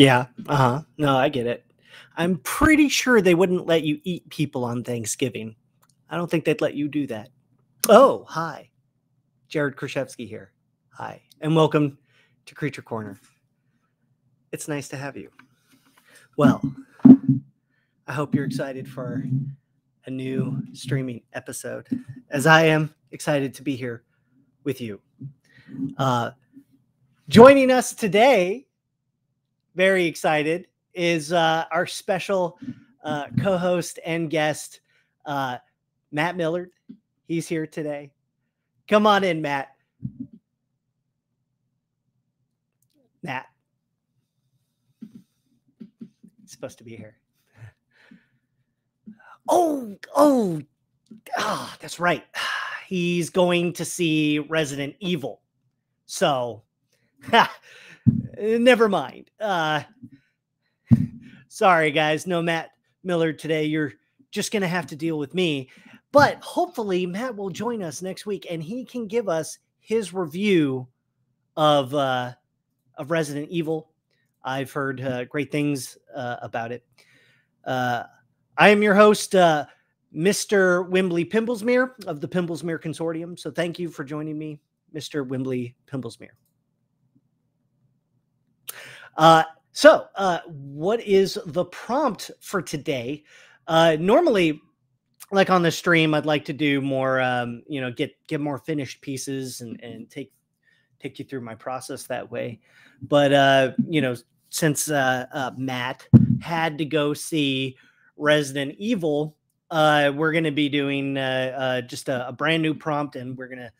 Yeah. Uh huh. No, I get it. I'm pretty sure they wouldn't let you eat people on Thanksgiving. I don't think they'd let you do that. Oh, hi. Jared Krichevsky here. Hi. And welcome to Creature Corner. It's nice to have you. Well, I hope you're excited for a new streaming episode, as I am excited to be here with you. Uh, joining us today, very excited, is uh, our special uh, co host and guest, uh, Matt Millard. He's here today. Come on in, Matt. Matt. He's supposed to be here. Oh, oh, ah, that's right. He's going to see Resident Evil. So, never mind. Uh, sorry, guys. No Matt Millard today. You're just going to have to deal with me. But hopefully, Matt will join us next week and he can give us his review of uh, of Resident Evil. I've heard uh, great things uh, about it. Uh, I am your host, uh, Mr. Wimbley Pimblesmere of the Pimblesmere Consortium. So thank you for joining me, Mr. Wimbley Pimblesmere. Uh, so, uh, what is the prompt for today? Uh, normally, like on the stream, I'd like to do more, um, you know, get get more finished pieces and and take take you through my process that way. But uh, you know, since uh, uh, Matt had to go see Resident Evil, uh, we're going to be doing uh, uh, just a, a, brand new prompt, and we're going to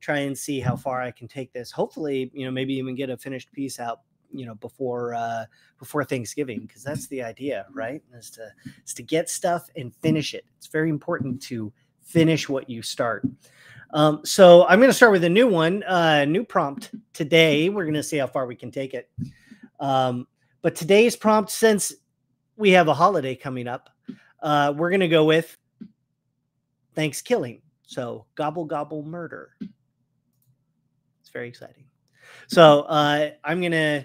try and see how far I can take this. Hopefully, you know, maybe even get a finished piece out, you know, before uh, before Thanksgiving, because that's the idea, right? Is to is to get stuff and finish it. It's very important to finish what you start. Um, so I'm going to start with a new one, uh, new prompt today. We're going to see how far we can take it. Um, but today's prompt, since we have a holiday coming up, uh, we're going to go with Thanksgiving. So gobble gobble murder. It's very exciting. So uh, I'm going to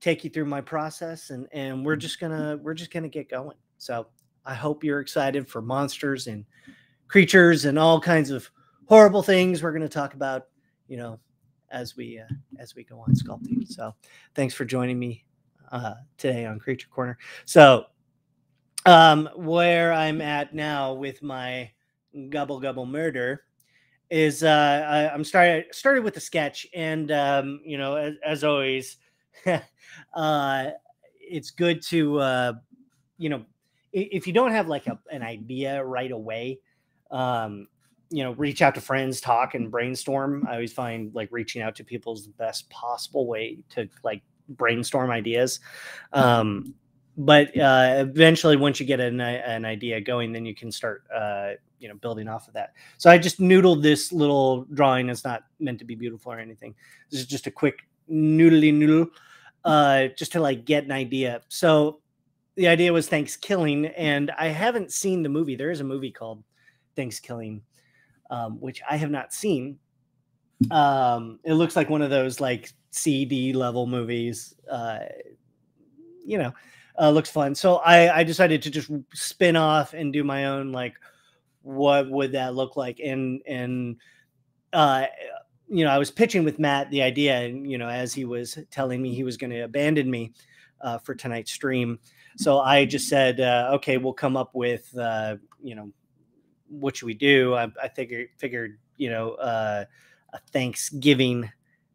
take you through my process, and and we're just gonna we're just gonna get going. So I hope you're excited for monsters and creatures and all kinds of horrible things we're going to talk about, you know, as we uh, as we go on sculpting. So, thanks for joining me uh, today on Creature Corner. So, um, where I'm at now with my gobble gobble murder is uh, I, am started started with a sketch, and um, you know, as, as always, uh, it's good to uh, you know, if you don't have like a, an idea right away, um, you know, reach out to friends, talk and brainstorm. I always find like reaching out to people is the best possible way to like brainstorm ideas. Um, but uh, eventually, once you get an, an idea going, then you can start, uh, you know, building off of that. So I just noodled this little drawing. It's not meant to be beautiful or anything. This is just a quick noodly noodle, uh, just to like get an idea. So the idea was Thanksgiving, and I haven't seen the movie. There is a movie called Thanksgiving um, which I have not seen. Um, it looks like one of those like CD level movies. Uh, you know, uh, looks fun. So I, I decided to just spin off and do my own like, what would that look like? And and uh, you know, I was pitching with Matt the idea, and you know, as he was telling me he was going to abandon me uh, for tonight's stream, so I just said, uh, okay, we'll come up with uh, you know what should we do? I, I figured, figured, you know, uh, a Thanksgiving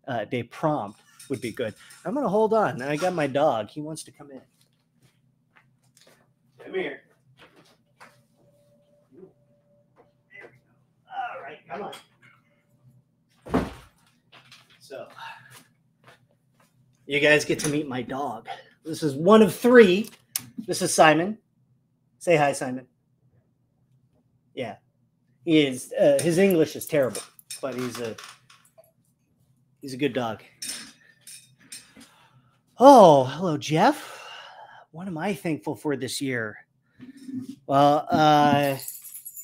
uh, Day prompt would be good. I'm gonna hold on. I got my dog. He wants to come in. Come here. All right, come on. So, you guys get to meet my dog. This is one of three. This is Simon. Say hi, Simon. Yeah, he is. Uh, his English is terrible, but he's a he's a good dog. Oh, hello, Jeff. What am I thankful for this year? Well, uh,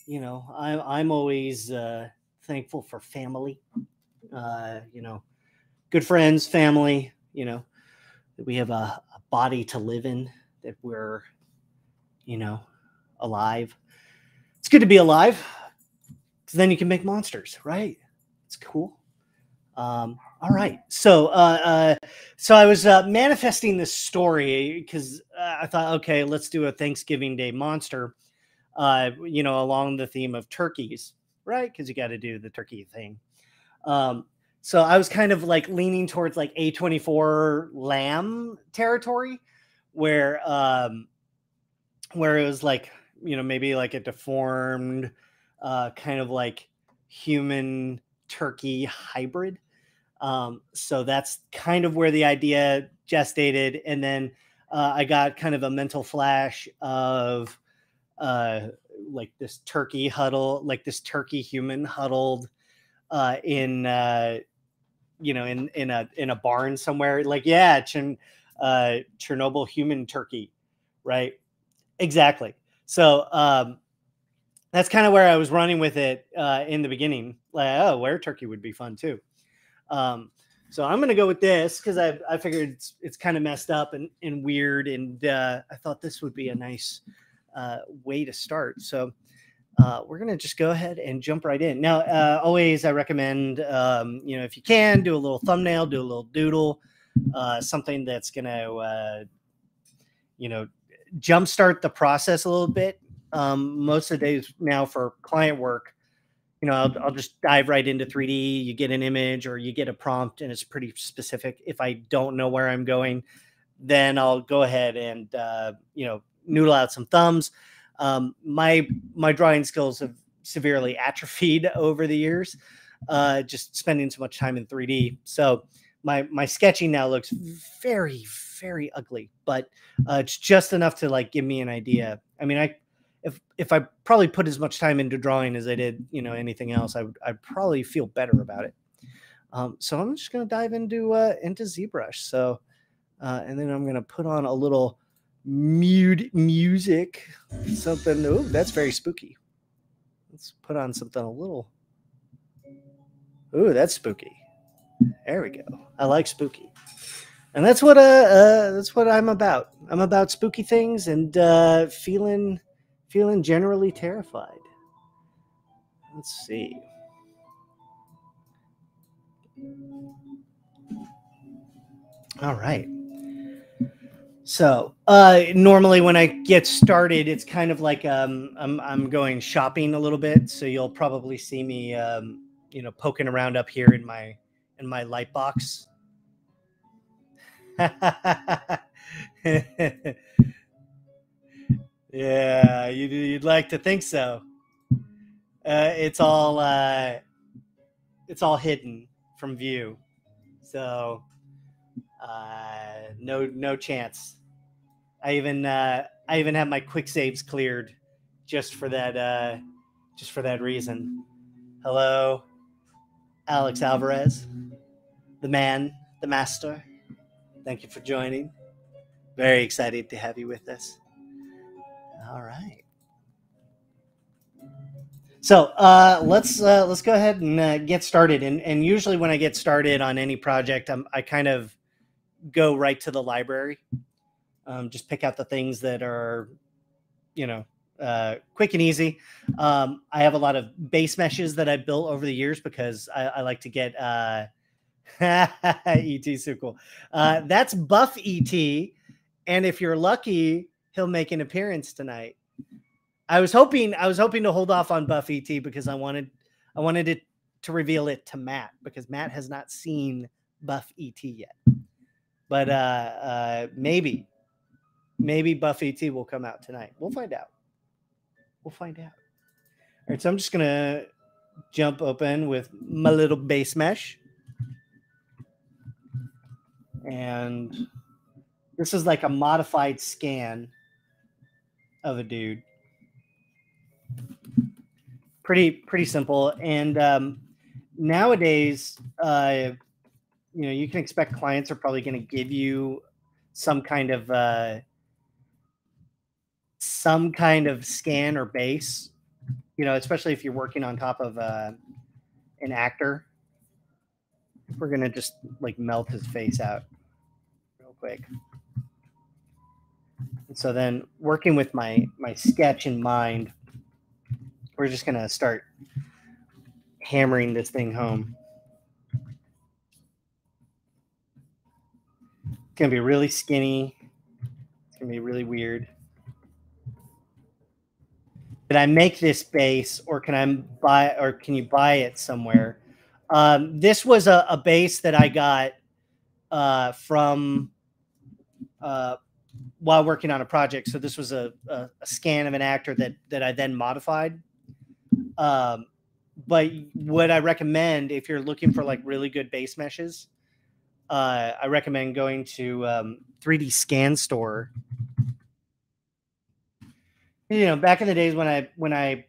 you know, I'm I'm always uh, thankful for family. Uh, you know, good friends, family. You know, we have a, a body to live in, that we're, you know, alive. It's good to be alive because then you can make monsters, right? It's cool. Um, all right. So, uh, uh, so I was uh, manifesting this story because uh, I thought, okay, let's do a Thanksgiving Day monster, uh, you know, along the theme of turkeys, right? Because you got to do the turkey thing. Um, so I was kind of like leaning towards like A24 lamb territory where, um, where it was like, you know, maybe like a deformed, uh, kind of like human turkey hybrid. Um, so that's kind of where the idea gestated. And then uh, I got kind of a mental flash of uh, like this turkey huddle, like this turkey human huddled uh, in, uh, you know, in in a in a barn somewhere. Like, yeah, Ch- uh, Chernobyl human turkey, right? Exactly. So um, that's kind of where I was running with it uh, in the beginning. Like, oh, where turkey would be fun too. Um, so I'm gonna go with this because I I figured it's it's kind of messed up and, and weird, and uh, I thought this would be a nice uh, way to start. So uh, we're gonna just go ahead and jump right in. Now, uh, always I recommend um, you know if you can do a little thumbnail, do a little doodle, uh, something that's gonna uh, you know jumpstart the process a little bit. Um, most of the days now for client work you know, I'll, I'll, just dive right into 3D. You get an image or you get a prompt and it's pretty specific. If I don't know where I'm going, then I'll go ahead and, uh, you know, noodle out some thumbs. Um, my, my drawing skills have severely atrophied over the years, uh, just spending so much time in 3D. So my, my sketching now looks very, very ugly, but uh, it's just enough to like give me an idea. I mean, I, if if I probably put as much time into drawing as I did, you know, anything else, I would I'd probably feel better about it. Um, so I'm just gonna dive into uh, into ZBrush. So, uh, and then I'm gonna put on a little mute music, something. Oh, that's very spooky. Let's put on something a little. Oh, that's spooky. There we go. I like spooky, and that's what uh, uh that's what I'm about. I'm about spooky things and uh, feeling feeling generally terrified. Let's see. All right. So uh, normally when I get started, it's kind of like um, I'm I'm going shopping a little bit. So you'll probably see me, um, you know, poking around up here in my in my light box. Yeah, you'd, you'd like to think so. Uh, it's all uh, it's all hidden from view, so uh, no no chance. I even uh, I even have my quick saves cleared just for that uh, just for that reason. Hello, Alex Alvarez, the man, the master. Thank you for joining. Very excited to have you with us. All right. So uh, let's uh, let's go ahead and uh, get started. And and usually when I get started on any project, I'm, I kind of go right to the library. Um, just pick out the things that are, you know, uh, quick and easy. Um, I have a lot of base meshes that I built over the years because I, I like to get. Uh, ET so cool. Uh, that's Buff ET, and if you're lucky, he'll make an appearance tonight. I was hoping I was hoping to hold off on Buff ET because I wanted I wanted it to reveal it to Matt because Matt has not seen Buff ET yet. But uh, uh, maybe maybe Buff ET will come out tonight. We'll find out. We'll find out. All right, so I'm just gonna jump open with my little base mesh. And this is like a modified scan of a dude. Pretty pretty simple. And um, nowadays, uh, you know, you can expect clients are probably going to give you some kind of uh, some kind of scan or base. You know, especially if you're working on top of uh, an actor. We're gonna just like melt his face out real quick. So then working with my my sketch in mind, we're just gonna start hammering this thing home. It's gonna be really skinny. It's gonna be really weird. Did I make this base, or can I buy, or can you buy it somewhere? Um, this was a, a base that I got uh, from uh, while working on a project. So this was a, a, a, scan of an actor that that I then modified. Um, but what I recommend if you're looking for like really good base meshes, uh, I recommend going to um, 3D Scan Store. You know, back in the days when I when I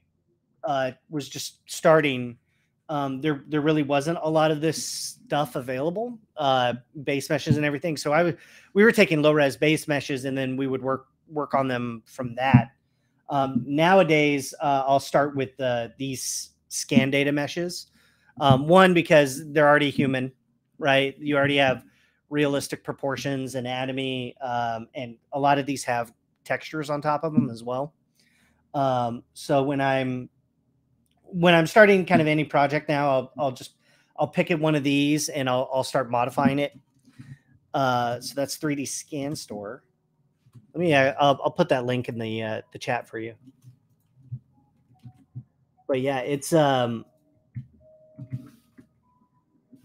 uh, was just starting, um, there there really wasn't a lot of this stuff available, uh, base meshes and everything. So I was we were taking low res base meshes and then we would work work on them from that. Um, nowadays, uh, I'll start with uh, these scan data meshes. Um, one because they're already human, right? You already have realistic proportions, anatomy, um, and a lot of these have textures on top of them as well. Um, so when I'm when I'm starting kind of any project now, I'll, I'll just I'll pick at one of these and I'll, I'll start modifying it. Uh, so that's 3D Scan Store. Let me. Uh, I'll, I'll put that link in the uh, the chat for you. But yeah, it's um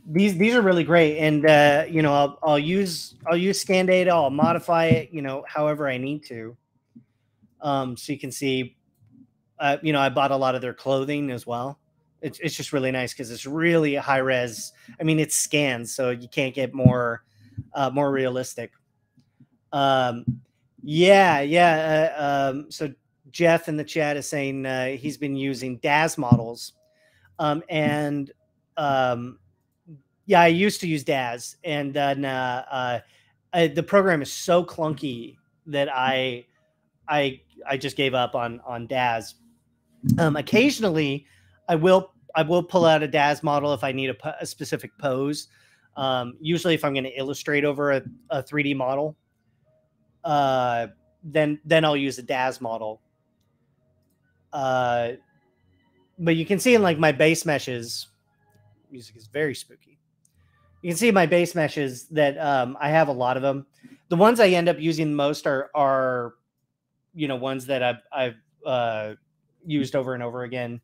these these are really great, and uh, you know I'll I'll use I'll use scan data. I'll modify it, you know, however I need to. Um, so you can see uh, you know, I bought a lot of their clothing as well. It's, it's just really nice because it's really high res. I mean, it's scans, so you can't get more uh, more realistic. Um, yeah, yeah. Uh, um, so Jeff in the chat is saying uh, he's been using DAZ models, um, and um, yeah, I used to use DAZ, and then uh, uh, I, the program is so clunky that I I I just gave up on on DAZ. Um, occasionally, I will I will pull out a DAZ model if I need a, a specific pose. Um, usually, if I'm going to illustrate over a, a 3D model, uh, then then I'll use a DAZ model. Uh, but you can see in like my base meshes, music is very spooky. You can see my base meshes that um, I have a lot of them. The ones I end up using most are are you know ones that I've I've uh, used over and over again.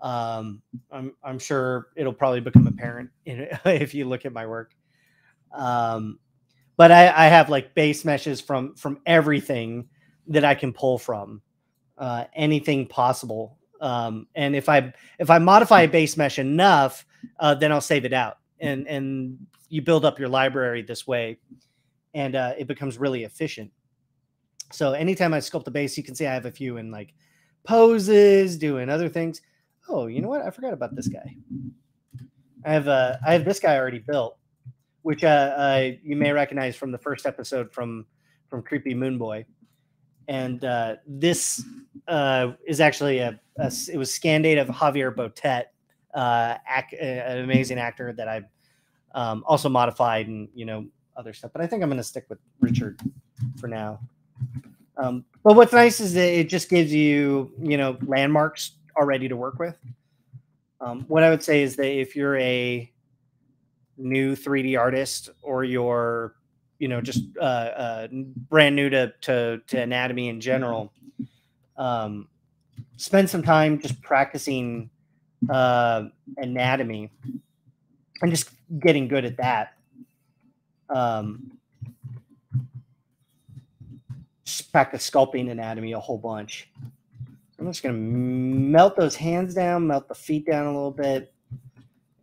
Um, I'm I'm sure it'll probably become apparent in, if you look at my work. Um, but I, I have like base meshes from from everything that I can pull from, uh, anything possible. Um, and if I if I modify a base mesh enough, uh, then I'll save it out, and and you build up your library this way, and uh, it becomes really efficient. So anytime I sculpt a base, you can see I have a few in like poses, doing other things. Oh, you know what? I forgot about this guy. I have uh, I have this guy already built, which uh, uh, you may recognize from the first episode from from Creepy Moon Boy, and uh, this uh, is actually a, a it was scan date of Javier Botet, uh, act, an amazing actor that I um, also modified and you know other stuff. But I think I'm going to stick with Richard for now. Um, but what's nice is that it just gives you, you know, landmarks already to work with. Um, what I would say is that if you're a new 3D artist or you're, you know, just uh, uh, brand new to, to, to anatomy in general, um, spend some time just practicing uh, anatomy and just getting good at that. Um, practice sculpting anatomy a whole bunch. I'm just going to melt those hands down, melt the feet down a little bit.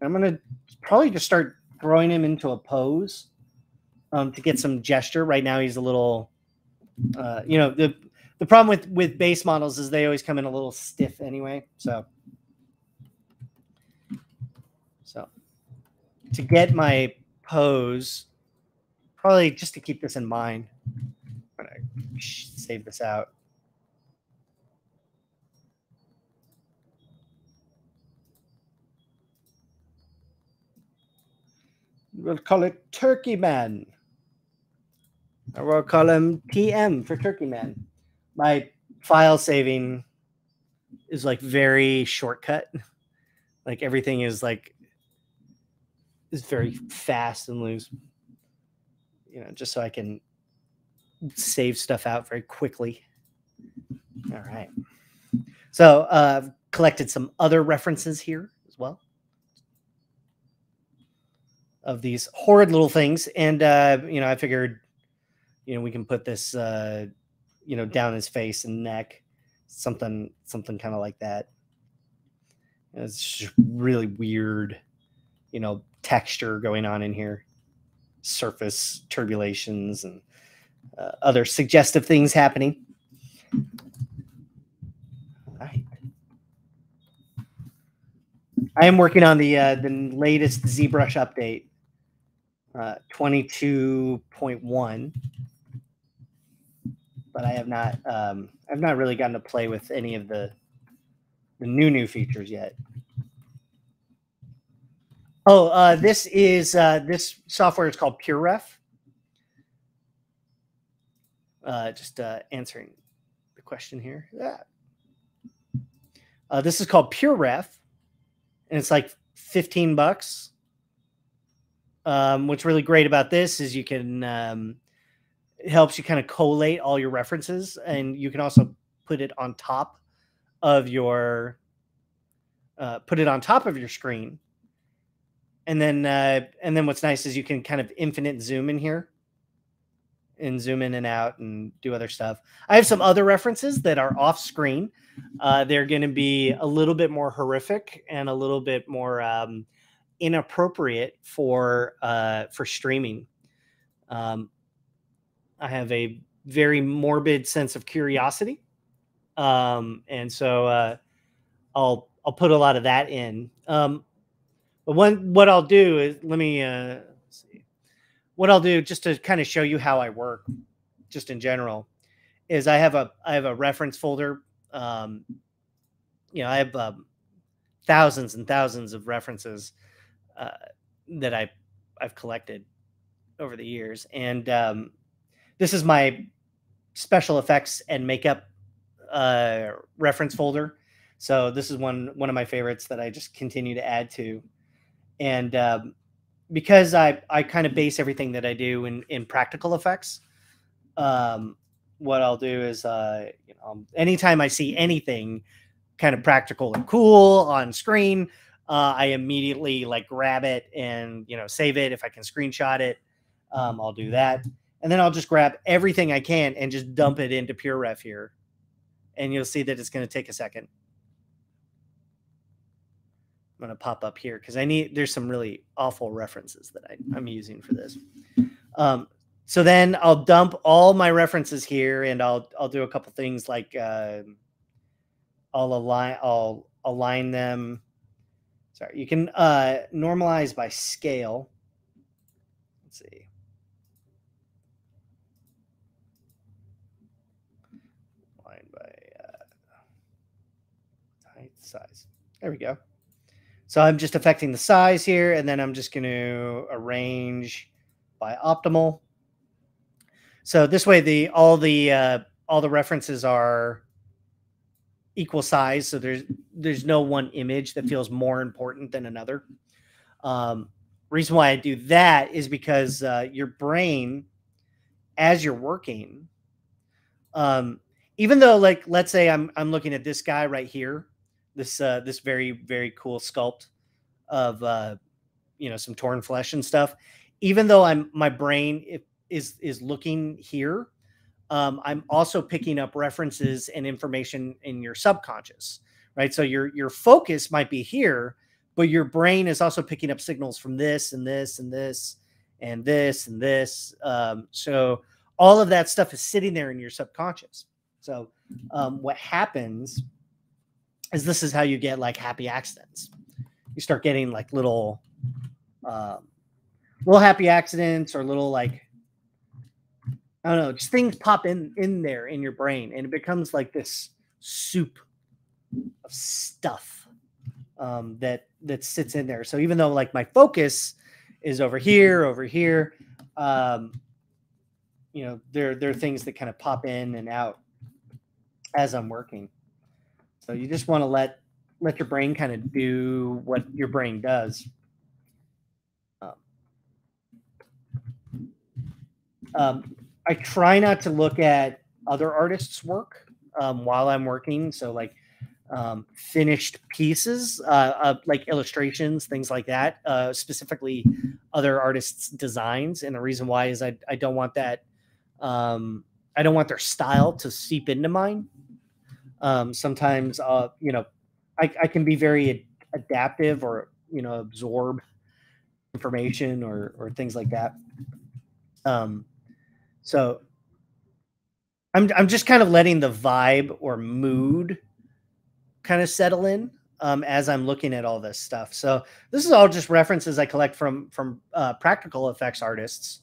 I'm going to probably just start throwing him into a pose um, to get some gesture. Right now, he's a little, uh, you know, the the problem with with base models is they always come in a little stiff anyway. So, so to get my pose, probably just to keep this in mind save this out. We'll call it Turkey Man. I will call him TM for Turkey Man. My file saving is like very shortcut. Like everything is like is very fast and loose. You know, just so I can save stuff out very quickly. All right. So uh, I've collected some other references here as well of these horrid little things. And, uh, you know, I figured, you know, we can put this, uh, you know, down his face and neck, something, something kind of like that. It's just really weird, you know, texture going on in here, surface turbulations and uh, other suggestive things happening. I am working on the uh, the latest ZBrush update, uh, 22.1, but I have not um, I've not really gotten to play with any of the the new new features yet. Oh, uh, this is uh, this software is called PureRef. Uh, just uh, answering the question here. Uh, this is called PureRef, and it's like 15 bucks. Um, what's really great about this is you can um, it helps you kind of collate all your references, and you can also put it on top of your uh, put it on top of your screen and then uh, and then what's nice is you can kind of infinite zoom in here and zoom in and out and do other stuff. I have some other references that are off screen. Uh, they're going to be a little bit more horrific and a little bit more um, inappropriate for uh, for streaming. Um, I have a very morbid sense of curiosity, um, and so uh, I'll I'll put a lot of that in. Um, but one what I'll do is let me uh, what I'll do just to kind of show you how I work, just in general, is I have a I have a reference folder. Um, you know, I have um, thousands and thousands of references uh, that I I've collected over the years, and um, this is my special effects and makeup uh, reference folder. So this is one one of my favorites that I just continue to add to, and um, because I I kind of base everything that I do in in practical effects. Um, what I'll do is, uh, you know, anytime I see anything kind of practical and cool on screen, uh, I immediately like grab it and you know save it. If I can screenshot it, um, I'll do that, and then I'll just grab everything I can and just dump it into PureRef here, and you'll see that it's going to take a second. I'm going to pop up here because I need, there's some really awful references that I, am using for this. Um, so then I'll dump all my references here and I'll, I'll do a couple things like, uh, I'll align, I'll align them. Sorry, you can uh, normalize by scale. Let's see. Align by uh, height, size. There we go. So I'm just affecting the size here, and then I'm just going to arrange by optimal. So this way, the all the uh, all the references are equal size. So there's there's no one image that feels more important than another. Um, reason why I do that is because uh, your brain, as you're working, um, even though like let's say I'm I'm looking at this guy right here, this uh, this very very cool sculpt of uh, you know some torn flesh and stuff. Even though I'm my brain is is looking here, um, I'm also picking up references and information in your subconscious, right? So your your focus might be here, but your brain is also picking up signals from this and this and this and this and this. Um, so all of that stuff is sitting there in your subconscious. So um, what happens is this is how you get like happy accidents. You start getting like little, um, little happy accidents or little like I don't know, just things pop in in there in your brain, and it becomes like this soup of stuff um, that that sits in there. So even though like my focus is over here, over here, um, you know, there there are things that kind of pop in and out as I'm working. So you just want to let let your brain kind of do what your brain does. Um, um, I try not to look at other artists' work um, while I'm working. So like um, finished pieces, uh, uh, like illustrations, things like that, uh, specifically other artists' designs. And the reason why is I, I don't want that. Um, I don't want their style to seep into mine. Um, sometimes, uh, you know, I, I can be very adaptive or, you know, absorb information or, or things like that. Um, so I'm, I'm just kind of letting the vibe or mood kind of settle in um, as I'm looking at all this stuff. So this is all just references I collect from from uh, practical effects artists.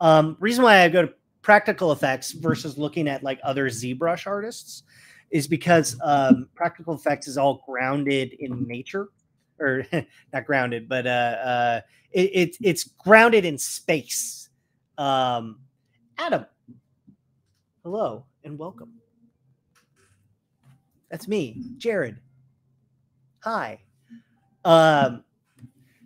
Um, reason why I go to practical effects versus looking at like other ZBrush artists is because um, practical effects is all grounded in nature, or not grounded, but uh, uh, it, it, it's grounded in space. Um, Adam, hello and welcome. That's me, Jared. Hi. Um,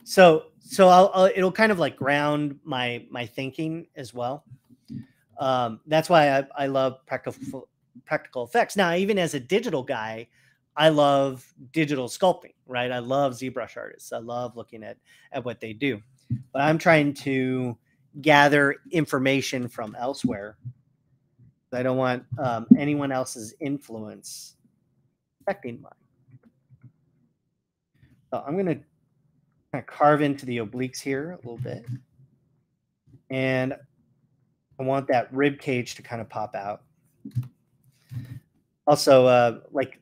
so so I'll, I'll, it'll kind of like ground my my thinking as well. Um, that's why I, I love practical practical effects. Now, even as a digital guy, I love digital sculpting, right? I love ZBrush artists. I love looking at at what they do. But I'm trying to gather information from elsewhere. I don't want um, anyone else's influence affecting mine. So I'm going to kind of carve into the obliques here a little bit. And I want that rib cage to kind of pop out. Also, uh, like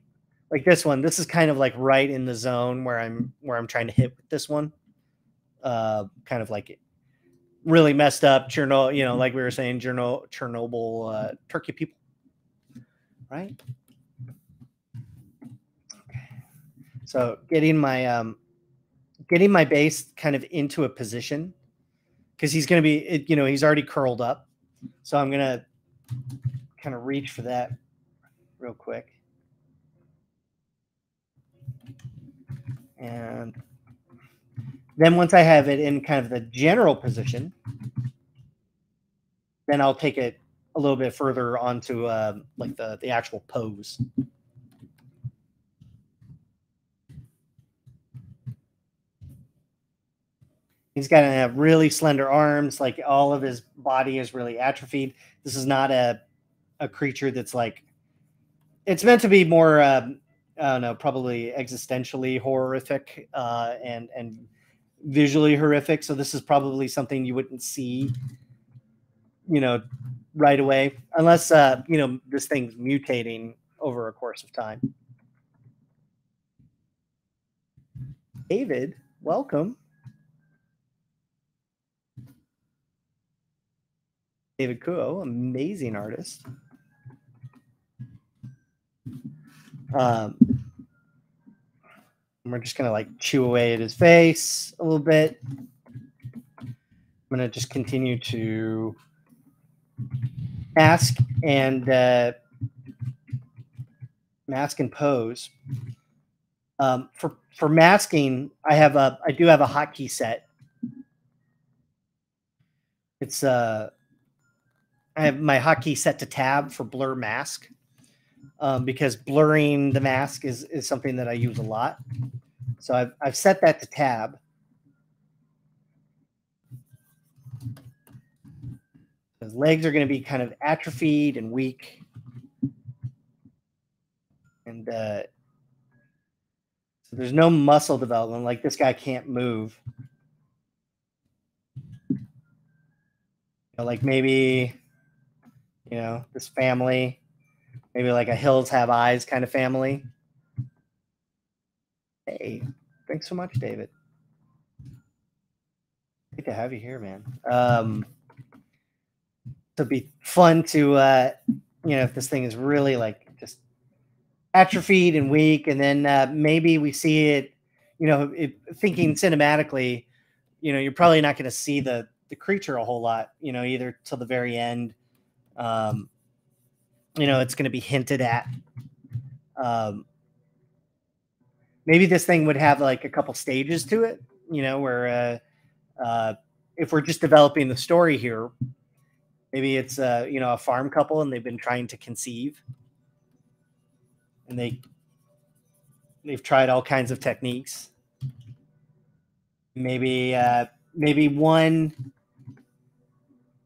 like this one, this is kind of like right in the zone where I'm where I'm trying to hit with this one. Uh, kind of like really messed up Chernobyl, you know, like we were saying, Chernobyl, Chernobyl uh, turkey people, right? So getting my um, getting my base kind of into a position because he's going to be, you know, he's already curled up. So I'm going to kind of reach for that real quick. And then once I have it in kind of the general position, then I'll take it a little bit further onto uh, like the, the actual pose. He's got to have really slender arms, like all of his body is really atrophied. This is not a a creature that's like it's meant to be more um, I don't know, probably existentially horrific uh, and and visually horrific. So this is probably something you wouldn't see, you know, right away, unless uh, you know this thing's mutating over a course of time. David, welcome. David Kuo, amazing artist. Um, we're just gonna like chew away at his face a little bit. I'm gonna just continue to mask and uh, mask and pose. Um, for for masking, I have a I do have a hotkey set. It's uh I have my hotkey set to tab for blur mask um, because blurring the mask is, is something that I use a lot. So I've, I've set that to tab. His legs are going to be kind of atrophied and weak. And uh, so there's no muscle development. Like this guy can't move. You know, like maybe you know, this family, maybe like a hills have eyes kind of family. Hey, thanks so much, David. Great to have you here, man. Um, it'll be fun to, uh, you know, if this thing is really like just atrophied and weak, and then uh, maybe we see it, you know, it, thinking cinematically, you know, you're probably not going to see the the creature a whole lot, you know, either till the very end Um, you know, it's going to be hinted at. Um, maybe this thing would have like a couple stages to it, you know, where uh, uh, if we're just developing the story here, maybe it's uh, you know a farm couple and they've been trying to conceive, and they they've tried all kinds of techniques. Maybe uh, maybe one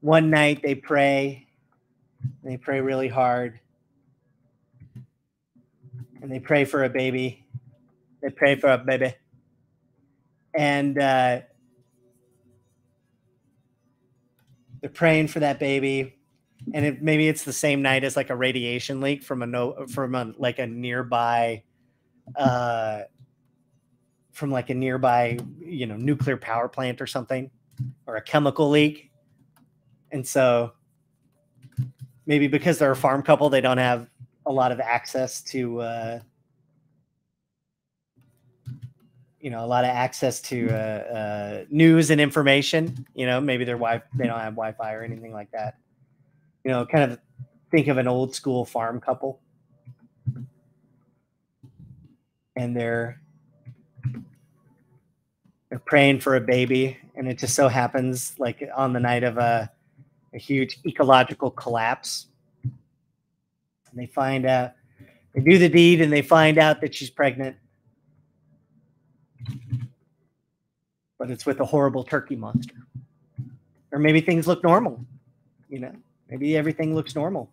one night they pray, they pray really hard, and they pray for a baby they pray for a baby. And uh, they're praying for that baby. And it, maybe it's the same night as like a radiation leak from a no from a like a nearby uh from like a nearby, you know, nuclear power plant or something or a chemical leak. And so maybe because they're a farm couple, they don't have a lot of access to uh you know a lot of access to uh, uh, news and information. You know, maybe their wife they don't have Wi-Fi or anything like that. You know, kind of think of an old school farm couple, and they're they're praying for a baby, and it just so happens like on the night of a a huge ecological collapse, and they find out they do the deed, and they find out that she's pregnant but it's with a horrible turkey monster. Or maybe things look normal, you know, maybe everything looks normal.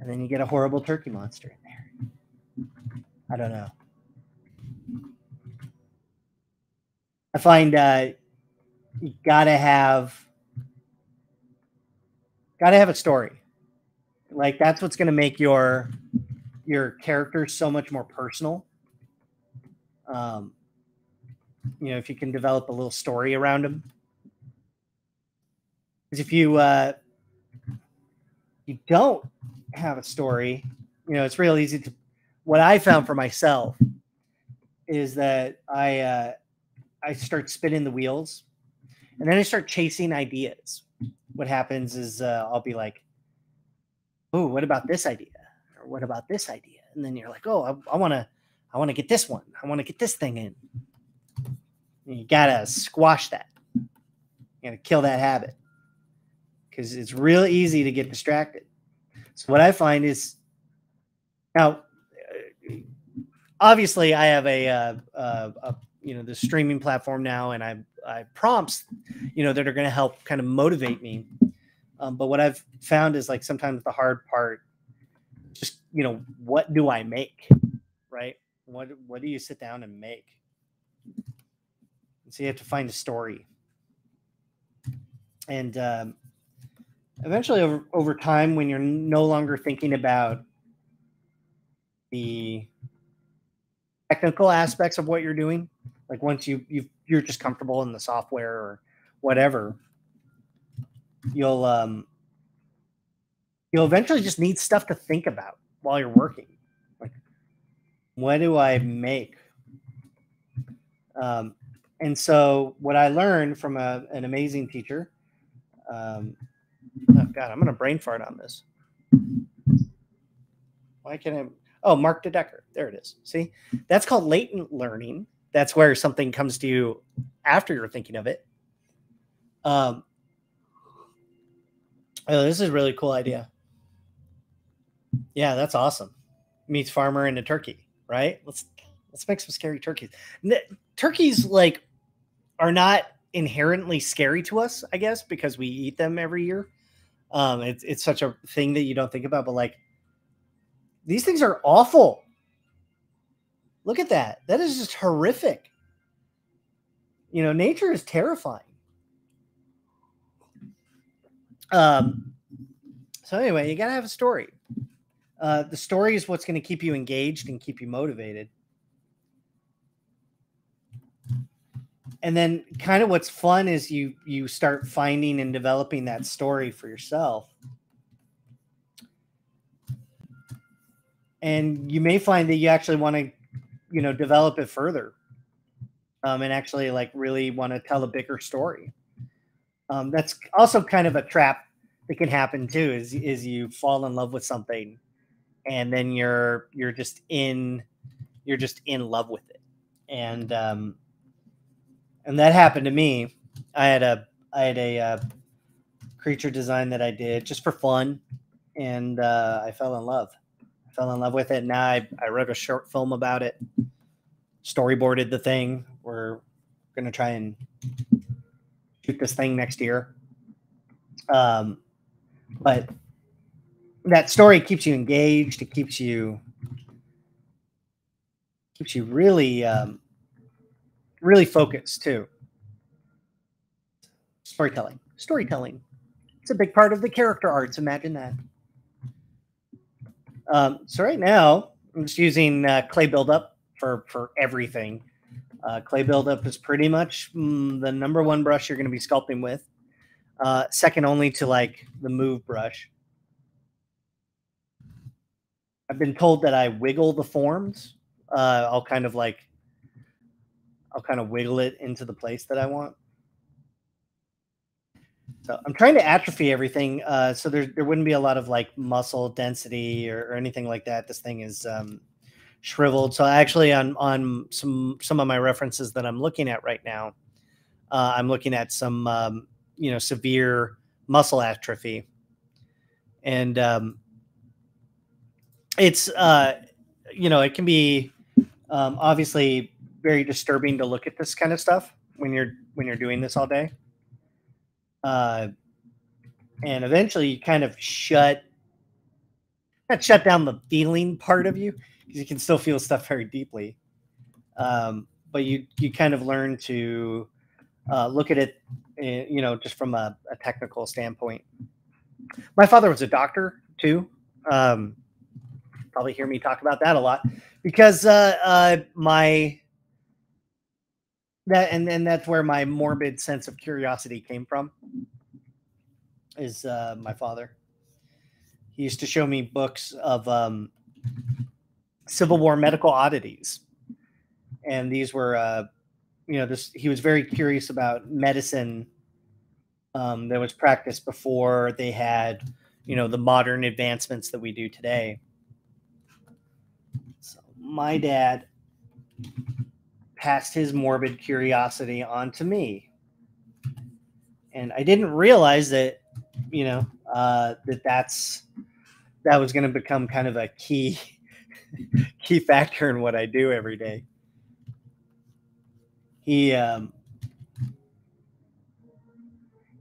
And then you get a horrible turkey monster in there. I don't know. I find uh, you gotta have gotta have a story. Like that's what's gonna make your your character so much more personal um, you know, if you can develop a little story around them. Because if you uh, you don't have a story, you know, it's real easy to. What I found for myself is that I uh, I start spinning the wheels, and then I start chasing ideas. What happens is uh, I'll be like, "Oh, what about this idea?" or "What about this idea?" And then you're like, "Oh, I, want to." I want to get this one. I want to get this thing in. And You gotta squash that. You gotta kill that habit because it's real easy to get distracted. So what I find is now, obviously, I have a, uh, uh, a you know the streaming platform now, and I I prompts, you know, that are going to help kind of motivate me. Um, but what I've found is like sometimes the hard part, just you know, what do I make, right? What what do you sit down and make? So you have to find a story, and um, eventually, over over time, when you're no longer thinking about the technical aspects of what you're doing, like once you you you're just comfortable in the software or whatever, you'll um you'll eventually just need stuff to think about while you're working Like, what do I make? Um, and so, what I learned from a, an amazing teacher, um, oh God, I'm going to brain fart on this. Why can't I? Oh, Mark DeDecker. There it is. See, that's called latent learning. That's where something comes to you after you're thinking of it. Um, oh, this is a really cool idea. Yeah, that's awesome. Meets farmer and a turkey right? Let's let's make some scary turkeys. Turkeys like are not inherently scary to us, I guess, because we eat them every year. Um, it's it's such a thing that you don't think about, but like these things are awful. Look at that. That is just horrific. You know, nature is terrifying. Um, so anyway, you gotta have a story. Uh, the story is what's going to keep you engaged and keep you motivated. And then kind of what's fun is you you start finding and developing that story for yourself. And you may find that you actually want to, you know, develop it further. Um, and actually like really want to tell a bigger story. Um, that's also kind of a trap that can happen too is is you fall in love with something and then you're you're just in you're just in love with it and um and that happened to me i had a i had a uh, creature design that i did just for fun and uh, i fell in love I fell in love with it now I, I wrote a short film about it storyboarded the thing we're going to try and shoot this thing next year um but that story keeps you engaged. It keeps you keeps you really um, really focused too. Storytelling, storytelling. It's a big part of the character arts. Imagine that. Um, so right now, I'm just using uh, clay buildup for for everything. Uh, clay buildup is pretty much mm, the number one brush you're going to be sculpting with. Uh, second only to like the move brush. I've been told that I wiggle the forms. Uh, I'll kind of like, I'll kind of wiggle it into the place that I want. So I'm trying to atrophy everything, uh, so there there wouldn't be a lot of like muscle density or, or anything like that. This thing is um, shriveled. So actually, on on some some of my references that I'm looking at right now, uh, I'm looking at some um, you know severe muscle atrophy, and um, it's uh, you know it can be um, obviously very disturbing to look at this kind of stuff when you're when you're doing this all day. Uh, and eventually you kind of shut shut down the feeling part of you you can still feel stuff very deeply um, but you you kind of learn to uh, look at it eh, you know just from a, a, technical standpoint my father was a doctor too um, probably hear me talk about that a lot because uh, uh, my that and and that's where my morbid sense of curiosity came from. Is uh, my father? He used to show me books of um, Civil War medical oddities, and these were, uh, you know, this. He was very curious about medicine um, that was practiced before they had, you know, the modern advancements that we do today So my dad passed his morbid curiosity on to me. And I didn't realize that, you know, uh, that that's that was going to become kind of a key key factor in what I do every day. He um,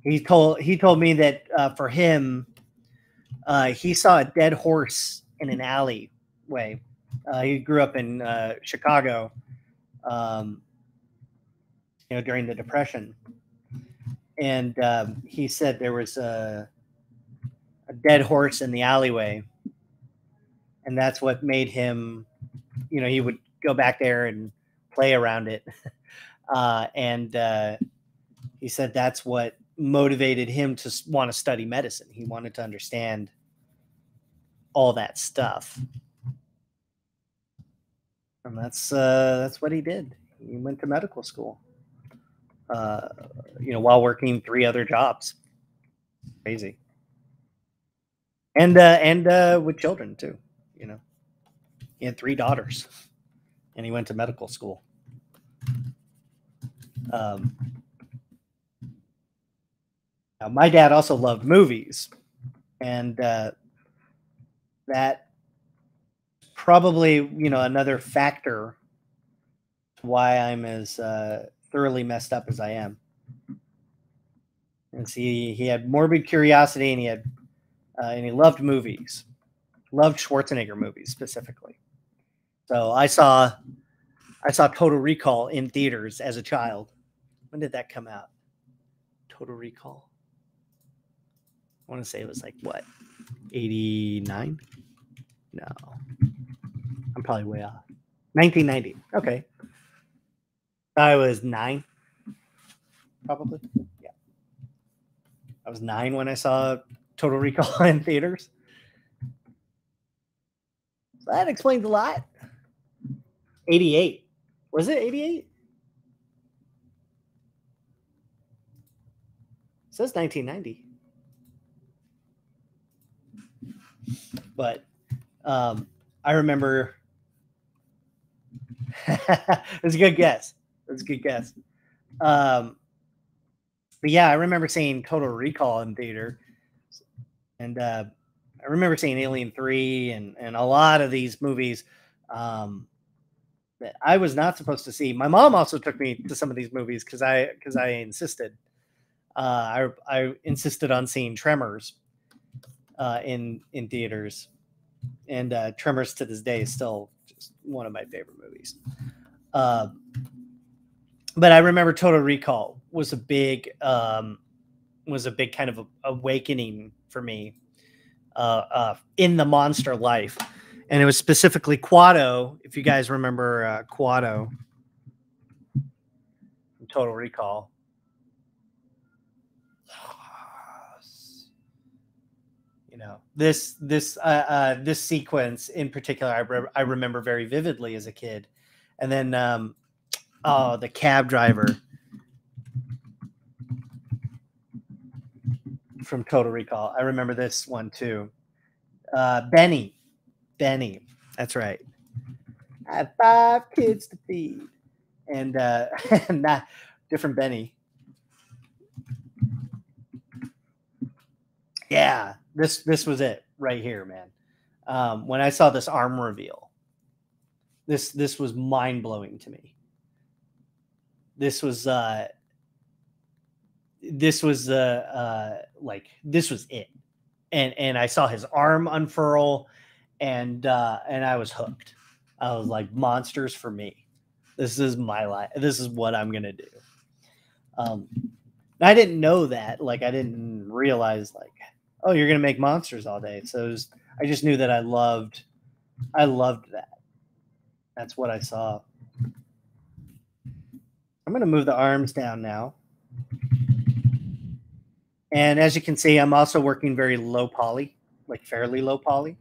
he told he told me that uh, for him, uh, he saw a dead horse in an alleyway uh, he grew up in uh, Chicago, um, you know, during the Depression, and um, he said there was a, a dead horse in the alleyway, and that's what made him, you know, he would go back there and play around it, uh, and uh, he said that's what motivated him to want to study medicine. He wanted to understand all that stuff and that's uh, that's what he did. He went to medical school, uh, you know, while working three other jobs. Crazy. And uh, and uh, with children too. He had three daughters, and he went to medical school. Um, now my dad also loved movies, and uh, that probably you know another factor why I'm as uh, thoroughly messed up as I am. And see, he had morbid curiosity, and he had uh, and he loved movies, loved Schwarzenegger movies specifically. So I saw I saw Total Recall in theaters as a child. When did that come out? Total Recall. I want to say it was like what, eighty nine? No, I'm probably way off. 1990. Okay. I was nine, probably. Yeah. I was nine when I saw Total Recall in theaters. So that explains a lot. 88. Was it 88? says 1990. but um, I remember. It's a good guess. It's a good guess. Um, but yeah, I remember seeing Total Recall in theater, and uh, I remember seeing Alien Three and and a lot of these movies um, that I was not supposed to see. My mom also took me to some of these movies because I because I insisted. Uh, I I insisted on seeing Tremors uh, in in theaters, and uh, Tremors to this day is still just one of my favorite movies. Uh, but I remember Total Recall was a big um, was a big kind of awakening for me uh, uh, in the monster life, and it was specifically Kuato. If you guys remember uh, Kuato from Total Recall. You know this this uh, uh, this sequence in particular, I, re- I remember very vividly as a kid, and then um, oh, the cab driver from Total Recall. I remember this one too. Uh, Benny, Benny, that's right. I have five kids to feed, and uh, and that different Benny. Yeah, this this was it right here, man. Um, when I saw this arm reveal, this this was mind blowing to me. This was uh, this was uh, uh, like this was it, and and I saw his arm unfurl, and uh, and I was hooked. I was like monsters for me. This is my life. This is what I'm gonna do. Um, I didn't know that. Like I didn't realize like oh, you're gonna make monsters all day. So was, I just knew that I loved, I loved that. That's what I saw. I'm gonna move the arms down now. And as you can see, I'm also working very low poly, like fairly low poly.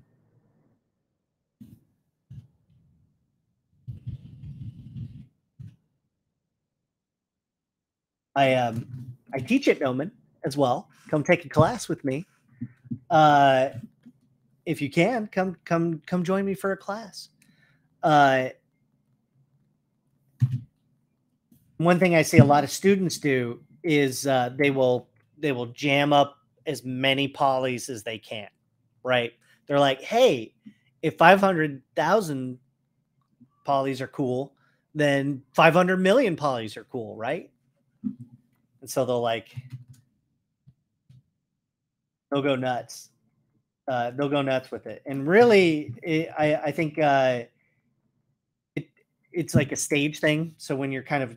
I um I teach at Gnomon as well. Come take a class with me. Uh, if you can come come come join me for a class. Uh, one thing i see a lot of students do is uh, they will they will jam up as many polys as they can right? They're like hey if 500000 polys are cool then 500 million polys are cool right and so they'll like they'll go nuts. Uh, they'll go nuts with it. And really, it, I, I think uh, it, it's like a stage thing. So when you're kind of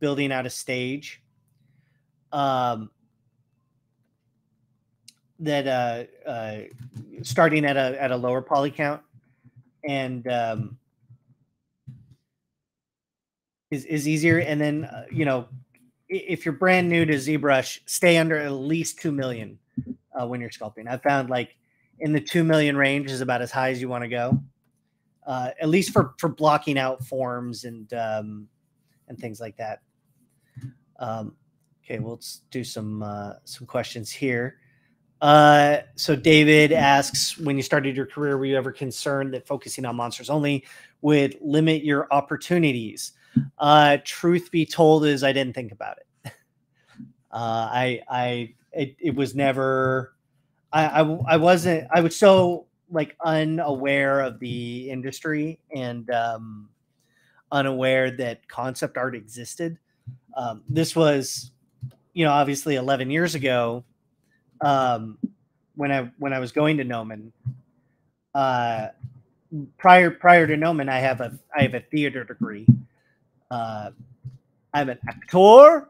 building out a stage, um, that uh, uh, starting at a at a lower poly count and um, is is easier. And then uh, you know, if you're brand new to ZBrush, stay under at least two million uh, when you're sculpting. I've found like in the two million range is about as high as you want to go, uh, at least for for blocking out forms and um, and things like that. Um, okay, we'll do some uh, some questions here. Uh, so David asks, when you started your career, were you ever concerned that focusing on monsters only would limit your opportunities? Uh, truth be told, is I didn't think about it. Uh, I I it, it was never I, I i wasn't i was so like unaware of the industry and um unaware that concept art existed. Um this was you know obviously 11 years ago um when i when i was going to Gnomon, uh prior prior to Gnomon, i have a i have a theater degree. Uh i'm an actor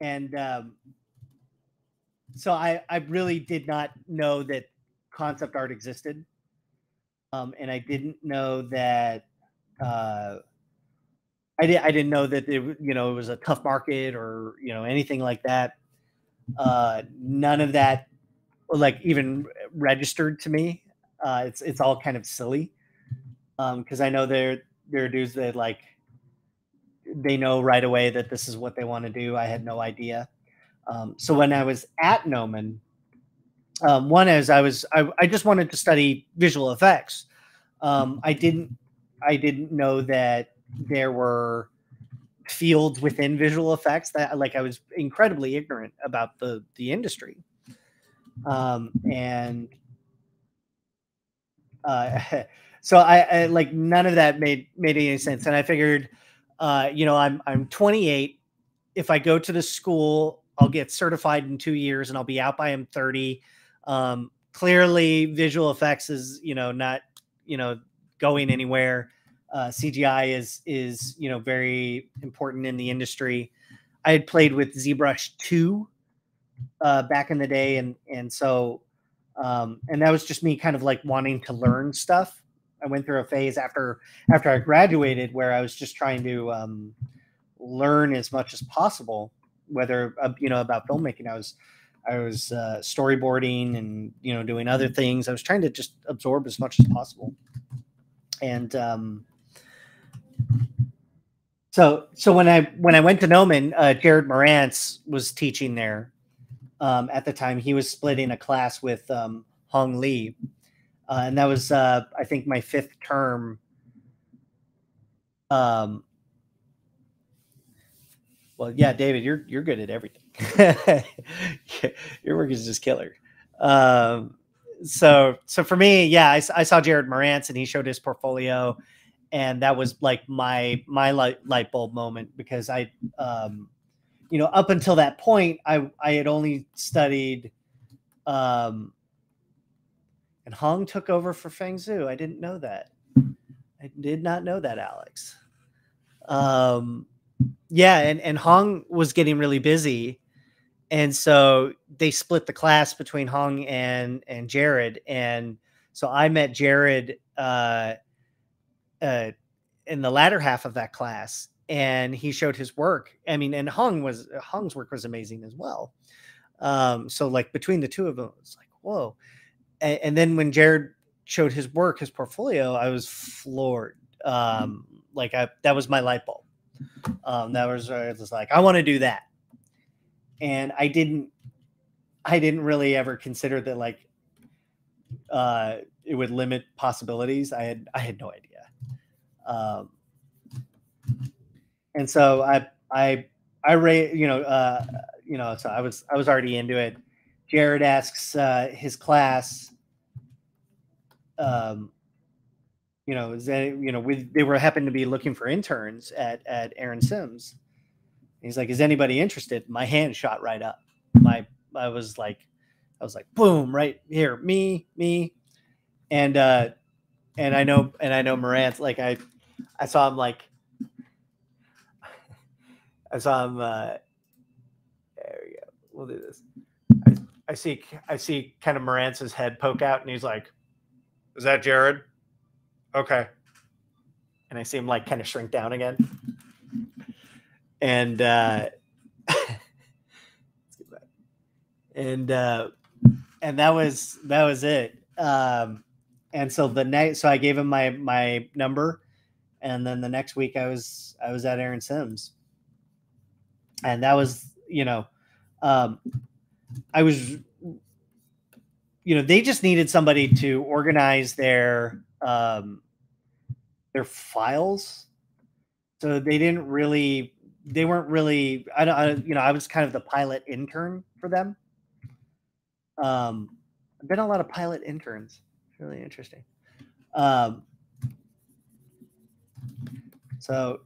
and um so I, I really did not know that concept art existed. Um, and I didn't know that uh, I, I didn't know that it, you know it was a tough market or you know anything like that. Uh, none of that like even registered to me. Uh, it's it's all kind of silly because um, I know there there are dudes that like they know right away that this is what they want to do. I had no idea. Um, so when I was at Gnomon, Um, one is I was I, I just wanted to study visual effects. Um, I didn't I didn't know that there were fields within visual effects that like I was incredibly ignorant about the the industry. Um, and uh, so I, I, like none of that made made any sense. And I figured, uh, you know, I'm I'm 28. If I go to the school, I'll get certified in two years, and I'll be out by I'm 30. Um, clearly, visual effects is you know not you know going anywhere. Uh, CGI is is you know very important in the industry. I had played with ZBrush two uh, back in the day, and and so um, and that was just me kind of like wanting to learn stuff. I went through a phase after after I graduated where I was just trying to um, learn as much as possible, whether uh, you know about filmmaking. I was I was uh, storyboarding and you know doing other things. I was trying to just absorb as much as possible, and um, so so when I when I went to Gnomon, uh, Jared Marantz was teaching there, um, at the time. He was splitting a class with um, Hong Lee, uh, and that was uh, I think my fifth term. Um, well, yeah, David, you're you're good at everything. Your work is just killer. Um, so so for me, yeah, I, I saw Jared Marantz and he showed his portfolio, and that was like my my light light bulb moment because I um, you know, up until that point, I I had only studied, um, and Hong took over for Feng Zhu. I didn't know that. I did not know that, Alex. Um, yeah, and and Hong was getting really busy, and so they split the class between Hong and and Jared, and so I met Jared uh, uh, in the latter half of that class, and he showed his work. I mean, and Hong was Hong's work was amazing as well. Um, so like between the two of them, it's like whoa. And, and, then when Jared showed his work, his portfolio, I was floored. Um, like I that was my light bulb. Um, that was I was like I want to do that, and I didn't. I didn't really ever consider that like uh, it would limit possibilities. I had I had no idea. Um, and so I I I rate you know uh, you know so I was I was already into it. Jared asks uh, his class, um, you know, is that you know they were happened to be looking for interns at at Aaron Sims. He's like, is anybody interested? My hand shot right up. My I was like, I was like, boom, right here, me, me, and uh, and I know and I know Marantz. Like I, I saw him like I saw him. Uh, there we go. We'll do this. I, see. I see kind of Marantz's head poke out, and he's like, "Is that Jared?" Okay. And I see him like kind of shrink down again. And uh, and uh, and that was that was it. Um, and so the night, so I gave him my my number, and then the next week I was I was at Aaron Sims and that was you know um, i was you know they just needed somebody to organize their um, their files so they didn't really they weren't really I don't you know I was kind of the pilot intern for them. Um, I've been a lot of pilot interns. It's really interesting. Um, so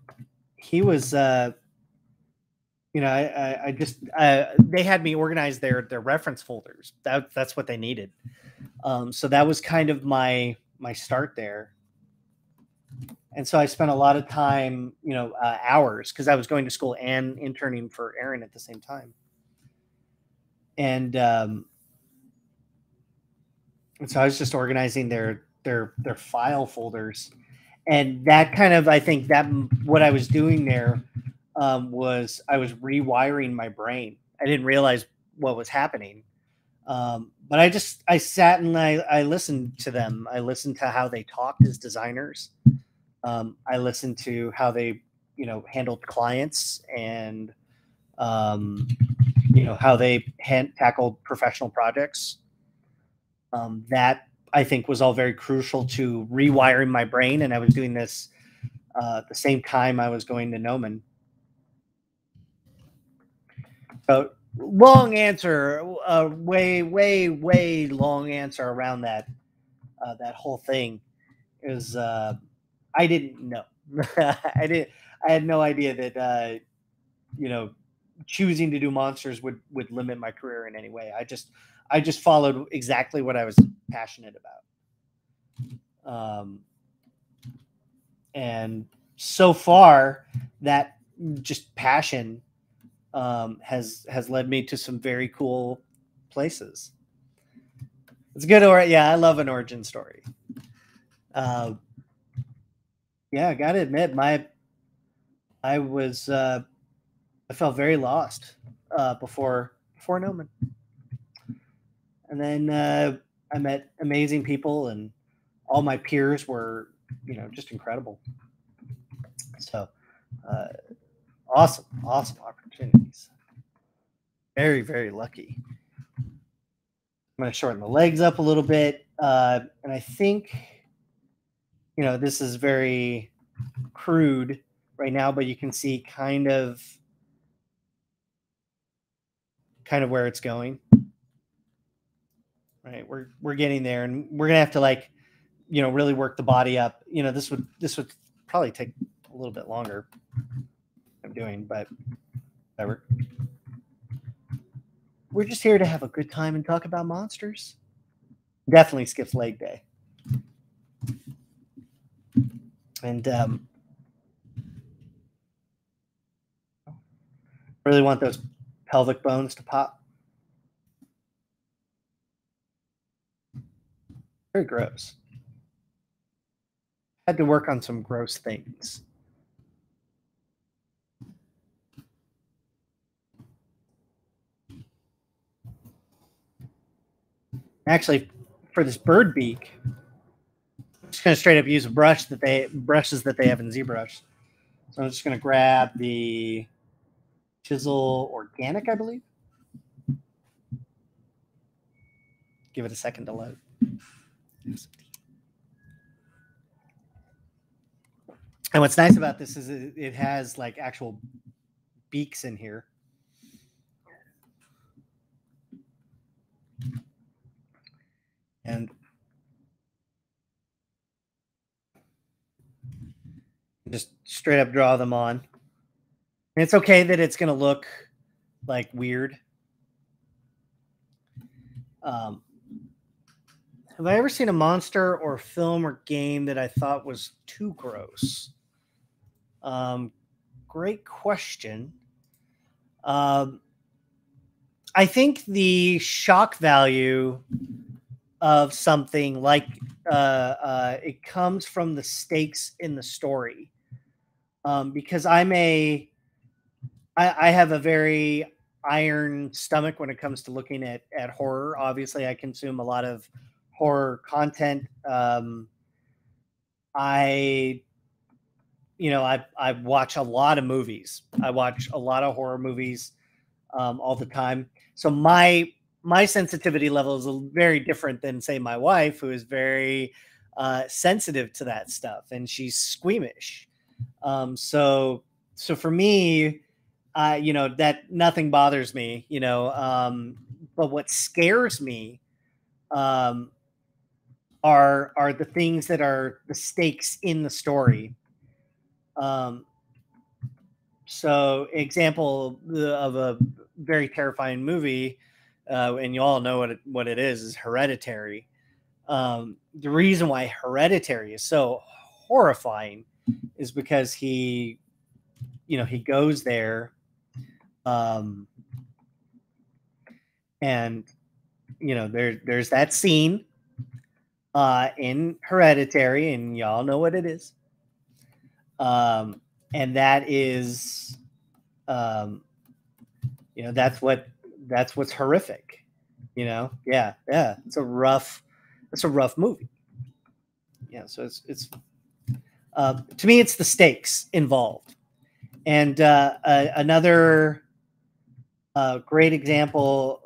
he was uh, you know, I, I just uh, they had me organize their their reference folders. That that's what they needed. Um, so that was kind of my my start there. And so I spent a lot of time, you know, uh, hours because I was going to school and interning for Aaron at the same time. And um, and so I was just organizing their their their file folders, and that kind of I think that what I was doing there um, was I was rewiring my brain. I didn't realize what was happening. Um, but I just I sat and I, I listened to them. I listened to how they talked as designers. Um, I listened to how they you know handled clients and um, you know how they hand, tackled professional projects. Um, that I think was all very crucial to rewiring my brain, and I was doing this uh, at the same time I was going to Gnomon. So long answer, uh, way, way, way long answer around that uh, that whole thing is uh, I didn't know. I didn't. I had no idea that uh, you know choosing to do monsters would would limit my career in any way. I just I just followed exactly what I was passionate about. Um, and so far, that just passion um, has has led me to some very cool places. It's good, or yeah, I love an origin story. Uh, yeah, I got to admit, my I was uh, I felt very lost uh, before before Gnomon, and then uh, I met amazing people, and all my peers were you know just incredible. So uh, awesome, awesome opportunities. Very very lucky. I'm going to shorten the legs up a little bit, uh, and I think you know this is very crude right now, but you can see kind of kind of where it's going. Right, we're we're getting there, and we're gonna have to like, you know, really work the body up. You know, this would this would probably take a little bit longer. I'm doing, but We're just here to have a good time and talk about monsters. Definitely skips leg day. And um, really want those pelvic bones to pop. Very gross. Had to work on some gross things. Actually, for this bird beak, I'm just going to straight up use a brush that they brushes that they have in ZBrush. So I'm just going to grab the Chisel Organic, I believe. Give it a second to load. And what's nice about this is it has like actual beaks in here. And just straight up draw them on. And it's okay that it's going to look like weird. Um, have I ever seen a monster or film or game that I thought was too gross? Um, great question. Um, I think the shock value of something like uh, uh, it comes from the stakes in the story. Um, because I'm a I, I have a very iron stomach when it comes to looking at at horror. Obviously, I consume a lot of horror content. Um, I, you know, I I watch a lot of movies. I watch a lot of horror movies um, all the time. So my my sensitivity level is very different than say my wife, who is very uh, sensitive to that stuff, and she's squeamish. Um, so so for me, uh, you know that nothing bothers me you know um, but what scares me um, are are the things that are the stakes in the story um, so example of a very terrifying movie uh, and you all know what it, what it is is hereditary um, the reason why hereditary is so horrifying is because he you know he goes there um, and you know, there there's that scene uh, in Hereditary, and y'all know what it is. Um, and that is, um, you know, that's what that's what's horrific. You know, yeah, yeah, it's a rough, it's a rough movie. Yeah, so it's it's uh, to me, it's the stakes involved, and uh, uh, another great example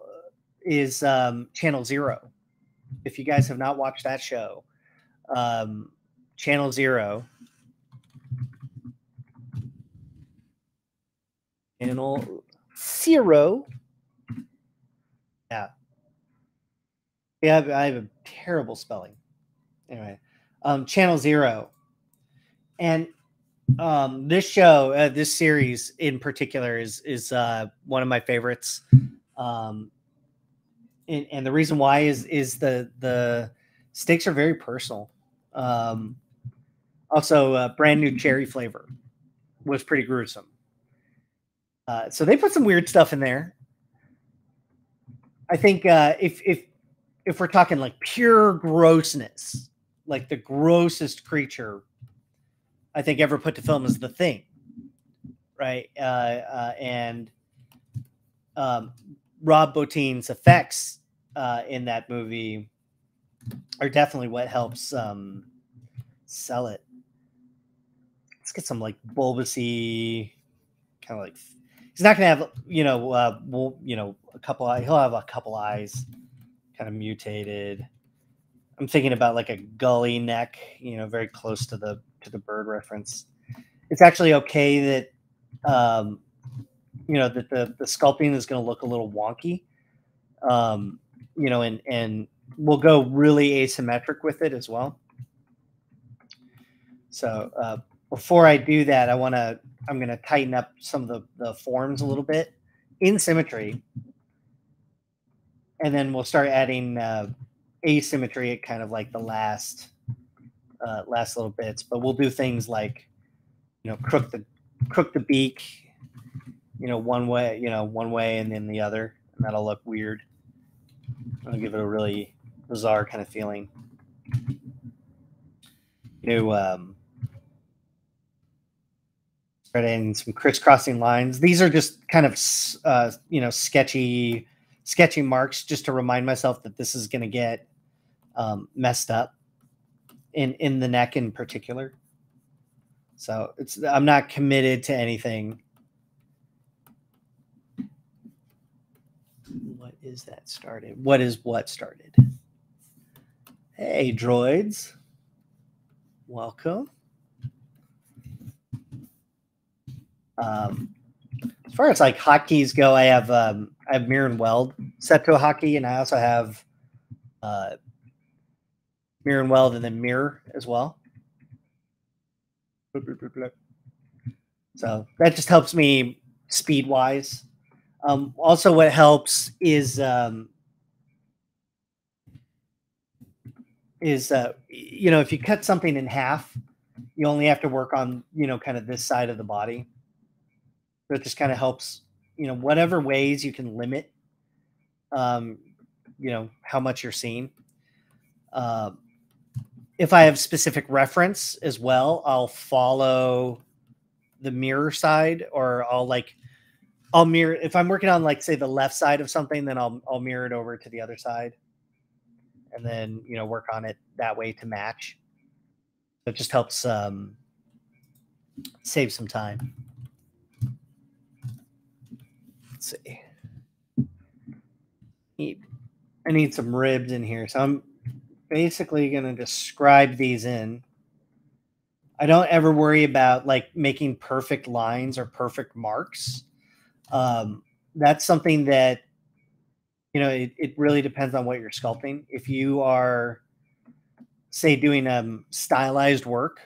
is um, Channel Zero. if you guys have not watched that show, um, Channel Zero. Channel Zero. Yeah. Yeah, I have a terrible spelling. Anyway, um, Channel Zero. And um, this show, uh, this series in particular, is is uh, one of my favorites. Um, and, and the reason why is is the the stakes are very personal. Um, also, uh, brand new cherry flavor was pretty gruesome. Uh, so they put some weird stuff in there. I think uh, if if if we're talking like pure grossness, like the grossest creature I think ever put to film is the thing, right? Uh, uh, and um, Rob Bottin's effects uh, in that movie are definitely what helps um, sell it. Let's get some like bulbousy, kind of like he's not gonna have you know uh, well, you know a couple. He'll have a couple eyes, kind of mutated. I'm thinking about like a gully neck, you know, very close to the to the bird reference. It's actually okay that um, you know that the the sculpting is going to look a little wonky, um, you know, and and we'll go really asymmetric with it as well. So uh, before I do that, I want to I'm going to tighten up some of the the forms a little bit in symmetry, and then we'll start adding uh, asymmetry at kind of like the last uh, last little bits. But we'll do things like you know crook the crook the beak, you know one way, you know one way and then the other, and that'll look weird. I'll give it a really bizarre kind of feeling. You know, um, start adding some crisscrossing lines. These are just kind of uh, you know sketchy sketchy marks just to remind myself that this is going to get um, messed up in in the neck in particular. So it's I'm not committed to anything. What is that started? What is what started? Hey droids. Welcome. Um, as far as like hotkeys go, I have um, I have mirror and weld set to a hotkey, and I also have uh, mirror and weld, and then mirror as well. So that just helps me speed wise. Um, also, what helps is um, is uh, you know if you cut something in half, you only have to work on you know kind of this side of the body. So it just kind of helps you know whatever ways you can limit um, you know how much you're seeing. Uh, if I have specific reference as well, I'll follow the mirror side or I'll like I'll mirror if I'm working on like say the left side of something, then I'll I'll mirror it over to the other side and then you know work on it that way to match. It just helps um save some time. Let's see. I need some ribs in here. So I'm basically going to describe these in. I don't ever worry about like making perfect lines or perfect marks. Um, that's something that, you know, it, it really depends on what you're sculpting. If you are, say, doing um, stylized work,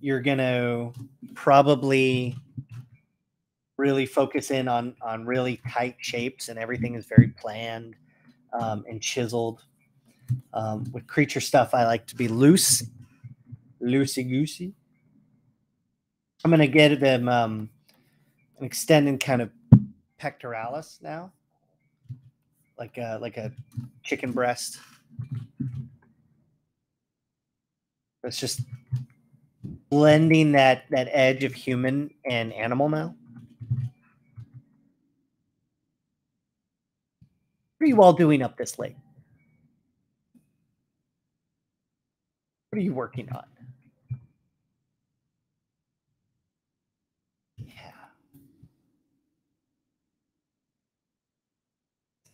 you're going to probably really focus in on on really tight shapes and everything is very planned um, and chiseled um, with creature stuff, I like to be loose, loosey goosey. I'm gonna get them um, an extended kind of pectoralis now, like a, like a chicken breast. It's just blending that that edge of human and animal now. What are you all doing up this late? What are you working on? Yeah.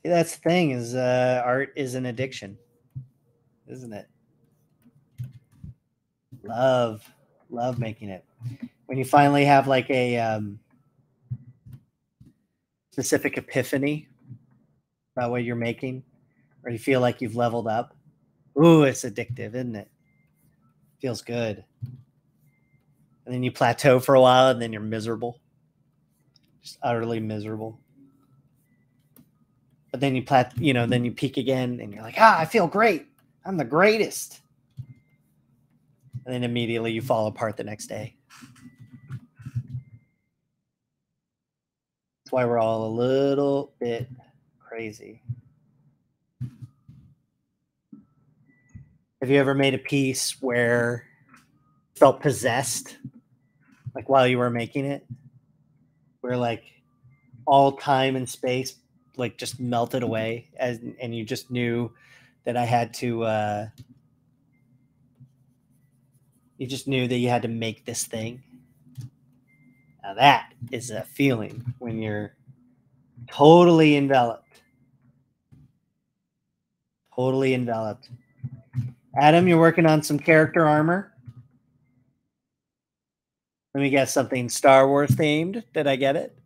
that's the thing is uh, art is an addiction, isn't it? Love, love making it. When you finally have like a um, specific epiphany about what you're making, or you feel like you've leveled up. Ooh, it's addictive, isn't it? Feels good. And then you plateau for a while and then you're miserable. Just utterly miserable. But then you plat you know, then you peak again and you're like, ah, I feel great. I'm the greatest. And then immediately you fall apart the next day. That's why we're all a little bit crazy. Have you ever made a piece where felt possessed, like while you were making it, where like all time and space like just melted away, as and you just knew that I had to. uh You just knew that you had to make this thing. Now that is a feeling when you're totally enveloped. Totally enveloped. Adam, you're working on some character armor. Let me guess something Star Wars themed. Did I get it?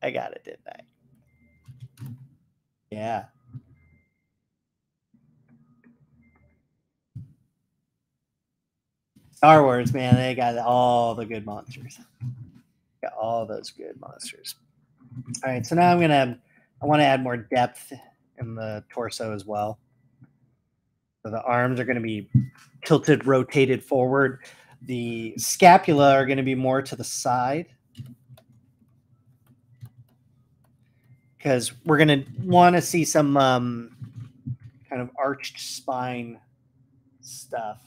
I got it, didn't I? Yeah. Star Wars, man, they got all the good monsters. Got all those good monsters. All right, so now I'm gonna I want to add more depth in the torso as well. So the arms are going to be tilted, rotated forward. The scapula are going to be more to the side. Because we're going to want to see some um, kind of arched spine stuff.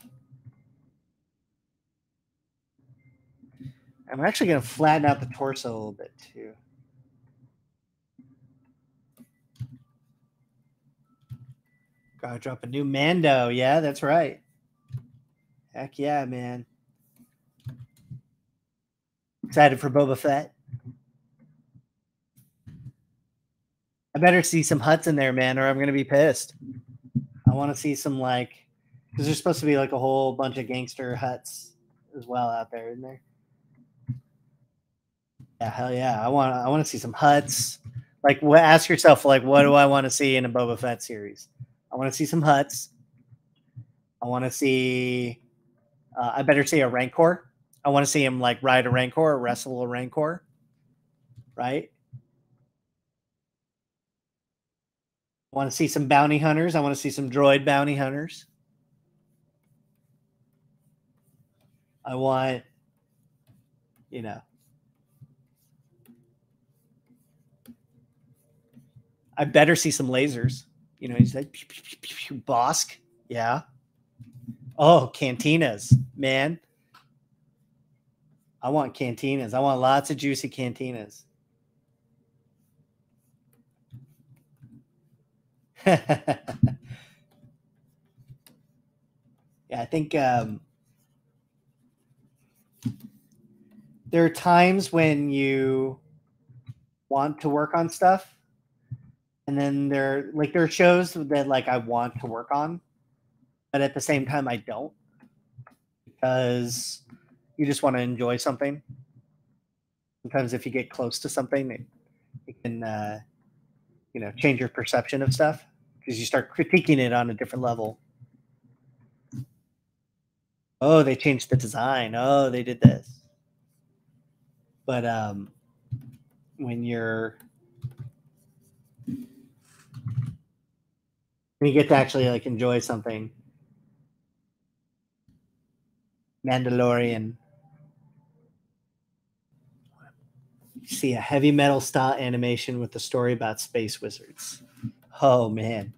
I'm actually going to flatten out the torso a little bit too. Gotta drop a new Mando. Yeah, that's right. Heck yeah, man. Excited for Boba Fett. I better see some Hutts in there, man, or I'm gonna be pissed. I want to see some like, because there's supposed to be like a whole bunch of gangster Hutts as well out there, isn't there? Yeah, hell yeah. I want I want to see some Hutts. Like, what? Ask yourself, like, what do I want to see in a Boba Fett series? I want to see some Hutts. I want to see. Uh, I better see a Rancor. I want to see him like ride a Rancor or wrestle a Rancor. Right. I want to see some bounty hunters. I want to see some droid bounty hunters. I want, you know, I better see some lasers. You know, he's like Bossk. Yeah. Oh, cantinas, man. I want cantinas. I want lots of juicy cantinas. yeah, I think um, there are times when you want to work on stuff and then there like there are shows that like I want to work on, but at the same time I don't because you just want to enjoy something. Sometimes if you get close to something, it, it can uh, you know change your perception of stuff because you start critiquing it on a different level. Oh, they changed the design. Oh, they did this. But um, when you're when you get to actually like enjoy something. Mandalorian. see a heavy metal style animation with a story about space wizards. Oh man.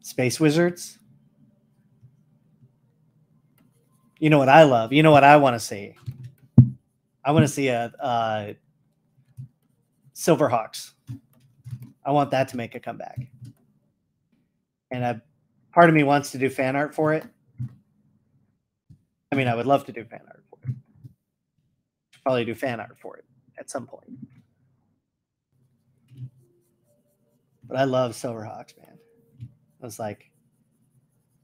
Space wizards? You know what I love? You know what I want to see? I want to see a, a Silverhawks. I want that to make a comeback. And a part of me wants to do fan art for it. I mean, I would love to do fan art for it. Probably do fan art for it at some point. But I love Silverhawks, man. I was like,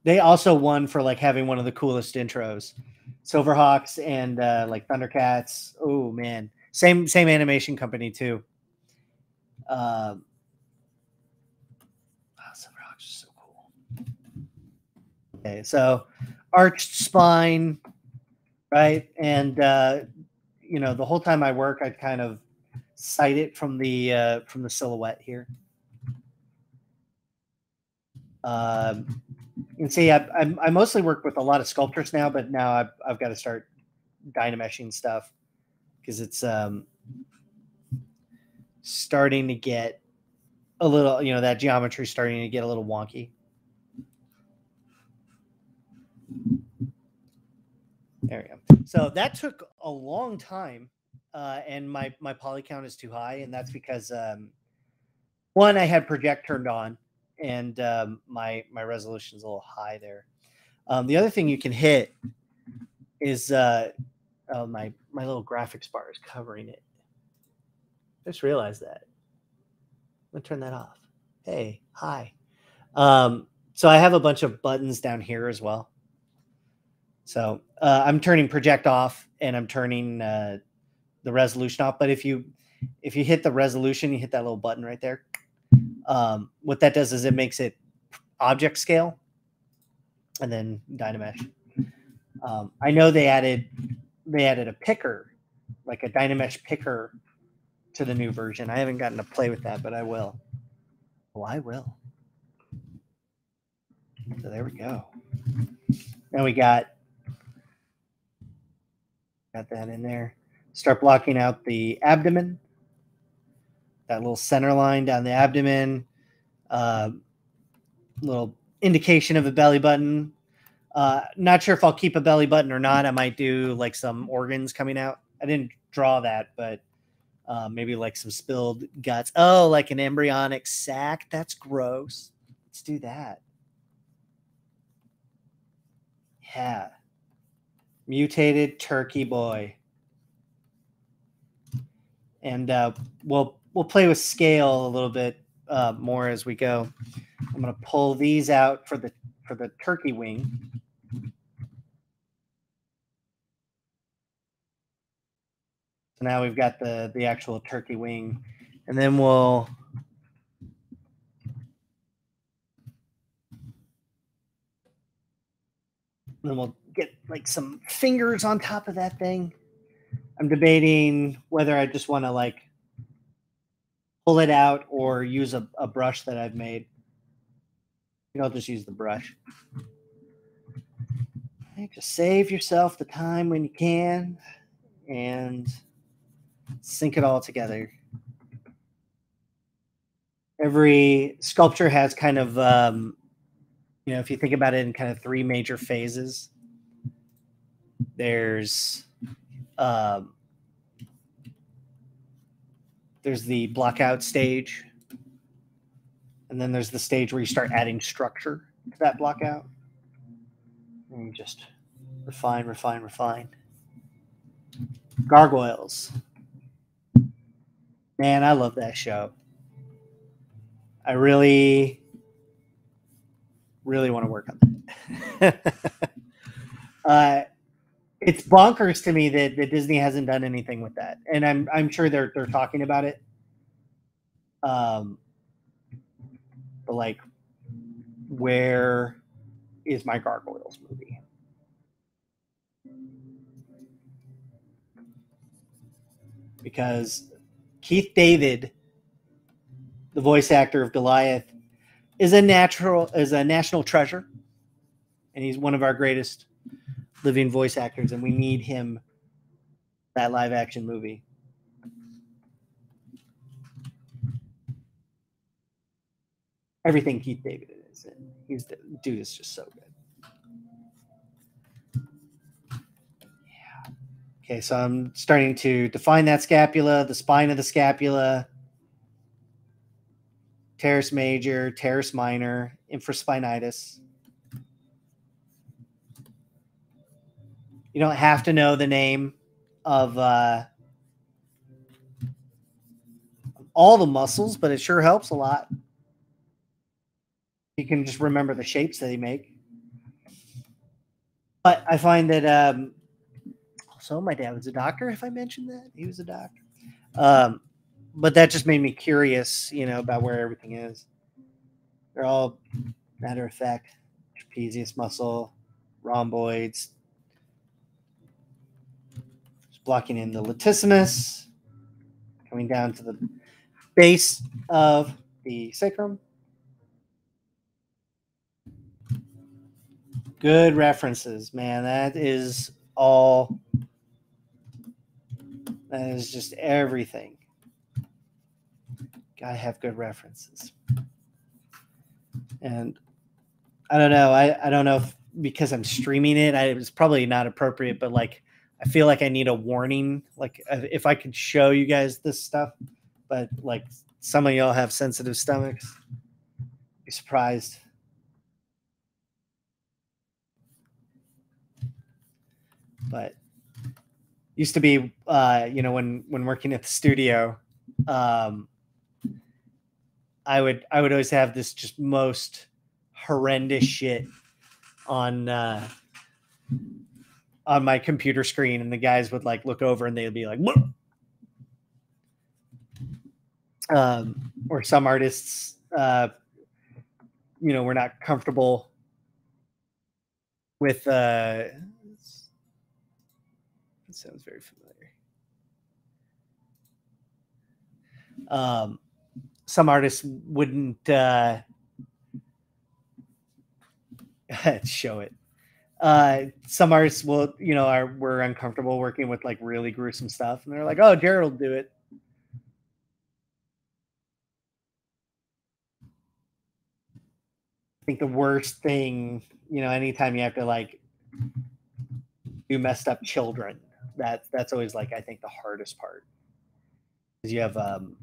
they also won for like having one of the coolest intros. Silverhawks and uh, like Thundercats. Oh man, same same animation company too. Um, wow, Silverhawks is so cool. Okay, so arched spine, right? And uh, you know, the whole time I work, I kind of sight it from the uh, from the silhouette here. Um, and see, I, I, I mostly work with a lot of sculptors now, but now I've, I've got to start dynameshing stuff because it's um, starting to get a little, you know, that geometry starting to get a little wonky. There we go. So that took a long time, uh, and my my poly count is too high, and that's because um, one I had project turned on, and um, my my resolution is a little high there. Um, the other thing you can hit is uh, oh, my my little graphics bar is covering it. Just realized that. I'm gonna turn that off. Hey, hi. Um, so I have a bunch of buttons down here as well. So uh, I'm turning project off and I'm turning uh, the resolution off. But if you if you hit the resolution, you hit that little button right there. Um, what that does is it makes it object scale and then Dynamesh. Um, I know they added they added a picker, like a Dynamesh picker to the new version. I haven't gotten to play with that, but I will. Oh, I will. So there we go. Now we got got that in there. Start blocking out the abdomen that little center line down the abdomen, uh, little indication of a belly button. Uh, not sure if I'll keep a belly button or not. I might do like some organs coming out. I didn't draw that, but uh, maybe like some spilled guts. Oh, like an embryonic sac. That's gross. Let's do that. Yeah. Mutated turkey boy. And uh, we'll we'll play with scale a little bit uh, more as we go. I'm going to pull these out for the for the turkey wing. So now we've got the the actual turkey wing, and then we'll then we'll like some fingers on top of that thing. I'm debating whether I just want to like pull it out or use a, a brush that I've made. I think I'll just use the brush. Just save yourself the time when you can and sync it all together. Every sculpture has kind of, um, you know, if you think about it in kind of three major phases, there's um, there's the blockout stage, and then there's the stage where you start adding structure to that blockout. And you just refine, refine, refine. Gargoyles. Man, I love that show. I really, really want to work on that. uh, it's bonkers to me that, that Disney hasn't done anything with that, and I'm I'm sure they're they're talking about it. Um, but like, where is my Gargoyles movie? Because Keith David, the voice actor of Goliath, is a natural is a national treasure, and he's one of our greatest living voice actors, and we need him that live action movie. Everything Keith David is, he's the dude is just so good. Yeah. Okay, so I'm starting to define that scapula, the spine of the scapula, teres major, teres minor, infraspinatus. You don't have to know the name of uh, all the muscles, but it sure helps a lot. You can just remember the shapes that they make. But I find that um, also my dad was a doctor. If I mentioned that, he was a doctor. Um, but that just made me curious, you know, about where everything is. They're all matter of fact, trapezius muscle, rhomboids, blocking in the latissimus, coming down to the base of the sacrum. Good references, man. That is all. That is just everything. Gotta have good references. And I don't know. I, I don't know if because I'm streaming it, I, it was probably not appropriate, but like I feel like I need a warning. Like uh, if I could show you guys this stuff, but like some of y'all have sensitive stomachs. Be surprised. But used to be, uh, you know, when when working at the studio, um, I would I would always have this just most horrendous shit on uh, on my computer screen, and the guys would like look over and they'd be like, um, or some artists, uh, you know, we're not comfortable with. Uh, it sounds very familiar. Um, some artists wouldn't uh, show it. Uh, some artists will, you know, are were uncomfortable working with like really gruesome stuff, and they're like, "Oh, Jared will do it." I think the worst thing, you know, anytime you have to like do messed up children, that that's always like I think the hardest part because you have um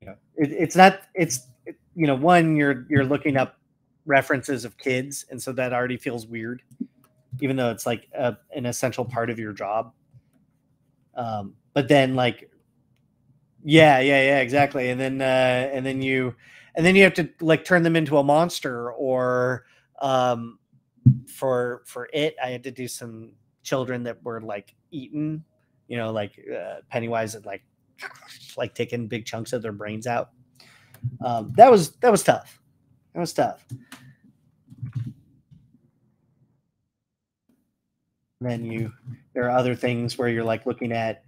you know it, it's not it's it, you know one you're you're looking up references of kids and so that already feels weird even though it's like a, an essential part of your job um but then like yeah yeah yeah exactly and then uh and then you and then you have to like turn them into a monster or um for for it i had to do some children that were like eaten you know like uh, pennywise had like like taking big chunks of their brains out. Um, that was that was tough. That was tough. then you there are other things where you're like looking at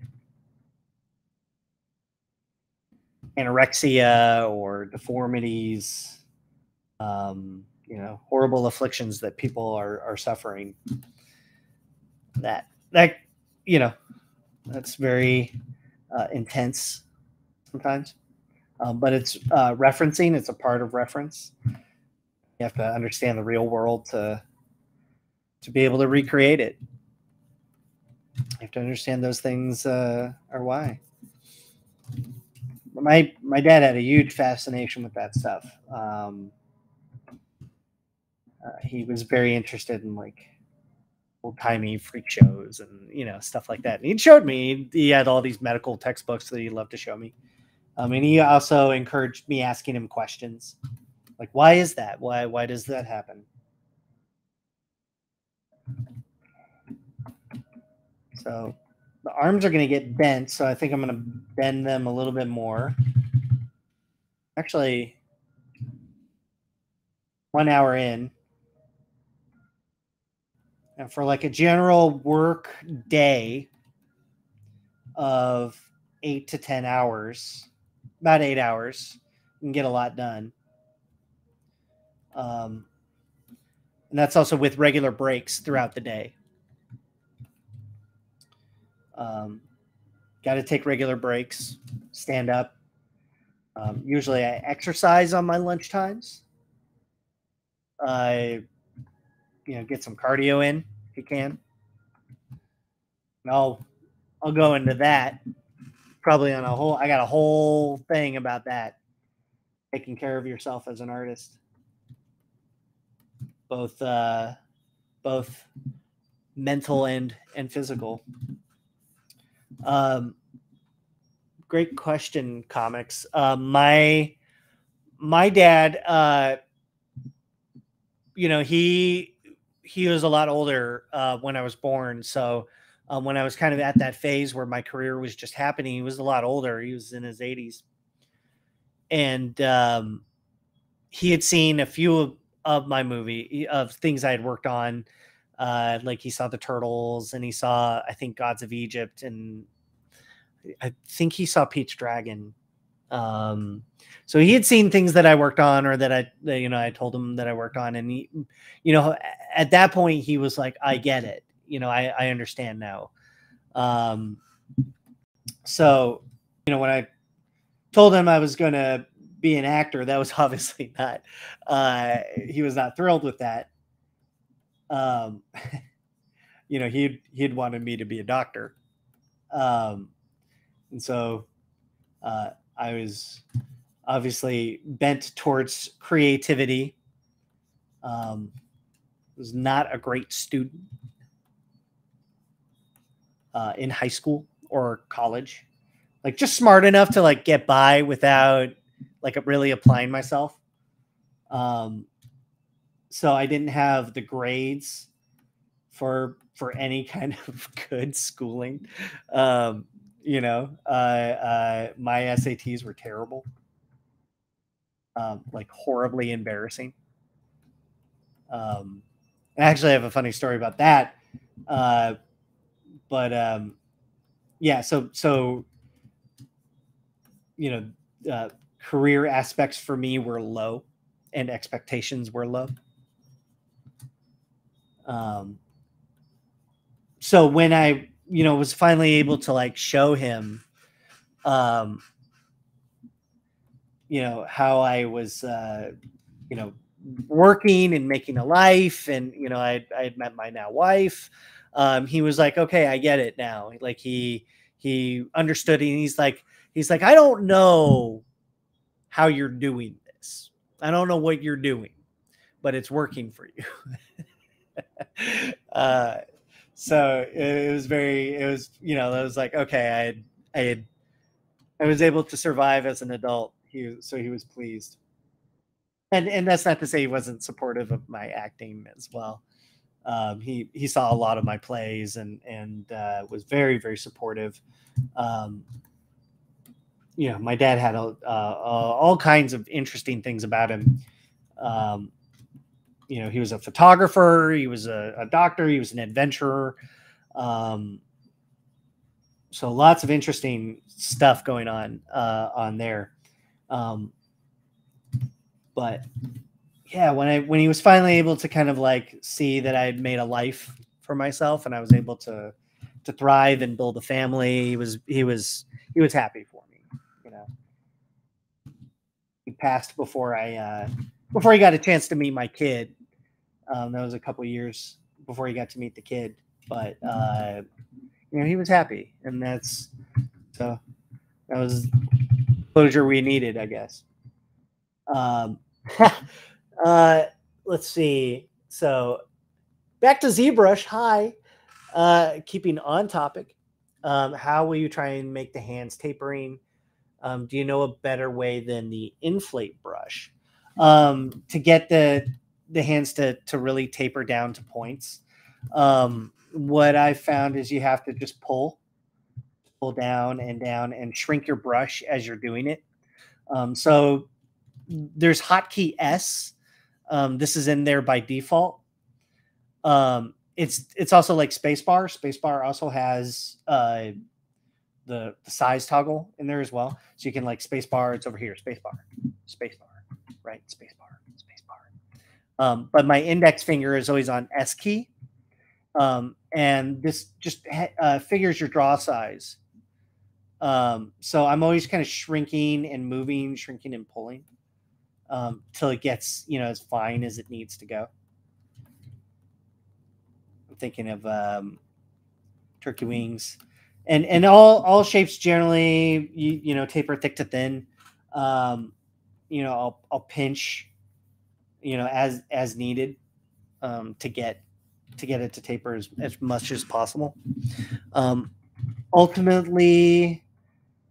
anorexia or deformities um, you know horrible afflictions that people are are suffering that that you know that's very uh, intense sometimes, um, but it's uh, referencing. It's a part of reference. You have to understand the real world to to be able to recreate it. You have to understand those things uh, are why. My my dad had a huge fascination with that stuff. Um, uh, he was very interested in like old timey freak shows and you know stuff like that. And he showed me he had all these medical textbooks that he loved to show me. Um, and he also encouraged me asking him questions, like why is that? Why why does that happen? So the arms are going to get bent, so I think I'm going to bend them a little bit more. Actually, one hour in, and for like a general work day of eight to 10 hours, about eight hours, you can get a lot done. Um, and that's also with regular breaks throughout the day. Um, Got to take regular breaks, stand up. Um, usually, I exercise on my lunch times. I you know, get some cardio in if you can. And I'll I'll go into that probably on a whole I got a whole thing about that. Taking care of yourself as an artist. Both uh both mental and and physical. Um great question, comics. Uh, my my dad, uh, you know, he he was a lot older uh, when I was born. So um, when I was kind of at that phase where my career was just happening, he was a lot older. He was in his 80s, and um, he had seen a few of, my movie of things I had worked on. Uh, like he saw the turtles, and he saw I think Gods of Egypt, and I think he saw Pete's Dragon. Um, so he had seen things that I worked on, or that I, that, you know, I told him that I worked on, and he, you know, at that point he was like, "I get it, you know, I, I understand now." Um, so, you know, when I told him I was going to be an actor, that was obviously not. Uh, he was not thrilled with that. Um, you know, he he'd wanted me to be a doctor. Um, and so uh, I was obviously bent towards creativity. Um, was not a great student uh, in high school or college, like just smart enough to like get by without like really applying myself. Um, so I didn't have the grades for for any kind of good schooling. Um, you know, uh, uh, my SATs were terrible, um, like horribly embarrassing. Um, actually, I have a funny story about that. Uh, but um, yeah, so so you know, uh, career aspects for me were low, and expectations were low. Um, so when I you know was finally able to like show him um you know how i was uh you know working and making a life and you know i i had met my now wife um he was like okay i get it now like he he understood and he's like he's like i don't know how you're doing this. I don't know what you're doing but it's working for you. Uh so it was very it was you know it was like okay i had i had i was able to survive as an adult. He so he was pleased. And and that's not to say he wasn't supportive of my acting as well. Um, he he saw a lot of my plays and and uh, was very very supportive. Um, you know my dad had a, uh, uh, all kinds of interesting things about him um, you know, he was a photographer, he was a, a doctor, he was an adventurer. Um, so lots of interesting stuff going on uh, on there. Um, but yeah, when I when he was finally able to kind of like see that I had made a life for myself and I was able to to thrive and build a family, he was he was he was happy for me. You know, he passed before I uh, before he got a chance to meet my kid. Um, that was a couple years before he got to meet the kid, but uh, you know he was happy, and that's so that was closure we needed, I guess. Um, uh, let's see. So back to ZBrush. Hi. Uh, keeping on topic. Um, how will you try and make the hands tapering? Um, do you know a better way than the inflate brush um, to get the the hands to to really taper down to points. Um, what I found is you have to just pull, pull down and down, and shrink your brush as you're doing it. Um, so there's hotkey S. Um, this is in there by default. Um, it's it's also like spacebar. Spacebar also has uh, the the size toggle in there as well, so you can like spacebar. It's over here. Spacebar, spacebar, right? space bar, Spacebar um, but my index finger is always on S key. Um, and this just uh, figures your draw size. Um, so I'm always kind of shrinking and moving, shrinking and pulling um, till it gets, you know, as fine as it needs to go. I'm thinking of um, turkey wings and, and all, all shapes generally, you, you know, taper thick to thin. Um, you know, I'll, I'll pinch you know, as as needed um, to get to get it to taper as, as much as possible. Um, ultimately,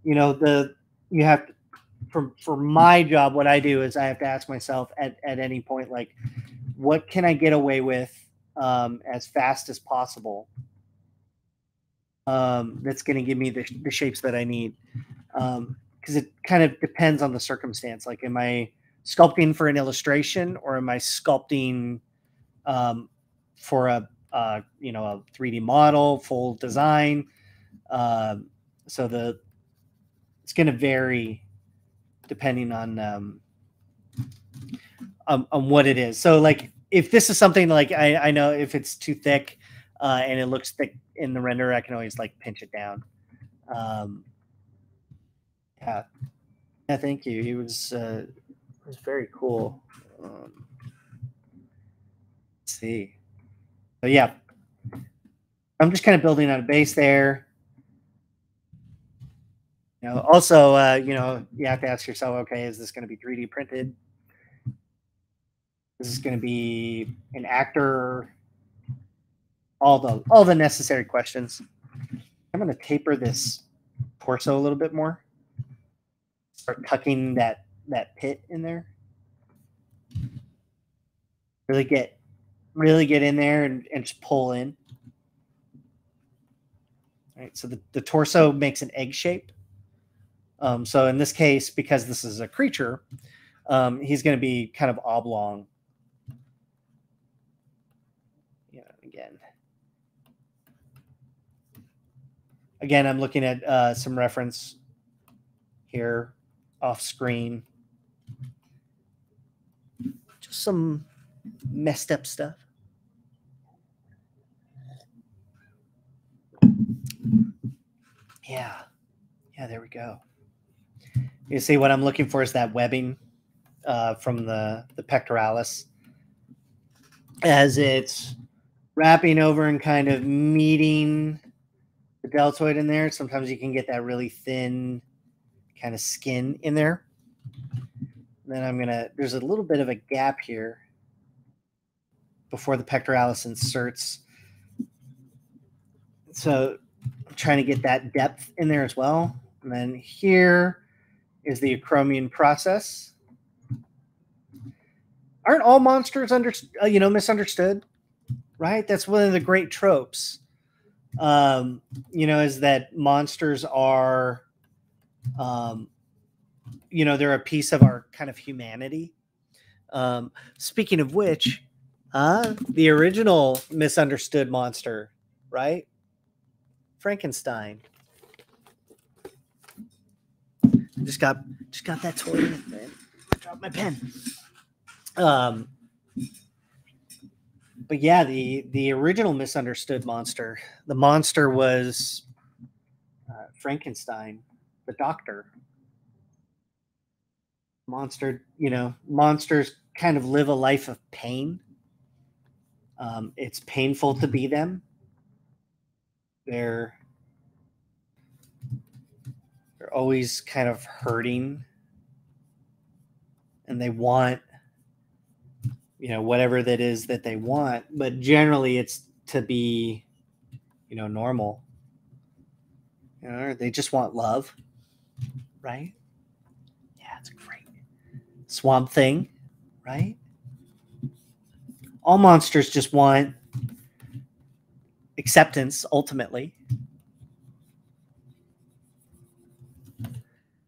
you know the you have to, for for my job what i do is i have to ask myself at, at any point like what can i get away with um, as fast as possible um, that's going to give me the, the shapes that i need. Because um, it kind of depends on the circumstance. Like am i sculpting for an illustration or am i sculpting um, for a uh, you know a 3d model full design? Um, so the it's going to vary depending on um, um, on what it is. So like if this is something like I, I know if it's too thick uh, and it looks thick in the render, I can always like pinch it down. Um, yeah, yeah. Thank you. He was uh, was very cool. Um, let's see. But yeah, I'm just kind of building on a base there. You know, also, uh, you know, you have to ask yourself, okay, is this going to be 3D printed? Is this going to be an actor? All the all the necessary questions. I'm going to taper this torso a little bit more. Start tucking that that pit in there. Really get really get in there and, and just pull in. All right, so the, the torso makes an egg shape. Um, so in this case, because this is a creature, um, he's going to be kind of oblong. Yeah, again. Again, I'm looking at uh, some reference here off screen. Just some messed up stuff. Yeah. Yeah, there we go. You see what I'm looking for is that webbing uh, from the, the pectoralis as it's wrapping over and kind of meeting the deltoid in there. Sometimes you can get that really thin kind of skin in there. And then I'm going to, there's a little bit of a gap here before the pectoralis inserts. So I'm trying to get that depth in there as well. And then here is the acromion process. Aren't all monsters under, uh, you know, misunderstood? Right? That's one of the great tropes. Um, you know, is that monsters are, um, you know, they're a piece of our kind of humanity. Um, speaking of which, uh, the original misunderstood monster, right? Frankenstein just got just got that toy. Drop my pen. Um, but yeah, the the original misunderstood monster. The monster was uh, Frankenstein, the doctor. Monster, you know, monsters kind of live a life of pain. Um, it's painful to be them. They're they're always kind of hurting and they want you know whatever that is that they want but generally it's to be you know normal. You know they just want love right? Yeah it's great. Swamp thing right? All monsters just want acceptance ultimately.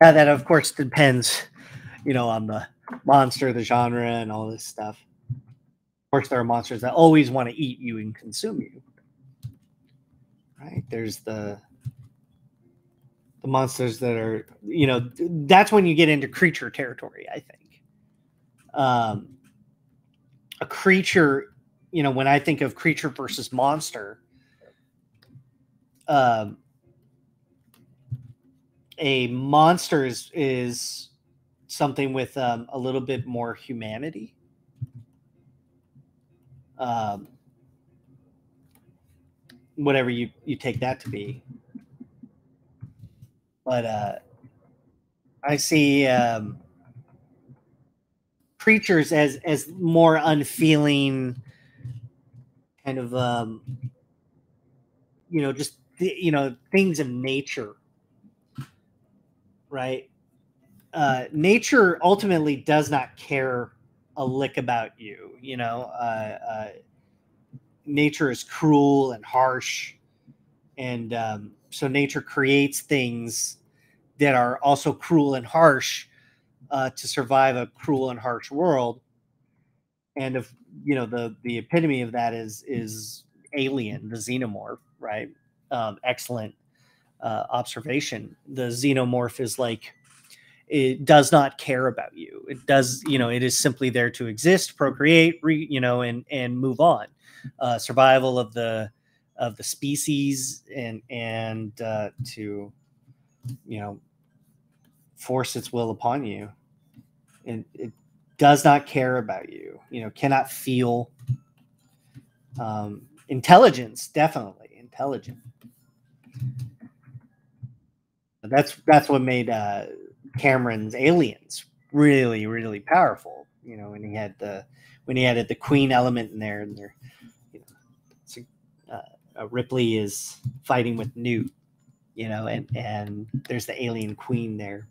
Yeah, that of course depends, you know, on the monster, the genre, and all this stuff. Course, there are monsters that always want to eat you and consume you. Right? There's the the monsters that are, you know, that's when you get into creature territory. I think. Um, a creature, you know, when I think of creature versus monster, um, a monster is, is something with um, a little bit more humanity. Um, whatever you, you take that to be. But uh, I see um, creatures as as more unfeeling, kind of um, you know, just you know things of nature right? Uh, nature ultimately does not care a lick about you. You know, uh, uh, nature is cruel and harsh, and um, so nature creates things that are also cruel and harsh uh, to survive a cruel and harsh world. And if you know the the epitome of that is is Alien, the xenomorph, right? Um, excellent uh, observation. The xenomorph is like it does not care about you. It does, you know, it is simply there to exist, procreate, re, you know, and and move on. Uh, survival of the of the species and and uh, to you know force its will upon you and it does not care about you you know cannot feel um, intelligence definitely intelligent that's that's what made uh, cameron's aliens really really powerful you know when he had the when he added the queen element in there and there you know a, uh, ripley is fighting with newt you know and and there's the alien queen there.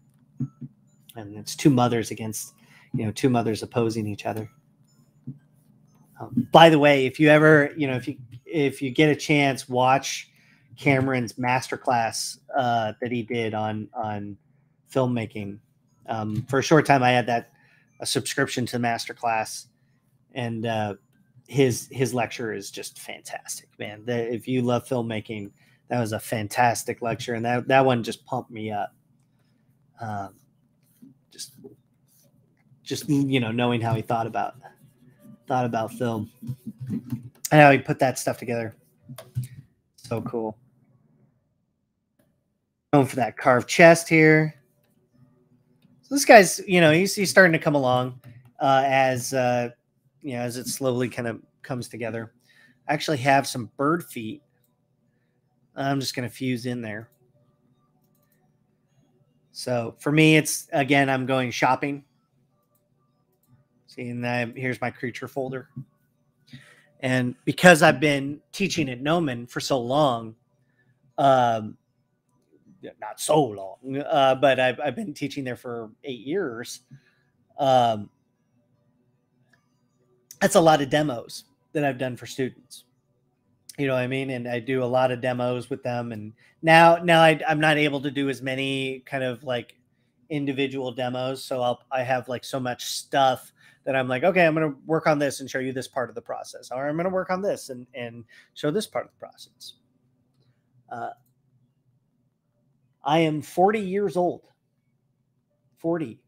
And it's two mothers against you know two mothers opposing each other. Um, by the way if you ever you know if you if you get a chance watch cameron's masterclass uh, that he did on on filmmaking. Um, for a short time i had that a subscription to masterclass and uh, his his lecture is just fantastic man. The, if you love filmmaking that was a fantastic lecture and that, that one just pumped me up. Um, just just you know knowing how he thought about thought about film and how he put that stuff together. So cool. Going for that carved chest here so this guy's you know he's, he's starting to come along uh, as uh, you know as it slowly kind of comes together I actually have some bird feet i'm just going to fuse in there so for me, it's again, I'm going shopping. See, and then here's my creature folder. And because I've been teaching at Gnomon for so long, um, not so long, uh, but I've, I've been teaching there for eight years. Um, that's a lot of demos that I've done for students you know what I mean? And I do a lot of demos with them. And now, now I, am not able to do as many kind of like individual demos. So I'll, I have like so much stuff that I'm like, okay, I'm going to work on this and show you this part of the process, or I'm going to work on this and, and show this part of the process. Uh, I am 40 years old. 40.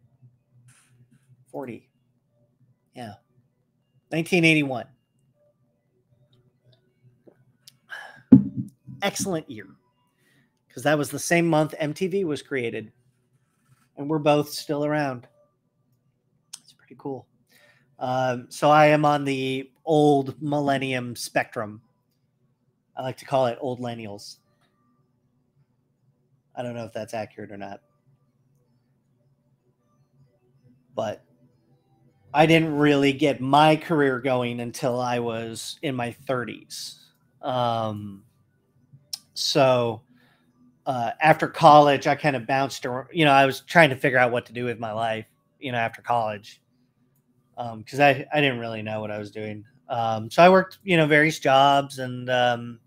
40. Yeah. 1981. excellent year because that was the same month MTV was created, and we're both still around. It's pretty cool. Um, so I am on the old millennium spectrum. I like to call it old millennials. I don't know if that's accurate or not. But I didn't really get my career going until I was in my 30s. Um, so uh, after college, I kind of bounced around. You know, I was trying to figure out what to do with my life. You know, after college, because um, I I didn't really know what I was doing. Um, so I worked, you know, various jobs, and um,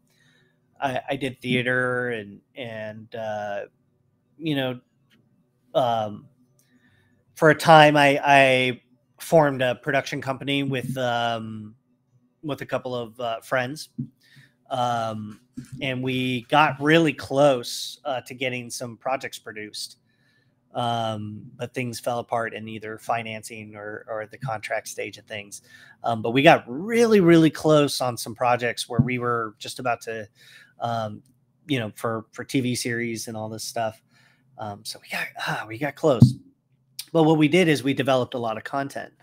I, I, did theater, and and uh, you know, um, for a time, I, I formed a production company with um, with a couple of uh, friends um, and we got really close uh, to getting some projects produced. Um, but things fell apart in either financing or, or the contract stage of things. Um, but we got really, really close on some projects where we were just about to, um, you know, for for TV series and all this stuff. Um, so we got ah, we got close. But what we did is we developed a lot of content,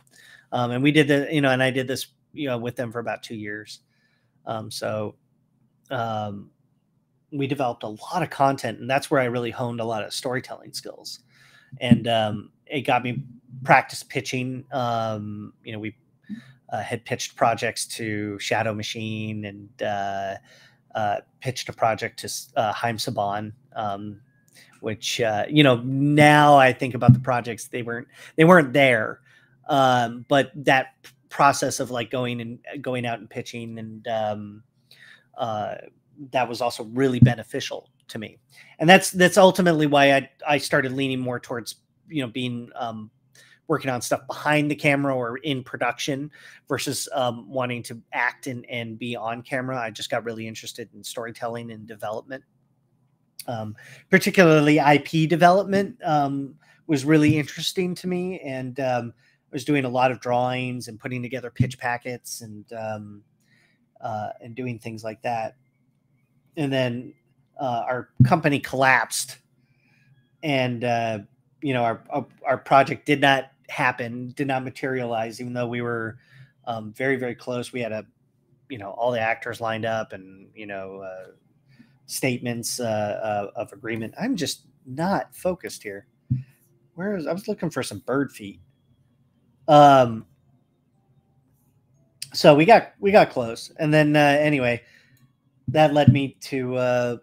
um, and we did the you know, and I did this you know with them for about two years. Um, so um, we developed a lot of content, and that's where I really honed a lot of storytelling skills. And um, it got me practice pitching. Um, you know, we uh, had pitched projects to Shadow Machine and uh, uh, pitched a project to uh, Haim Saban um, which uh, you know now I think about the projects they weren't they weren't there, um, but that process of like going and uh, going out and pitching and um, uh, that was also really beneficial to me, and that's that's ultimately why I I started leaning more towards you know being um, working on stuff behind the camera or in production versus um, wanting to act and, and be on camera. I just got really interested in storytelling and development. Um, particularly IP development um, was really interesting to me. And um, I was doing a lot of drawings and putting together pitch packets and, um, uh, and doing things like that. And then uh, our company collapsed and, uh, you know, our, our, our project did not happen, did not materialize, even though we were um, very, very close. We had a, you know, all the actors lined up and, you know, uh, statements uh, uh, of agreement. I'm just not focused here. Where is I was looking for some bird feet. Um, so we got we got close, and then uh, anyway, that led me to uh,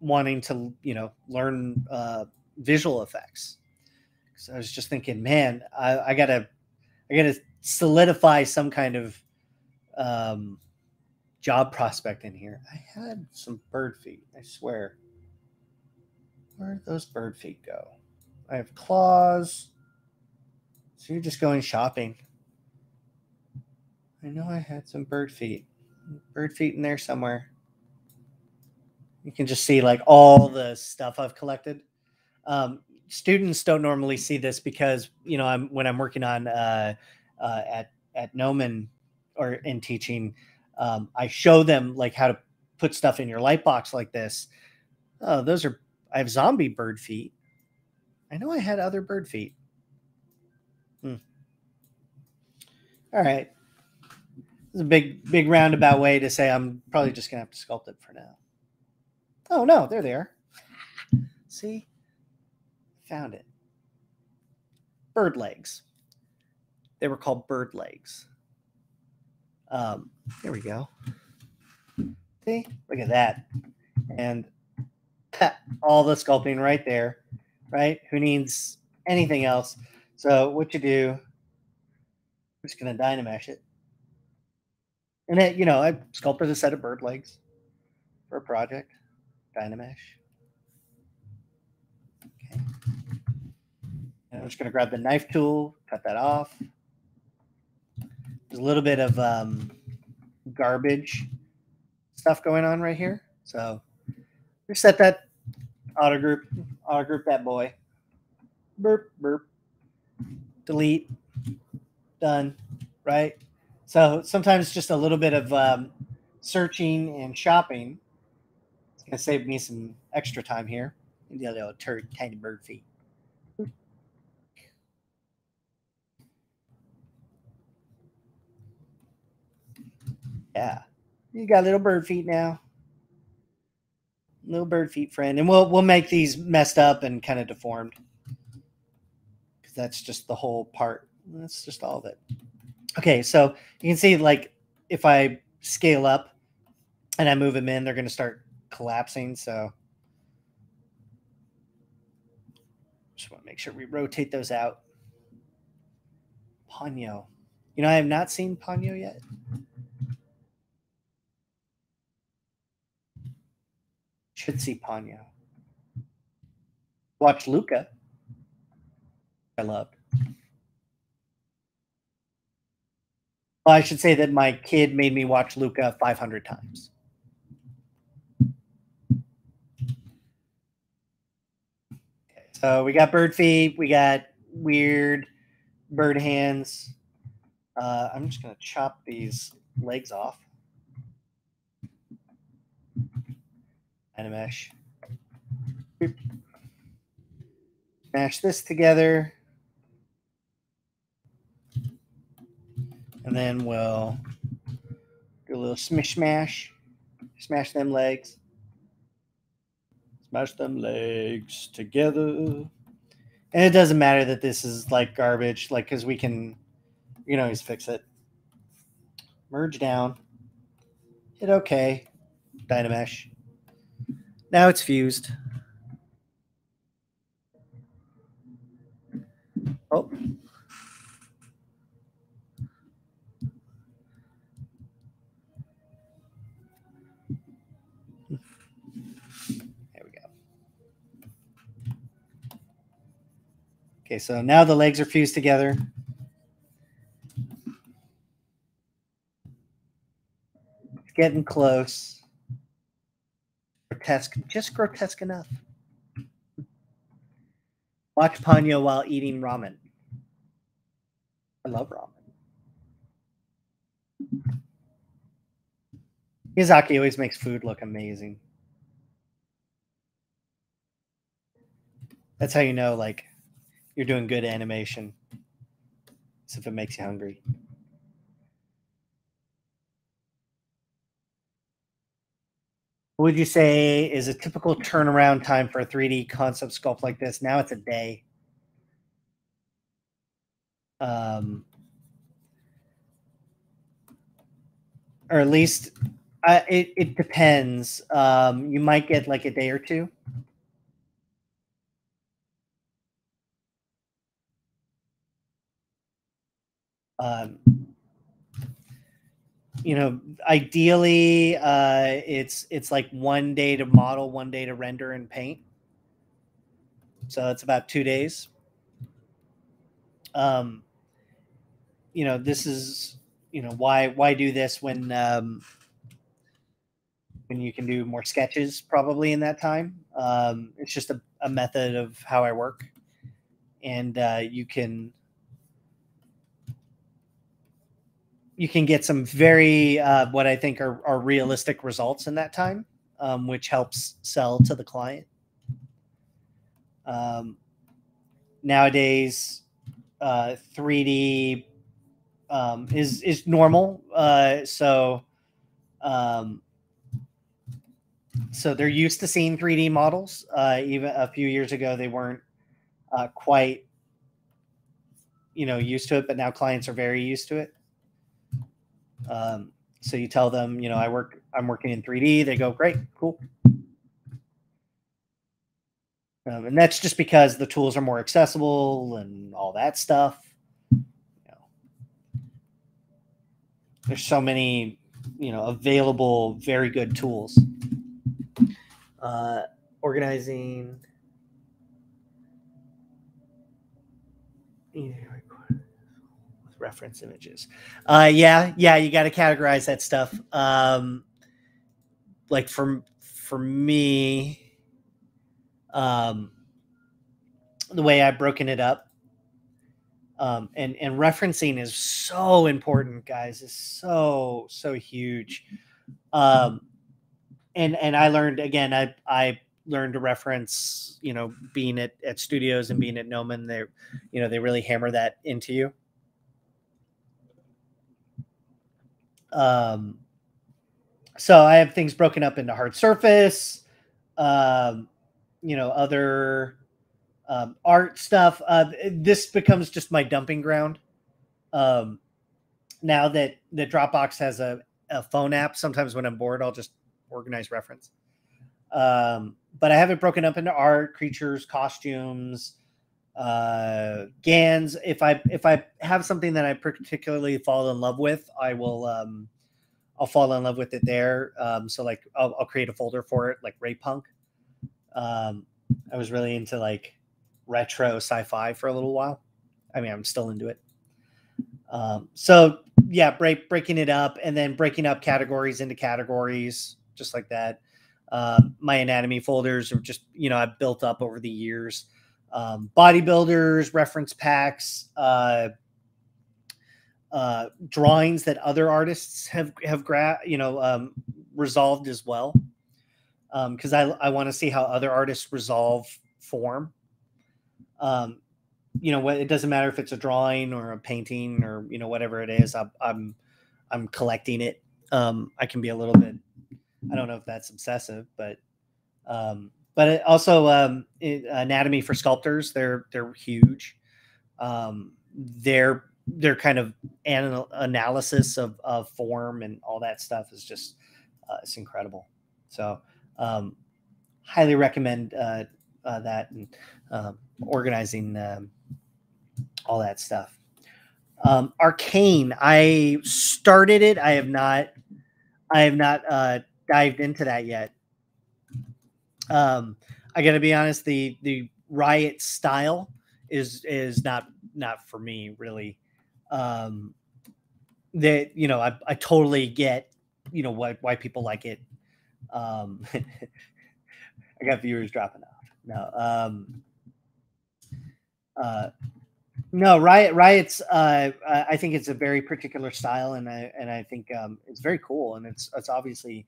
wanting to you know learn uh, visual effects I was just thinking, man, I, I gotta, I gotta solidify some kind of um, job prospect in here. I had some bird feet. I swear. Where'd those bird feet go? I have claws. So you're just going shopping. I know I had some bird feet. Bird feet in there somewhere. You can just see like all the stuff I've collected. Um, students don't normally see this because you know I'm when I'm working on uh, uh, at at Gnomon or in teaching, um, I show them like how to put stuff in your light box like this. Oh, those are I have zombie bird feet. I know I had other bird feet. Hmm. All right. It's a big, big roundabout way to say I'm probably just gonna have to sculpt it for now. Oh no, there they are. See? Found it. Bird legs. They were called bird legs. Um, here we go. See, look at that. And all the sculpting right there, right? Who needs anything else? So what you do, I'm just gonna dynamesh it. And then, you know, I sculpted a set of bird legs for a project, dynamesh. And I'm just going to grab the knife tool, cut that off. There's a little bit of um, garbage stuff going on right here. So reset that auto group, auto group that boy. Burp, burp. Delete. Done. Right? So sometimes just a little bit of um, searching and shopping. It's going to save me some extra time here. The turd, tiny bird feet. Yeah. You got little bird feet now. Little bird feet friend. And we'll we'll make these messed up and kind of deformed. Because that's just the whole part. That's just all of it. Okay, so you can see like if I scale up and I move them in, they're going to start collapsing. So just want to make sure we rotate those out. Ponyo. You know, I have not seen Ponyo yet. Should see Ponyo. Watch Luca. I loved. Well, I should say that my kid made me watch Luca 500 times. Okay, so we got bird feet, we got weird bird hands. Uh, I'm just going to chop these legs off. Dynamesh. Mash this together. And then we'll do a little smish smash. Smash them legs. Smash them legs together. And it doesn't matter that this is like garbage, like because we can, you can always fix it. Merge down. Hit OK. Dynamesh. Now it's fused. Oh. There we go. Okay, so now the legs are fused together. It's getting close. Grotesque, just grotesque enough. Watch Ponyo while eating ramen. I love ramen. Miyazaki always makes food look amazing. That's how you know, like, you're doing good animation. As if it makes you hungry. Would you say is a typical turnaround time for a 3D concept sculpt like this? Now it's a day. Um, or at least uh, it, it depends. Um, you might get like a day or two. Um, you know, ideally, uh, it's it's like one day to model, one day to render and paint. So it's about two days. Um, you know, this is you know why why do this when um, when you can do more sketches probably in that time. Um, it's just a, a method of how I work, and uh, you can you can get some very uh, what I think are, are realistic results in that time, um, which helps sell to the client. Um, nowadays, uh, 3D um, is is normal, uh, so um, so they're used to seeing 3D models. Uh, even a few years ago, they weren't uh, quite you know used to it, but now clients are very used to it. Um, so you tell them, you know, I work, I'm working in 3D. They go, great, cool. Um, and that's just because the tools are more accessible and all that stuff. You know, there's so many, you know, available, very good tools. Uh, organizing. Yeah reference images. Uh, yeah, yeah, you got to categorize that stuff. Um, like for for me, um, the way I've broken it up, um, and and referencing is so important, guys. Is so so huge. Um, and and I learned again. I I learned to reference. You know, being at at studios and being at Gnomon, they, you know, they really hammer that into you. Um, so I have things broken up into hard surface, um, you know, other um, art stuff. Uh, this becomes just my dumping ground. Um, now that the Dropbox has a, a phone app, sometimes when I'm bored, I'll just organize reference. Um, but I have it broken up into art, creatures, costumes, uh, guns. If I if I have something that I particularly fall in love with, I will um, I'll fall in love with it there. Um, so like I'll, I'll create a folder for it, like Ray Punk. Um, I was really into like retro sci-fi for a little while. I mean, I'm still into it. Um, so yeah, break breaking it up and then breaking up categories into categories, just like that. Um, my anatomy folders are just you know I've built up over the years um, bodybuilders, reference packs, uh, uh, drawings that other artists have have gra- you know um, resolved as well. Because um, I I want to see how other artists resolve form. Um, you know, what it doesn't matter if it's a drawing or a painting or you know whatever it is. I'm I'm, I'm collecting it. Um, I can be a little bit. I don't know if that's obsessive, but um, but also um, anatomy for sculptors they're they're huge um, their their kind of anal- analysis of, of form and all that stuff is just uh, it's incredible so um, highly recommend uh, uh, that and um, organizing um, all that stuff. Um, Arcane, I started it. I have not, I have not uh, dived into that yet. Um, I got to be honest. The the Riot style is is not not for me really. Um, that you know, I I totally get you know why why people like it. Um, I got viewers dropping off. No, um, uh, no, Riot Riot's. Uh, I think it's a very particular style, and I and I think um, it's very cool, and it's it's obviously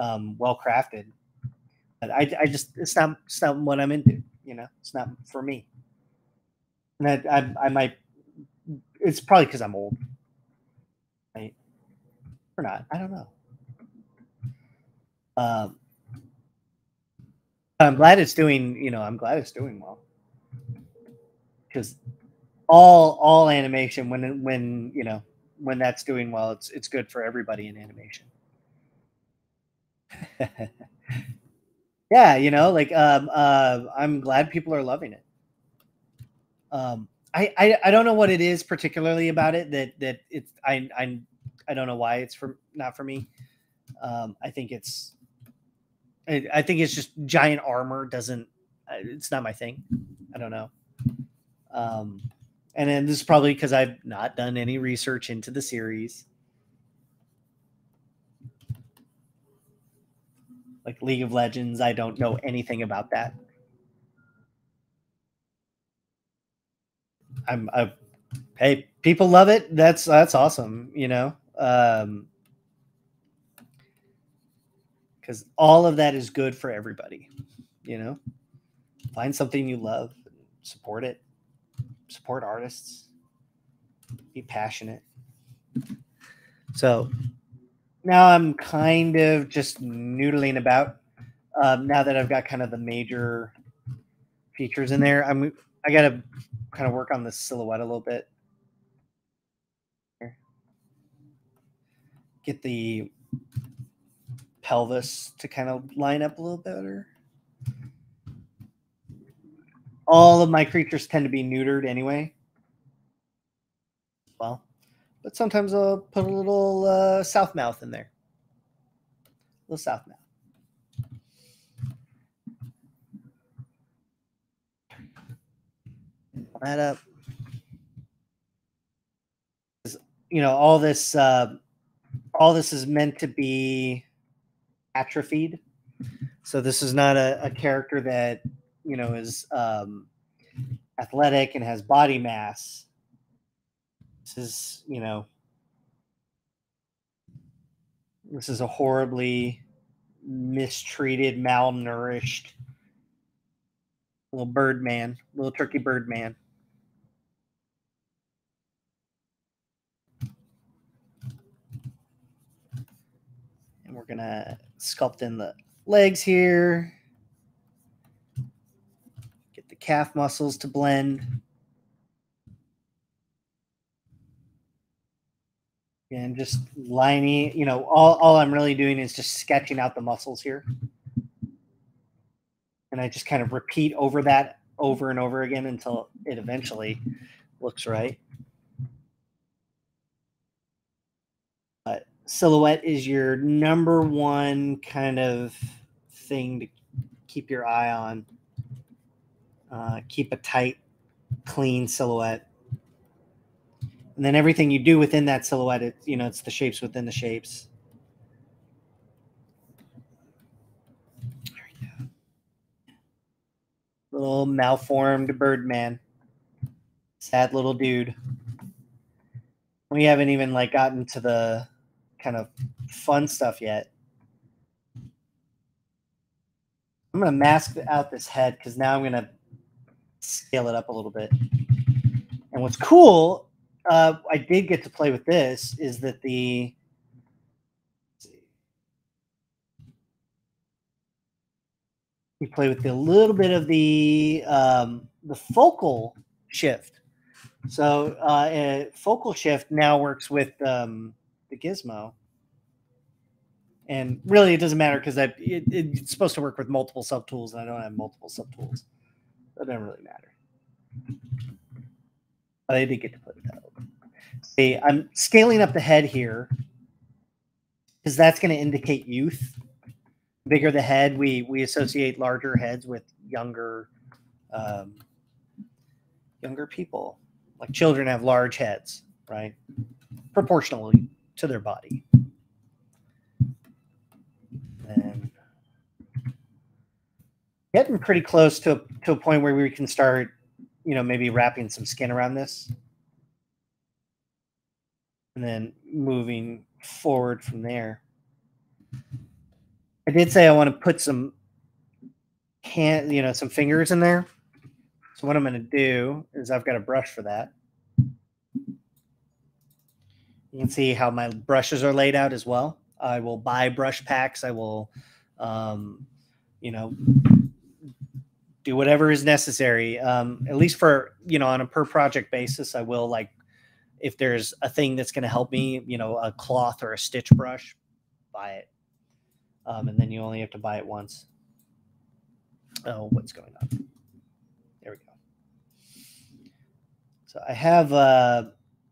um, well crafted. I, I just it's not it's not what I'm into. You know, it's not for me. And I I, I might. It's probably because I'm old. Right? Or not. I don't know. Um, I'm glad it's doing. You know, I'm glad it's doing well. Because all all animation when when you know when that's doing well, it's it's good for everybody in animation. yeah, you know, like um, uh, I'm glad people are loving it. Um, I, I I don't know what it is particularly about it that that it's I I I don't know why it's for not for me. Um, I think it's I, I think it's just giant armor doesn't uh, it's not my thing. I don't know. Um, and then this is probably because I've not done any research into the series. Like League of Legends, I don't know anything about that. I'm, I, hey, people love it. That's that's awesome. You know, um, because all of that is good for everybody. You know, find something you love, support it support artists, be passionate. So now I'm kind of just noodling about. Um, now that I've got kind of the major features in there, I'm I got to kind of work on the silhouette a little bit. Get the pelvis to kind of line up a little better all of my creatures tend to be neutered anyway. Well, but sometimes I'll put a little uh, south mouth in there. A little south mouth. that up. You know, all this, uh, all this is meant to be atrophied. So this is not a, a character that you know is um, athletic and has body mass. This is you know this is a horribly mistreated, malnourished little bird man, little turkey bird man. And we're gonna sculpt in the legs here Get the calf muscles to blend. And just lining, you know, all, all I'm really doing is just sketching out the muscles here. And I just kind of repeat over that over and over again until it eventually looks right. But silhouette is your number one kind of thing to keep your eye on. Uh, keep a tight, clean silhouette. And then everything you do within that silhouette, it, you know, it's the shapes within the shapes. Little malformed bird man. Sad little dude. We haven't even like gotten to the kind of fun stuff yet. I'm gonna mask out this head because now I'm gonna scale it up a little bit. And what's cool, uh, I did get to play with this, is that the we play with a little bit of the um, the focal shift. So uh, focal shift now works with um, the gizmo. And really, it doesn't matter because it, it's supposed to work with multiple subtools, and I don't have multiple subtools. That doesn't really matter. But I did get to play with that. See, I'm scaling up the head here because that's going to indicate youth. Bigger the head, we we associate larger heads with younger, um, younger people. Like children have large heads, right? Proportionally to their body. And getting pretty close to to a point where we can start, you know, maybe wrapping some skin around this. And then moving forward from there. I did say I want to put some hand, you know, some fingers in there. So what I'm going to do is I've got a brush for that. You can see how my brushes are laid out as well. I will buy brush packs. I will, um, you know, do whatever is necessary. Um, at least for you know on a per project basis, I will like if there's a thing that's going to help me, you know, a cloth or a stitch brush, buy it. Um, and then you only have to buy it once. Oh, what's going on? There we go. So I have uh,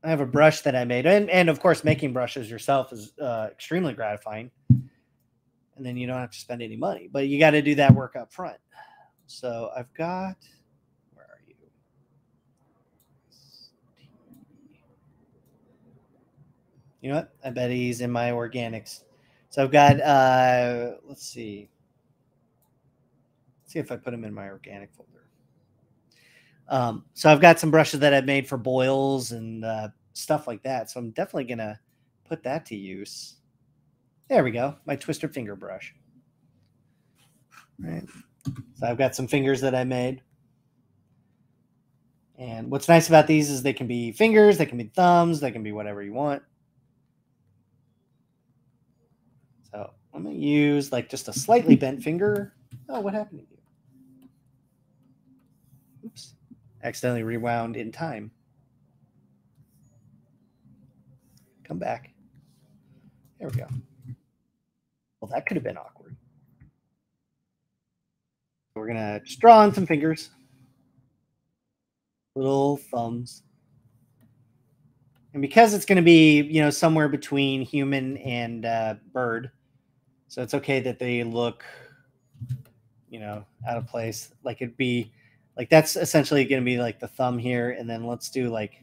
I have a brush that I made, and and of course, making brushes yourself is uh, extremely gratifying. And then you don't have to spend any money, but you got to do that work up front. So I've got, where are you? You know what? I bet he's in my organics. So I've got, uh, let's see. Let's see if I put him in my organic folder. Um, so I've got some brushes that I've made for boils and uh, stuff like that. So I'm definitely going to put that to use. There we go. My twister finger brush. All right. So I've got some fingers that I made. And what's nice about these is they can be fingers, they can be thumbs, they can be whatever you want. So I'm going to use like just a slightly bent finger. Oh, what happened to you? Oops. Accidentally rewound in time. Come back. There we go. Well, that could have been awkward. We're gonna just draw on some fingers, little thumbs. And because it's going to be, you know, somewhere between human and uh, bird, so it's okay that they look, you know, out of place. Like it'd be, like that's essentially going to be like the thumb here, and then let's do like,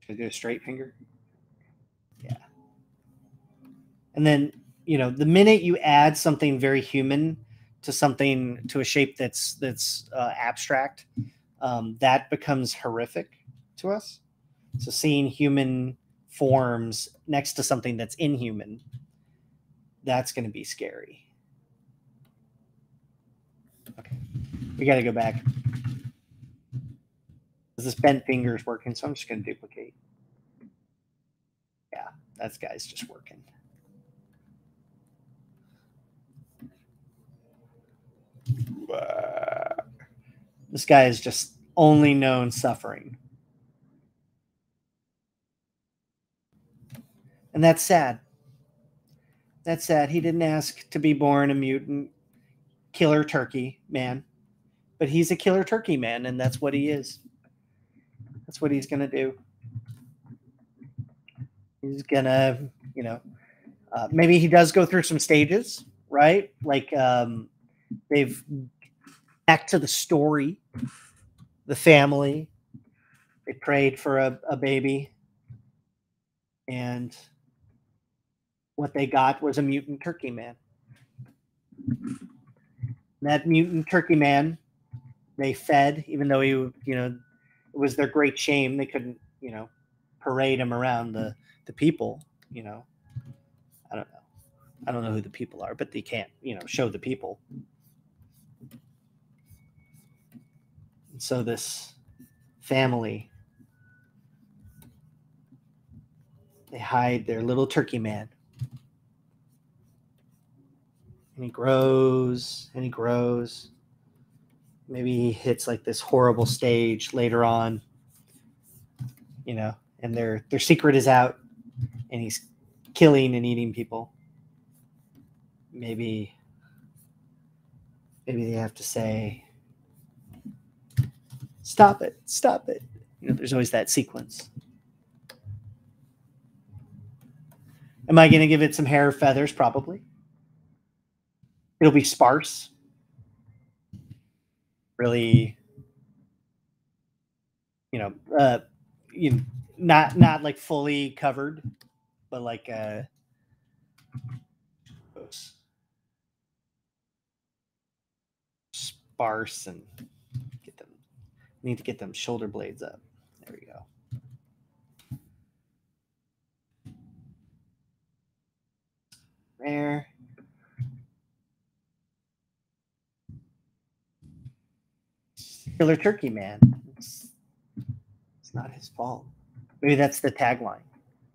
should I do a straight finger? Yeah. And then you know the minute you add something very human to something to a shape that's that's uh, abstract um, that becomes horrific to us. So seeing human forms next to something that's inhuman that's going to be scary. Okay we got to go back. This bent finger is working? So i'm just going to duplicate. Yeah that guy's just working This guy is just only known suffering. And that's sad. That's sad. He didn't ask to be born a mutant killer turkey man, but he's a killer turkey man, and that's what he is. That's what he's going to do. He's going to, you know, uh, maybe he does go through some stages, right? Like um, they've back to the story, the family. They prayed for a, a baby, and what they got was a mutant turkey man. That mutant turkey man, they fed, even though he, you know, it was their great shame. They couldn't, you know, parade him around the the people. You know, I don't know. I don't know who the people are, but they can't, you know, show the people. So this family they hide their little turkey man. And he grows and he grows. Maybe he hits like this horrible stage later on you know and their their secret is out and he's killing and eating people. Maybe maybe they have to say Stop it. Stop it. You know, there's always that sequence. Am I going to give it some hair feathers? Probably. It'll be sparse. Really, you know, uh, you know, not not like fully covered, but like uh, sparse and. Need to get them shoulder blades up. There we go. There. Killer Turkey Man. It's, it's not his fault. Maybe that's the tagline.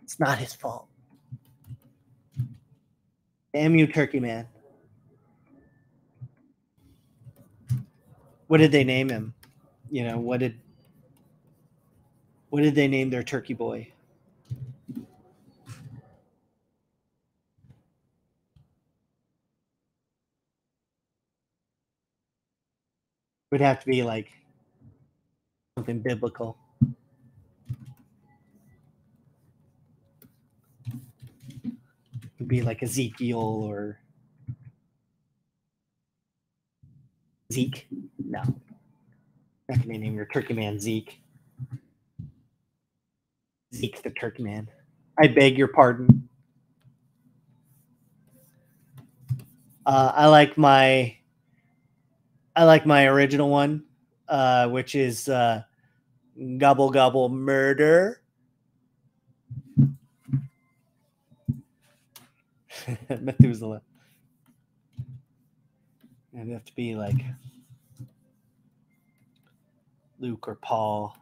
It's not his fault. Damn you, Turkey Man. What did they name him? You know, what did what did they name their turkey boy? would have to be like something biblical. It'd be like Ezekiel or Zeke. No. Not gonna name your turkey man Zeke. Zeke the turkey man. I beg your pardon. Uh, I like my I like my original one, uh, which is uh, Gobble Gobble Murder. Methuselah. It'd have to be like Luke or Paul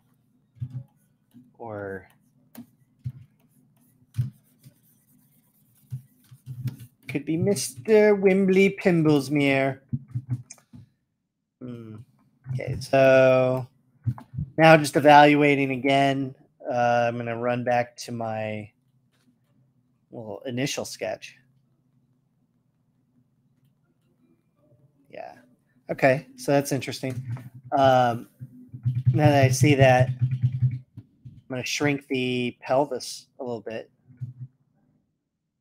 or could be Mr. Wimbley Pimblesmere. Hmm. Okay, so now just evaluating again. Uh, I'm going to run back to my well initial sketch. Yeah. Okay, so that's interesting. Um, now that I see that, I'm going to shrink the pelvis a little bit.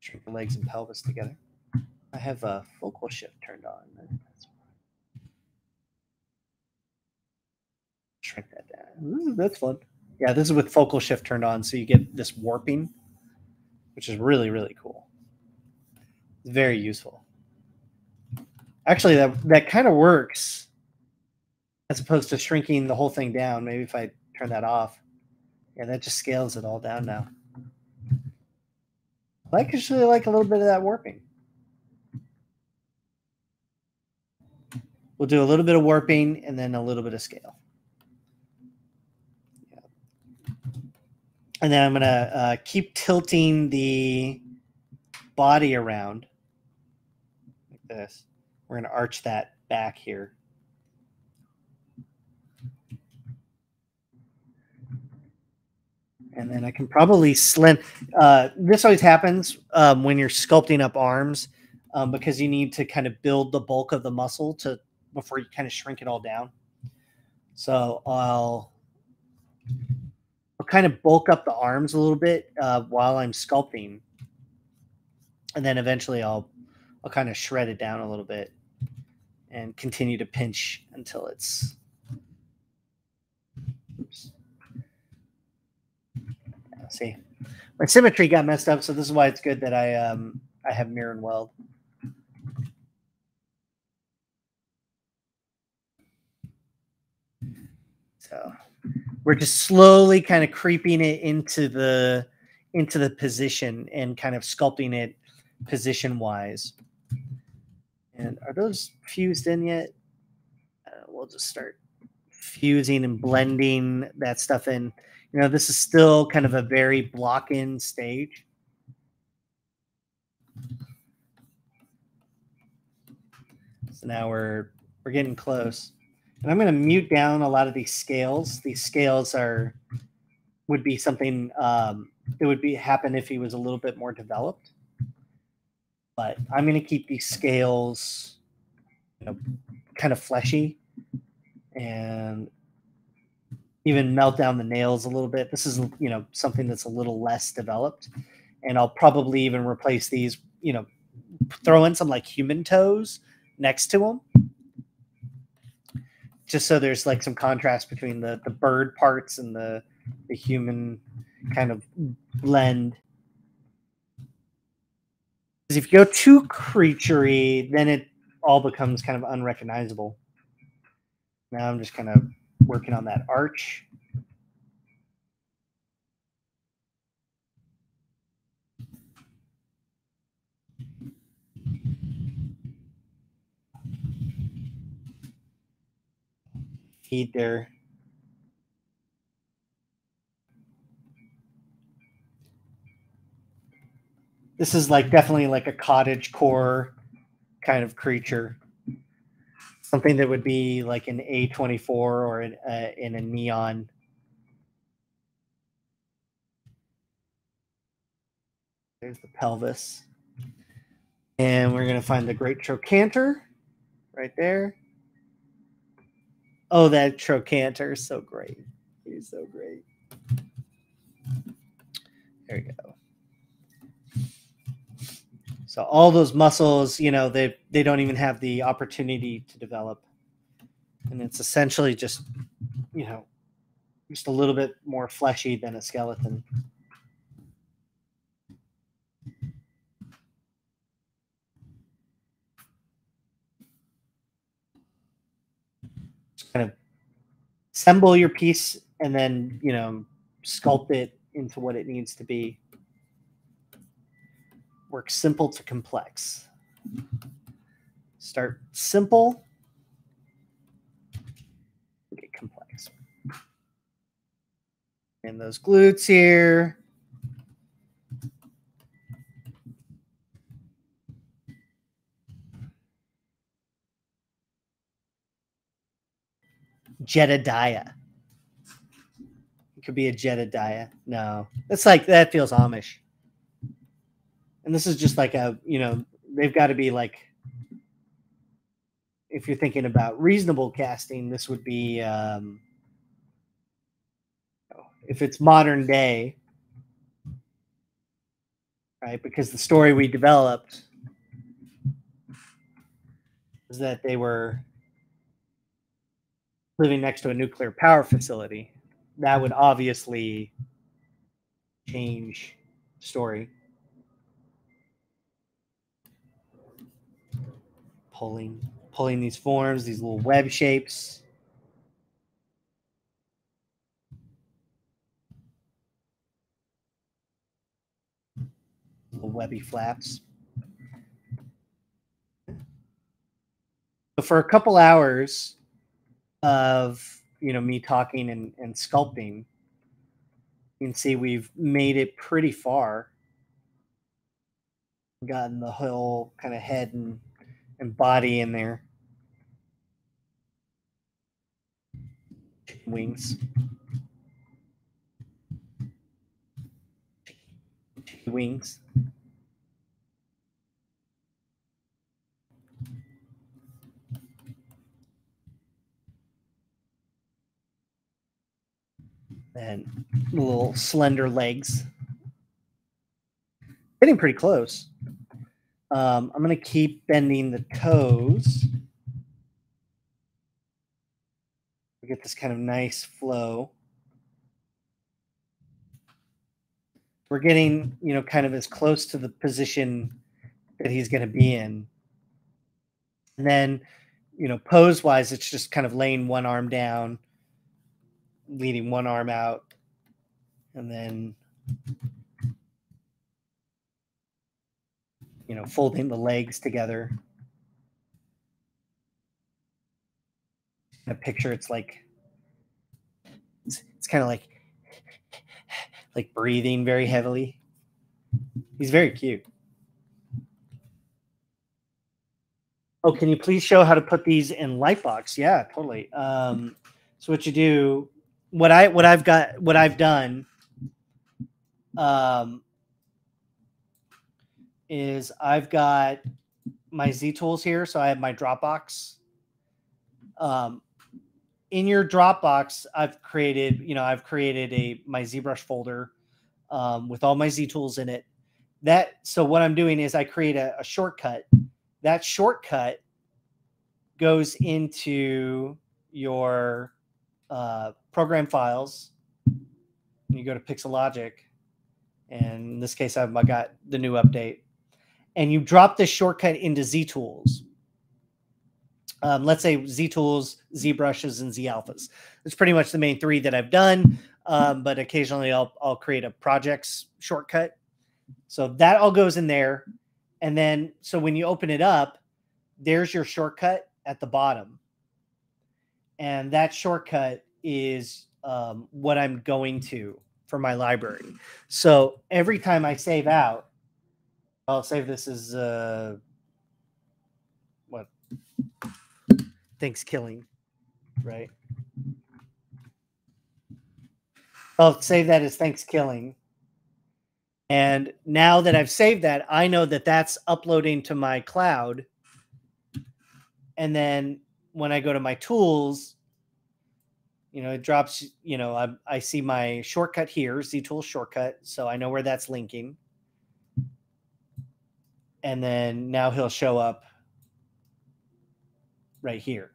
Shrink the legs and pelvis together. I have a focal shift turned on. shrink that down. Ooh, that's fun. Yeah, this is with focal shift turned on, so you get this warping, which is really really cool. It's very useful. Actually, that that kind of works as opposed to shrinking the whole thing down. Maybe if I turn that off, yeah, that just scales it all down now. I actually like a little bit of that warping. We'll do a little bit of warping and then a little bit of scale. And then I'm going to uh, keep tilting the body around like this. We're going to arch that back here. And then I can probably slim. Uh, this always happens um, when you're sculpting up arms um, because you need to kind of build the bulk of the muscle to before you kind of shrink it all down. So I'll I'll kind of bulk up the arms a little bit uh, while I'm sculpting, and then eventually I'll I'll kind of shred it down a little bit and continue to pinch until it's. Oops. See, my symmetry got messed up, so this is why it's good that I um I have mirror and weld. So we're just slowly kind of creeping it into the into the position and kind of sculpting it position wise. And are those fused in yet? Uh, we'll just start fusing and blending that stuff in. You know, this is still kind of a very block in stage. So now we're we're getting close. And I'm going to mute down a lot of these scales. These scales are would be something um, that would be happen if he was a little bit more developed. But I'm going to keep these scales, you know, kind of fleshy, and even melt down the nails a little bit. This is, you know, something that's a little less developed. And I'll probably even replace these, you know, throw in some like human toes next to them. Just so there's like some contrast between the the bird parts and the the human kind of blend. Because if you go too creaturey, then it all becomes kind of unrecognizable. Now I'm just kind of working on that arch. Heat there. This is like definitely like a cottage core kind of creature something that would be like an A24 or uh, in a neon. There's the pelvis. And we're going to find the great trochanter right there. Oh, that trochanter is so great. He's so great. There we go. So all those muscles, you know, they they don't even have the opportunity to develop, and it's essentially just, you know, just a little bit more fleshy than a skeleton. Just kind of assemble your piece and then you know sculpt it into what it needs to be work simple to complex. Start simple, get complex. And those glutes here. Jedediah. It could be a Jedediah. No, that's like that feels Amish and this is just like a you know they've got to be like if you're thinking about reasonable casting this would be um if it's modern day right? Because the story we developed is that they were living next to a nuclear power facility. That would obviously change story pulling pulling these forms, these little web shapes. Little webby flaps. So for a couple hours of you know me talking and, and sculpting, you can see we've made it pretty far. Gotten the whole kind of head and and body in there. Wings. Wings. And little slender legs. Getting pretty close. Um, I'm going to keep bending the toes. We get this kind of nice flow. We're getting, you know, kind of as close to the position that he's going to be in. And then, you know, pose wise, it's just kind of laying one arm down, leading one arm out, and then you know, folding the legs together. In a picture, it's like it's, it's kind of like like breathing very heavily. He's very cute. Oh, can you please show how to put these in Lightbox? Yeah, totally. Um, so what you do, what I what I've got, what I've done, um, is I've got my Z tools here. So I have my Dropbox. Um, in your Dropbox, I've created, you know, I've created a my ZBrush folder um, with all my Z tools in it. That so what I'm doing is I create a, a shortcut. That shortcut goes into your uh, program files. And you go to Pixologic, and in this case, I've got the new update, and you drop this shortcut into Z Tools. Um, let's say Z Tools, Z Brushes, and Z Alphas. It's pretty much the main three that I've done, um, but occasionally I'll I'll create a projects shortcut. So that all goes in there, and then so when you open it up, there's your shortcut at the bottom, and that shortcut is um, what I'm going to for my library. So every time I save out, I'll save this as uh, what Thanksgiving, right? I'll save that as Thanksgiving. And now that I've saved that, I know that that's uploading to my cloud. And then when I go to my tools, you know, it drops, you know, I, I see my shortcut here, Z Tool shortcut. So I know where that's linking. And then now he'll show up right here.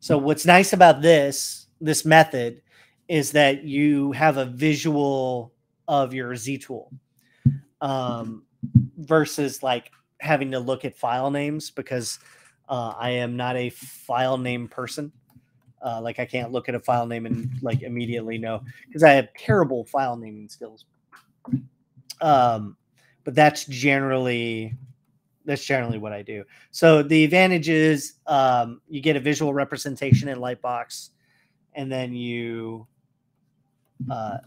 So what's nice about this this method is that you have a visual of your Z tool um, versus like having to look at file names because uh, I am not a file name person. Uh, like I can't look at a file name and like immediately know because I have terrible file naming skills. Um, but that's generally that's generally what I do. So the advantage is um, you get a visual representation in Lightbox, and then you, uh,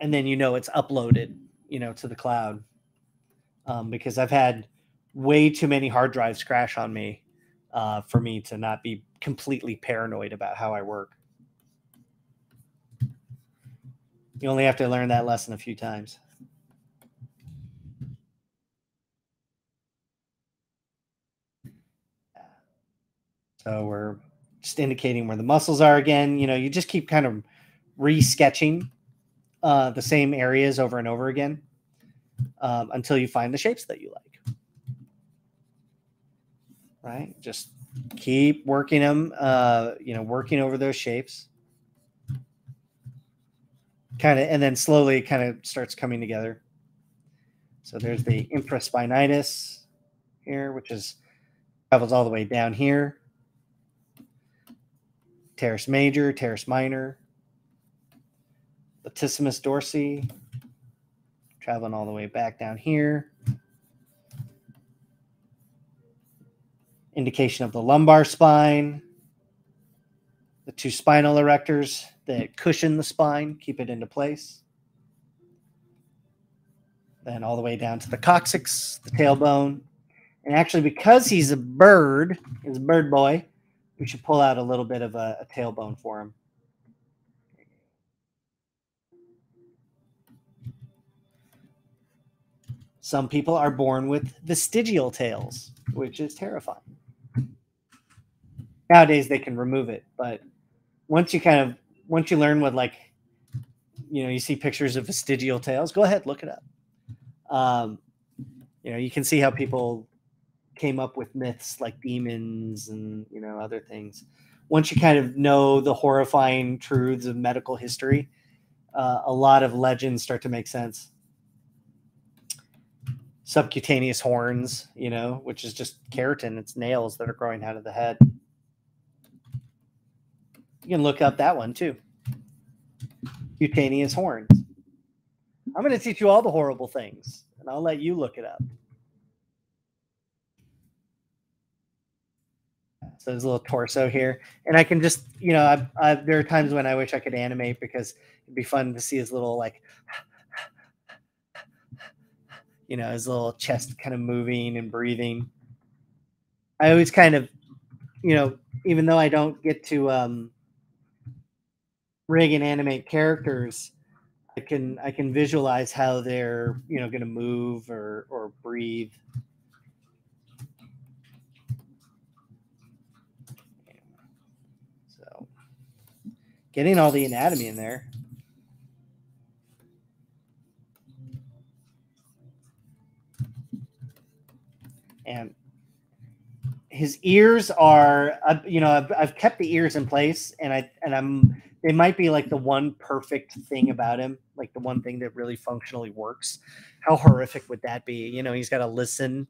and then you know it's uploaded, you know, to the cloud. Um, because I've had way too many hard drives crash on me uh, for me to not be completely paranoid about how I work. You only have to learn that lesson a few times. So we're just indicating where the muscles are again. You know, you just keep kind of re-sketching uh, the same areas over and over again um, until you find the shapes that you like. Right? Just keep working them, uh, you know, working over those shapes. Kind of, and then slowly it kind of starts coming together. So there's the infraspinatus here, which is travels all the way down here teres major, teres minor, latissimus dorsi, traveling all the way back down here. Indication of the lumbar spine, the two spinal erectors that cushion the spine, keep it into place. Then all the way down to the coccyx, the tailbone. And actually, because he's a bird, he's a bird boy, we should pull out a little bit of a, a tailbone for him. Some people are born with vestigial tails, which is terrifying. Nowadays they can remove it, but once you kind of once you learn what like you know you see pictures of vestigial tails, go ahead look it up. Um, you know you can see how people came up with myths like demons and you know other things. Once you kind of know the horrifying truths of medical history, uh, a lot of legends start to make sense. Subcutaneous horns, you know, which is just keratin. It's nails that are growing out of the head. You can look up that one too. Cutaneous horns. I'm going to teach you all the horrible things, and I'll let you look it up. So there's a little torso here, and I can just, you know, I, I, there are times when I wish I could animate because it'd be fun to see his little like, you know, his little chest kind of moving and breathing. I always kind of, you know, even though I don't get to um, rig and animate characters, I can I can visualize how they're you know going to move or or breathe. So getting all the anatomy in there. And his ears are, uh, you know, I've, I've kept the ears in place, and I and I'm they might be like the one perfect thing about him, like the one thing that really functionally works. How horrific would that be? You know, he's got to listen,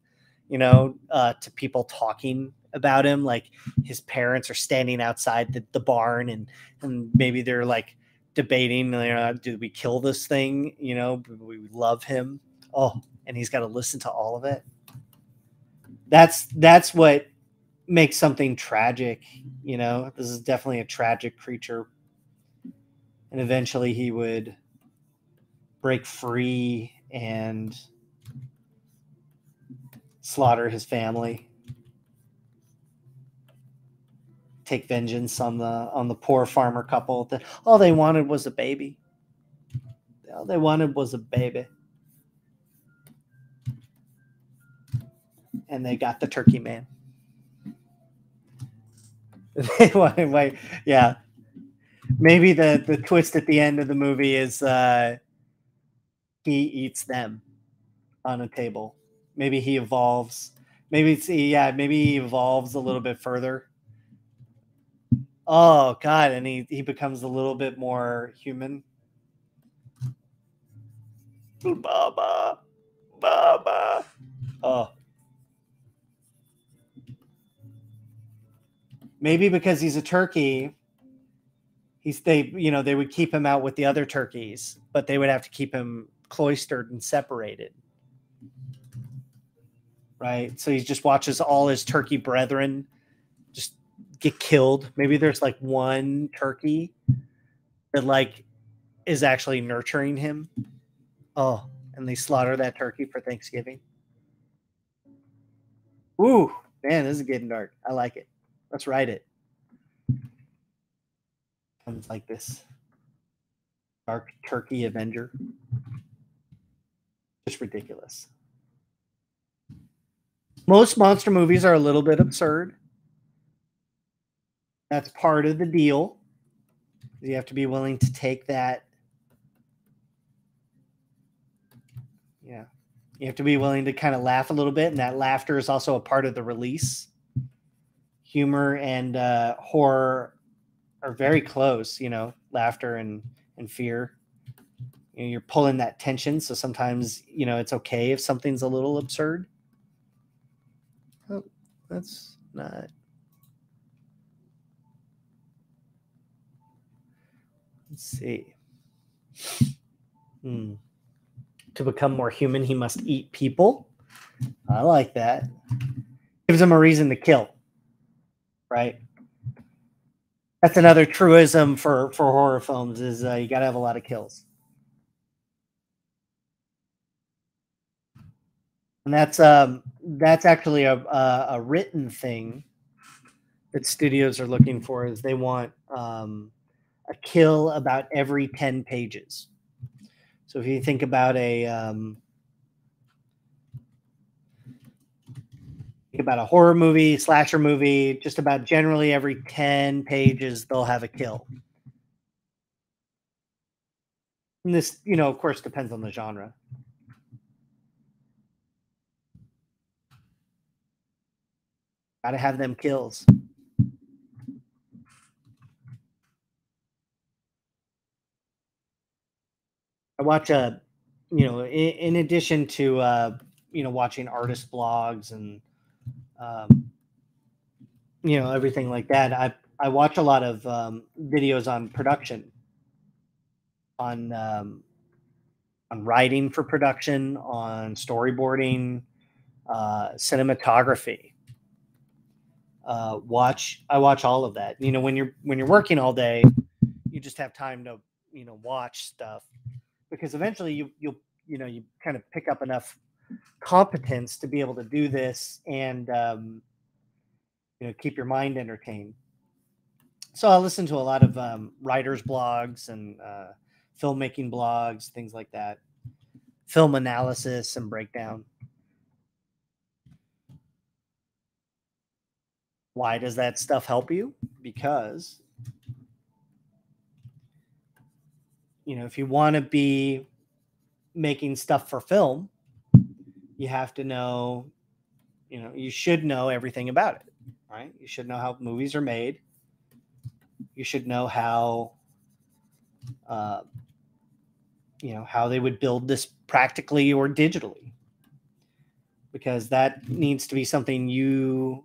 you know, uh, to people talking about him. Like his parents are standing outside the, the barn, and and maybe they're like debating, you know, do we kill this thing? You know, we love him. Oh, and he's got to listen to all of it that's that's what makes something tragic you know this is definitely a tragic creature and eventually he would break free and slaughter his family take vengeance on the on the poor farmer couple that all they wanted was a baby all they wanted was a baby and they got the turkey man. they wanted, wait, yeah. Maybe the the twist at the end of the movie is uh, he eats them on a table. Maybe he evolves. Maybe it's yeah. Maybe he evolves a little bit further. Oh God! And he he becomes a little bit more human. Baba, Baba. Oh, maybe because he's a turkey he's they you know they would keep him out with the other turkeys but they would have to keep him cloistered and separated. Right? So he just watches all his turkey brethren just get killed. Maybe there's like one turkey that like is actually nurturing him. Oh and they slaughter that turkey for thanksgiving. Ooh man this is getting dark. I like it. Let's write it. Comes like this. Dark Turkey Avenger. Just ridiculous. Most monster movies are a little bit absurd. That's part of the deal. You have to be willing to take that. Yeah. You have to be willing to kind of laugh a little bit, and that laughter is also a part of the release humor and uh, horror are very close. You know, laughter and and fear. You know, you're pulling that tension, so sometimes you know it's okay if something's a little absurd. Oh, that's not. Let's see. Hmm. To become more human, he must eat people. I like that. Gives him a reason to kill right? That's another truism for for horror films is uh, you got to have a lot of kills. And that's um that's actually a, a, a written thing that studios are looking for is they want um, a kill about every 10 pages. So if you think about a um, about a horror movie, slasher movie, just about generally every 10 pages, they'll have a kill. And this, you know, of course, depends on the genre. Got to have them kills. I watch a, uh, you know, in, in addition to, uh, you know, watching artist blogs and um, you know everything like that. I I watch a lot of um, videos on production, on um, on writing for production, on storyboarding, uh, cinematography. Uh, watch I watch all of that. You know, when you're when you're working all day, you just have time to you know watch stuff because eventually you you'll you know you kind of pick up enough competence to be able to do this and um, you know keep your mind entertained. So I listen to a lot of um, writers' blogs and uh, filmmaking blogs, things like that, film analysis and breakdown. Why does that stuff help you? Because you know, if you want to be making stuff for film, you have to know, you know, you should know everything about it, right? You should know how movies are made. You should know how, uh, you know, how they would build this practically or digitally, because that needs to be something you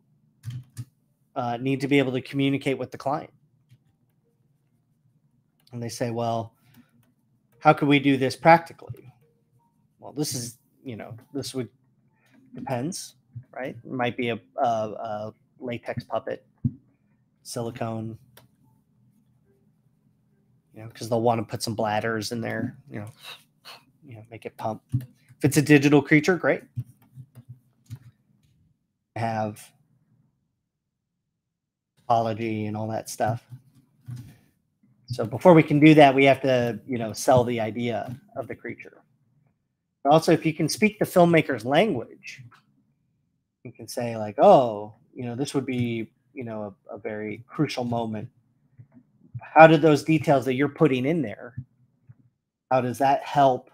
uh, need to be able to communicate with the client. And they say, well, how could we do this practically? Well, this is, you know, this would depends, right? Might be a, a, a latex puppet, silicone, you know, because they'll want to put some bladders in there, you know, you know, make it pump. If it's a digital creature, great. Have topology and all that stuff. So before we can do that, we have to, you know, sell the idea of the creature. Also, if you can speak the filmmaker's language, you can say like, oh, you know, this would be, you know, a, a very crucial moment. How do those details that you're putting in there, how does that help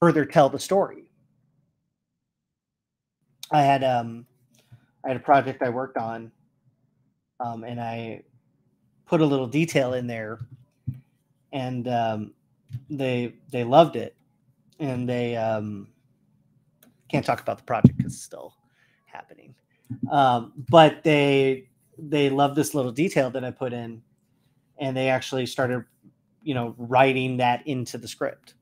further tell the story? I had um, I had a project I worked on, um, and I put a little detail in there, and um, they they loved it, and they um, can't talk about the project because it's still happening, um, but they they love this little detail that I put in, and they actually started, you know, writing that into the script.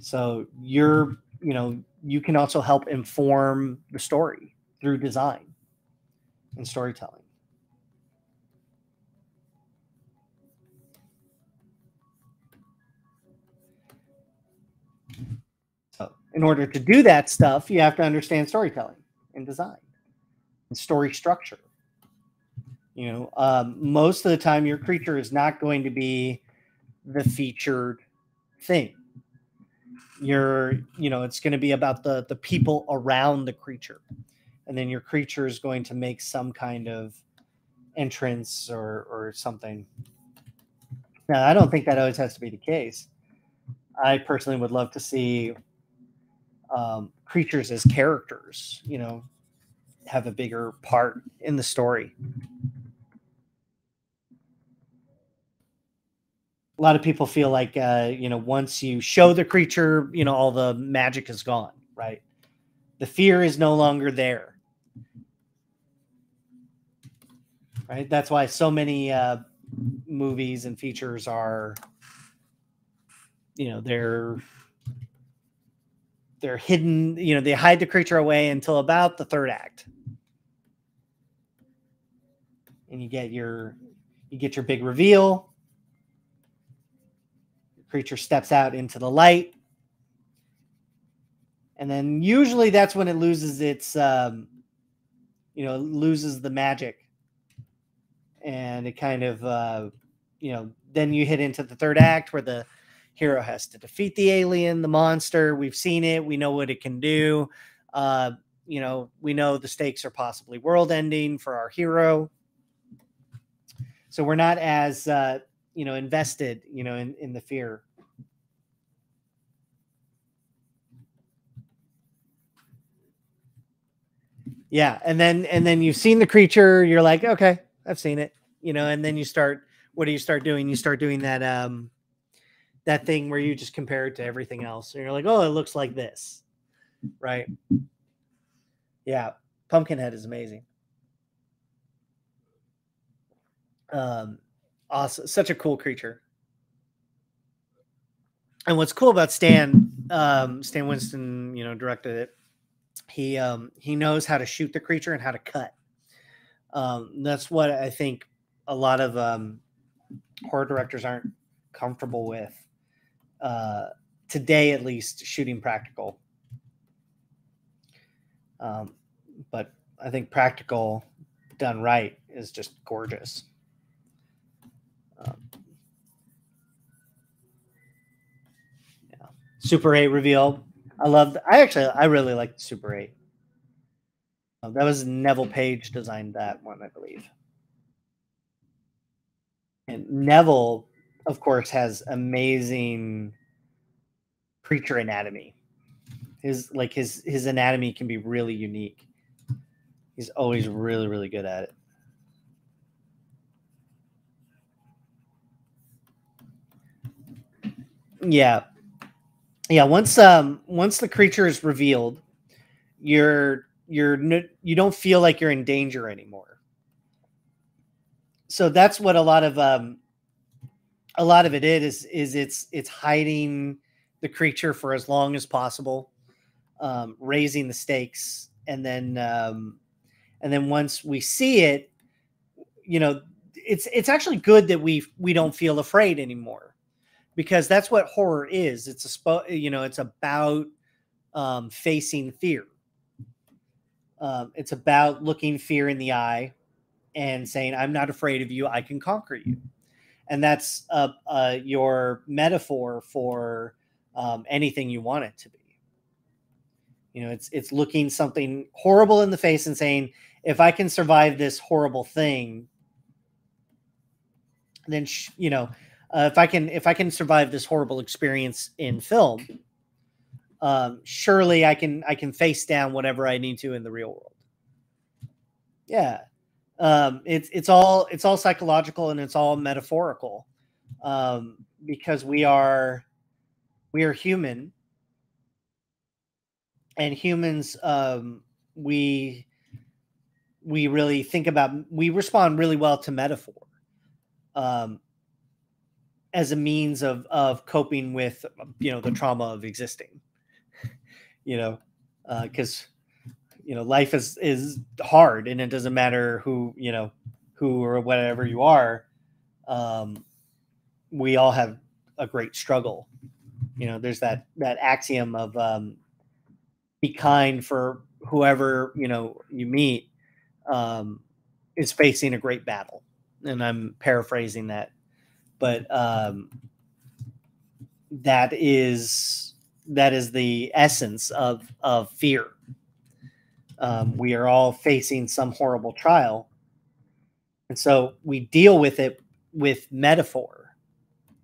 So you're, you know, you can also help inform the story through design and storytelling. In order to do that stuff, you have to understand storytelling and design and story structure. You know, um, most of the time, your creature is not going to be the featured thing. You're, you know, it's going to be about the the people around the creature and then your creature is going to make some kind of entrance or or something. Now, I don't think that always has to be the case. I personally would love to see um, creatures as characters, you know, have a bigger part in the story. A lot of people feel like, uh, you know, once you show the creature, you know, all the magic is gone, right? The fear is no longer there. right? That's why so many uh, movies and features are, you know, they're they're hidden. You know, they hide the creature away until about the third act, and you get your you get your big reveal. The creature steps out into the light. And then usually that's when it loses its, um, you know, loses the magic and it kind of uh, you know then you hit into the third act where the hero has to defeat the alien the monster. We've seen it. We know what it can do. Uh, you know we know the stakes are possibly world ending for our hero. So we're not as uh, you know invested you know in, in the fear. Yeah and then and then you've seen the creature. You're like okay I've seen it, you know, and then you start, what do you start doing? You start doing that, um, that thing where you just compare it to everything else. And you're like, oh, it looks like this. Right. Yeah. Pumpkinhead is amazing. Um, awesome. Such a cool creature. And what's cool about Stan, um, Stan Winston, you know, directed it. He um, he knows how to shoot the creature and how to cut. Um, that's what I think a lot of um, horror directors aren't comfortable with uh, today, at least shooting practical. Um, but I think practical done right is just gorgeous. Um, yeah, Super 8 reveal. I love. I actually, I really like Super 8. Um, that was Neville Page designed that one, I believe. And Neville, of course, has amazing creature anatomy. His like his his anatomy can be really unique. He's always really really good at it. Yeah. Yeah, once um once the creature is revealed, you're you're you don't feel like you're in danger anymore. So that's what a lot of um a lot of it is is it's it's hiding the creature for as long as possible, um, raising the stakes, and then um, and then once we see it, you know, it's it's actually good that we we don't feel afraid anymore because that's what horror is. It's a spo- you know, it's about um, facing fear. Um, it's about looking fear in the eye and saying, "I'm not afraid of you. I can conquer you." And that's uh, uh, your metaphor for um, anything you want it to be. You know, it's it's looking something horrible in the face and saying, "If I can survive this horrible thing, then sh- you know." uh, if I can if I can survive this horrible experience in film, um, surely I can I can face down whatever I need to in the real world. Yeah, um, it's it's all it's all psychological and it's all metaphorical um, because we are we are human. And humans um, we we really think about we respond really well to metaphor um, as a means of of coping with you know the trauma of existing you know because uh, you know life is is hard and it doesn't matter who you know who or whatever you are um we all have a great struggle. You know there's that that axiom of um be kind for whoever you know you meet um is facing a great battle. And i'm paraphrasing that. But um, that is that is the essence of of fear. Um, we are all facing some horrible trial, and so we deal with it with metaphor.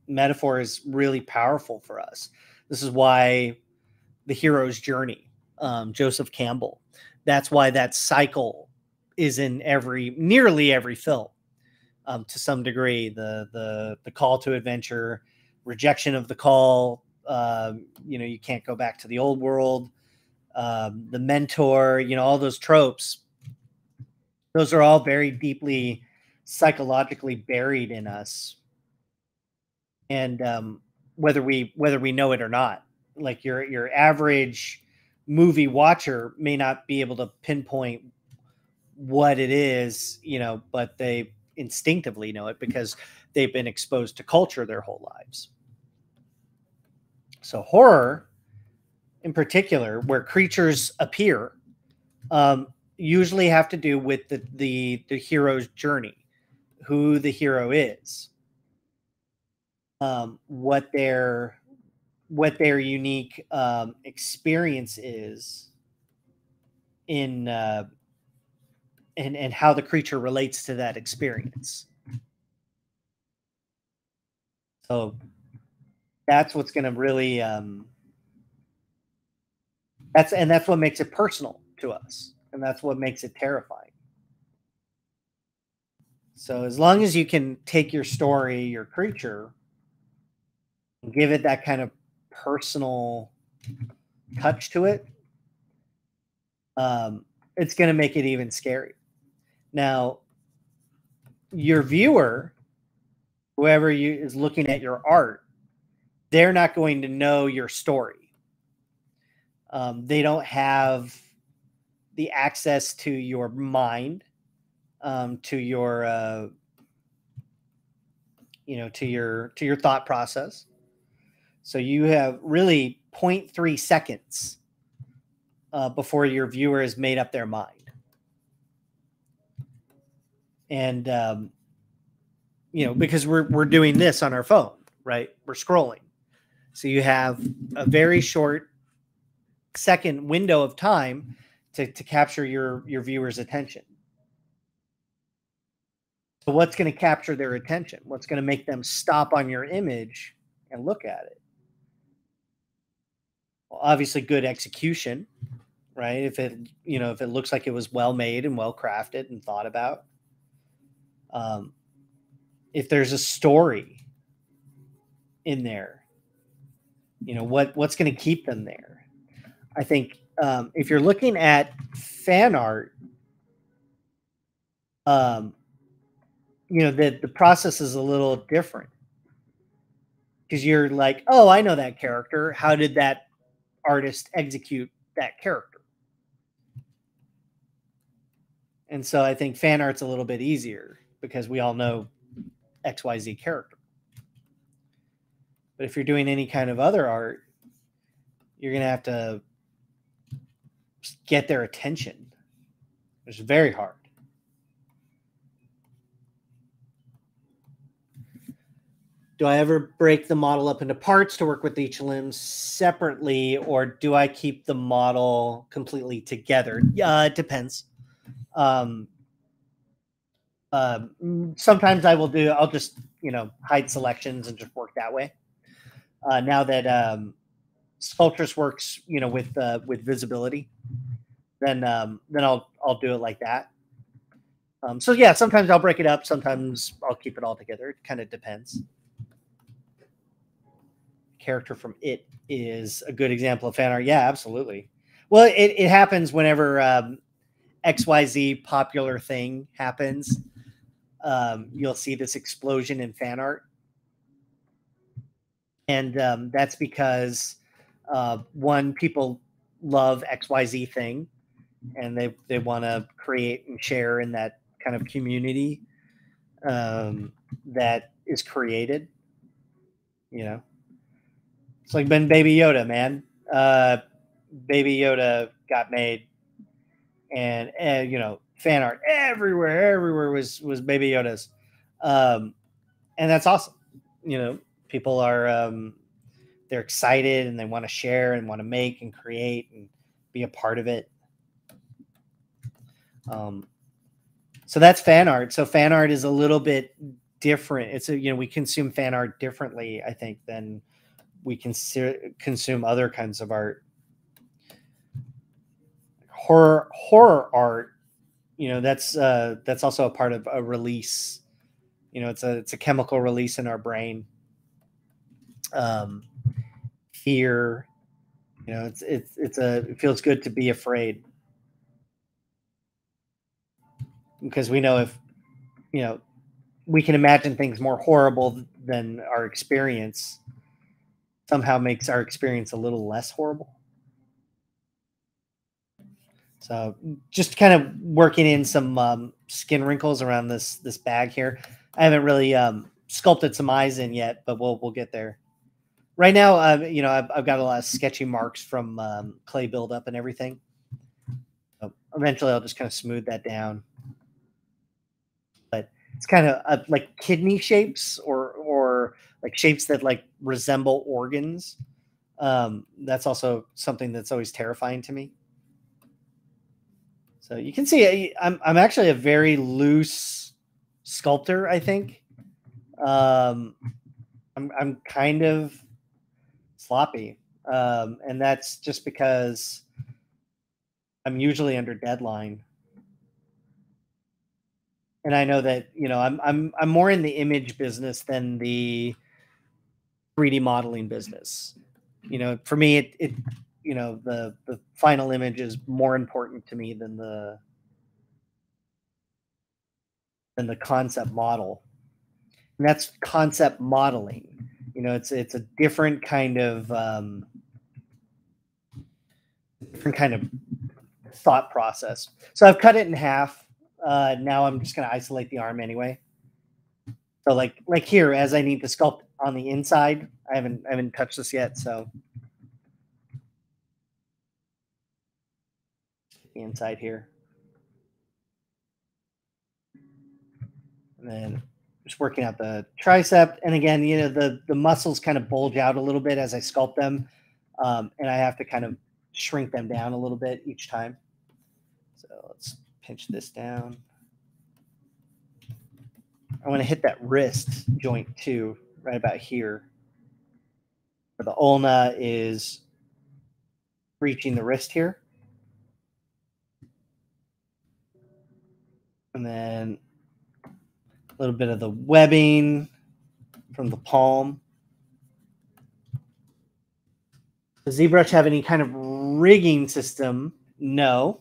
Metaphor is really powerful for us. This is why the hero's journey, um, Joseph Campbell. That's why that cycle is in every nearly every film um, to some degree. The the the call to adventure, rejection of the call. Um, you know, you can't go back to the old world. Um, the mentor. You know, all those tropes. Those are all very deeply psychologically buried in us, and um, whether we whether we know it or not, like your your average movie watcher may not be able to pinpoint what it is, you know, but they instinctively know it because they've been exposed to culture their whole lives. So, horror in particular, where creatures appear, um, usually have to do with the, the, the hero's journey, who the hero is, um, what their what their unique um, experience is in uh, and and how the creature relates to that experience. So that's what's going to really um, that's and that's what makes it personal to us, and that's what makes it terrifying. So as long as you can take your story, your creature, and give it that kind of personal touch to it, um, it's going to make it even scary. Now, your viewer, whoever you is looking at your art, they're not going to know your story. Um, they don't have the access to your mind, um, to your, uh, you know, to your to your thought process. So you have really 0.3 seconds uh, before your viewer has made up their mind and um, you know because we're we're doing this on our phone, right? We're scrolling, so you have a very short second window of time to to capture your your viewer's attention. So what's going to capture their attention? What's going to make them stop on your image and look at it? Well, obviously, good execution, right? If it, you know, if it looks like it was well made and well crafted and thought about. Um, if there's a story in there, you know, what what's going to keep them there? I think um, if you're looking at fan art, um, you know, the, the process is a little different because you're like, oh, I know that character. How did that artist execute that character? And so I think fan art's a little bit easier because we all know XYZ character. But if you're doing any kind of other art, you're going to have to get their attention, It's very hard. do I ever break the model up into parts to work with each limb separately, or do I keep the model completely together? It depends. Um, uh, sometimes I will do. I'll just you know hide selections and just work that way. Uh, now that um, Sculptris works, you know, with uh, with visibility, then um, then I'll I'll do it like that. Um, so yeah, sometimes I'll break it up. Sometimes I'll keep it all together. It kind of depends character from It is a good example of fan art. Yeah, absolutely. Well, it, it happens whenever um, XYZ popular thing happens. Um, you'll see this explosion in fan art. And um, that's because uh, one, people love XYZ thing and they, they want to create and share in that kind of community um, that is created, you know. It's like been Baby Yoda, man. Uh, Baby Yoda got made, and, and you know, fan art everywhere, everywhere was was Baby Yodas, um, and that's awesome. You know, people are um, they're excited and they want to share and want to make and create and be a part of it. Um, so that's fan art. So fan art is a little bit different. It's a you know we consume fan art differently, I think, than we consume other kinds of art. Horror horror art, you know, that's uh, that's also a part of a release. You know, it's a it's a chemical release in our brain. Um, fear, you know, it's it's it's a it feels good to be afraid because we know if you know we can imagine things more horrible than our experience somehow makes our experience a little less horrible. So just kind of working in some um, skin wrinkles around this this bag here. I haven't really um, sculpted some eyes in yet, but we'll we'll get there. Right now, uh, you know, I've, I've, got a lot of sketchy marks from um, clay buildup and everything. So eventually, I'll just kind of smooth that down. But it's kind of uh, like kidney shapes or or like shapes that like resemble organs. Um, that's also something that's always terrifying to me. So you can see I'm I'm actually a very loose sculptor. I think. Um, I'm I'm kind of sloppy, um, and that's just because I'm usually under deadline and I know that you know I'm I'm I'm more in the image business than the 3D modeling business. You know, for me, it it you know the the final image is more important to me than the than the concept model, and that's concept modeling. You know, it's it's a different kind of um, different kind of thought process. So I've cut it in half uh, now I'm just going to isolate the arm anyway. So like like here, as I need to sculpt on the inside, I haven't I haven't touched this yet. So the inside here, and then just working out the tricep. And again, you know the the muscles kind of bulge out a little bit as I sculpt them, um, and I have to kind of shrink them down a little bit each time. So let's pinch this down. I want to hit that wrist joint too, right about here. Where the ulna is reaching the wrist here. And then little bit of the webbing from the palm. Does ZBrush have any kind of rigging system? No.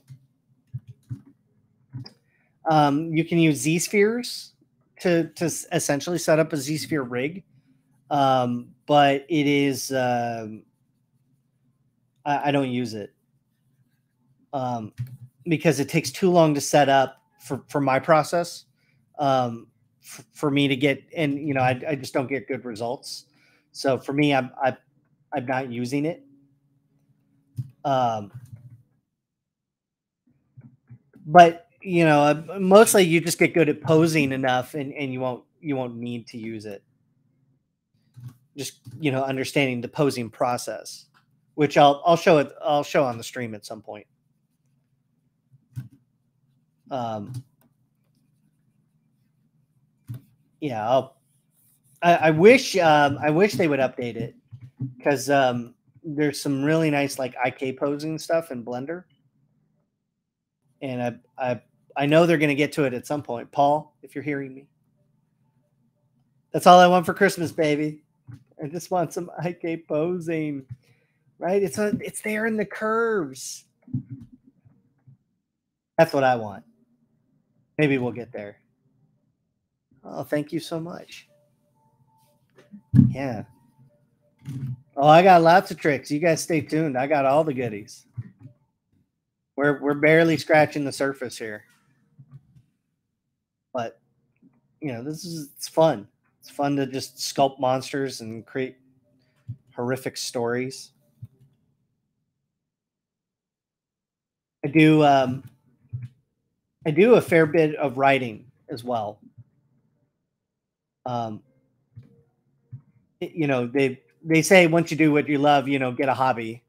Um, you can use Z spheres to to essentially set up a Z sphere rig, um, but it is um, I, I, don't use it um, because it takes too long to set up for for my process um, f- for me to get and you know I, I just don't get good results. So for me, I'm I, I'm not using it. Um, but you know, uh, mostly you just get good at posing enough, and and you won't you won't need to use it. Just you know, understanding the posing process, which I'll I'll show it I'll show on the stream at some point. Um, yeah, I'll. I, I wish um, I wish they would update it because um, there's some really nice like IK posing stuff in Blender, and I I I know they're going to get to it at some point. Paul, if you're hearing me, that's all I want for Christmas, baby. I just want some IK posing, right? It's a, it's there in the curves. That's what I want. Maybe we'll get there. Oh, thank you so much. Yeah. Oh, I got lots of tricks. You guys stay tuned. I got all the goodies. We're we're barely scratching the surface here but you know, this is it's fun. It's fun to just sculpt monsters and create horrific stories. I do um, I do a fair bit of writing as well. Um, you know, they they say once you do what you love, you know, get a hobby.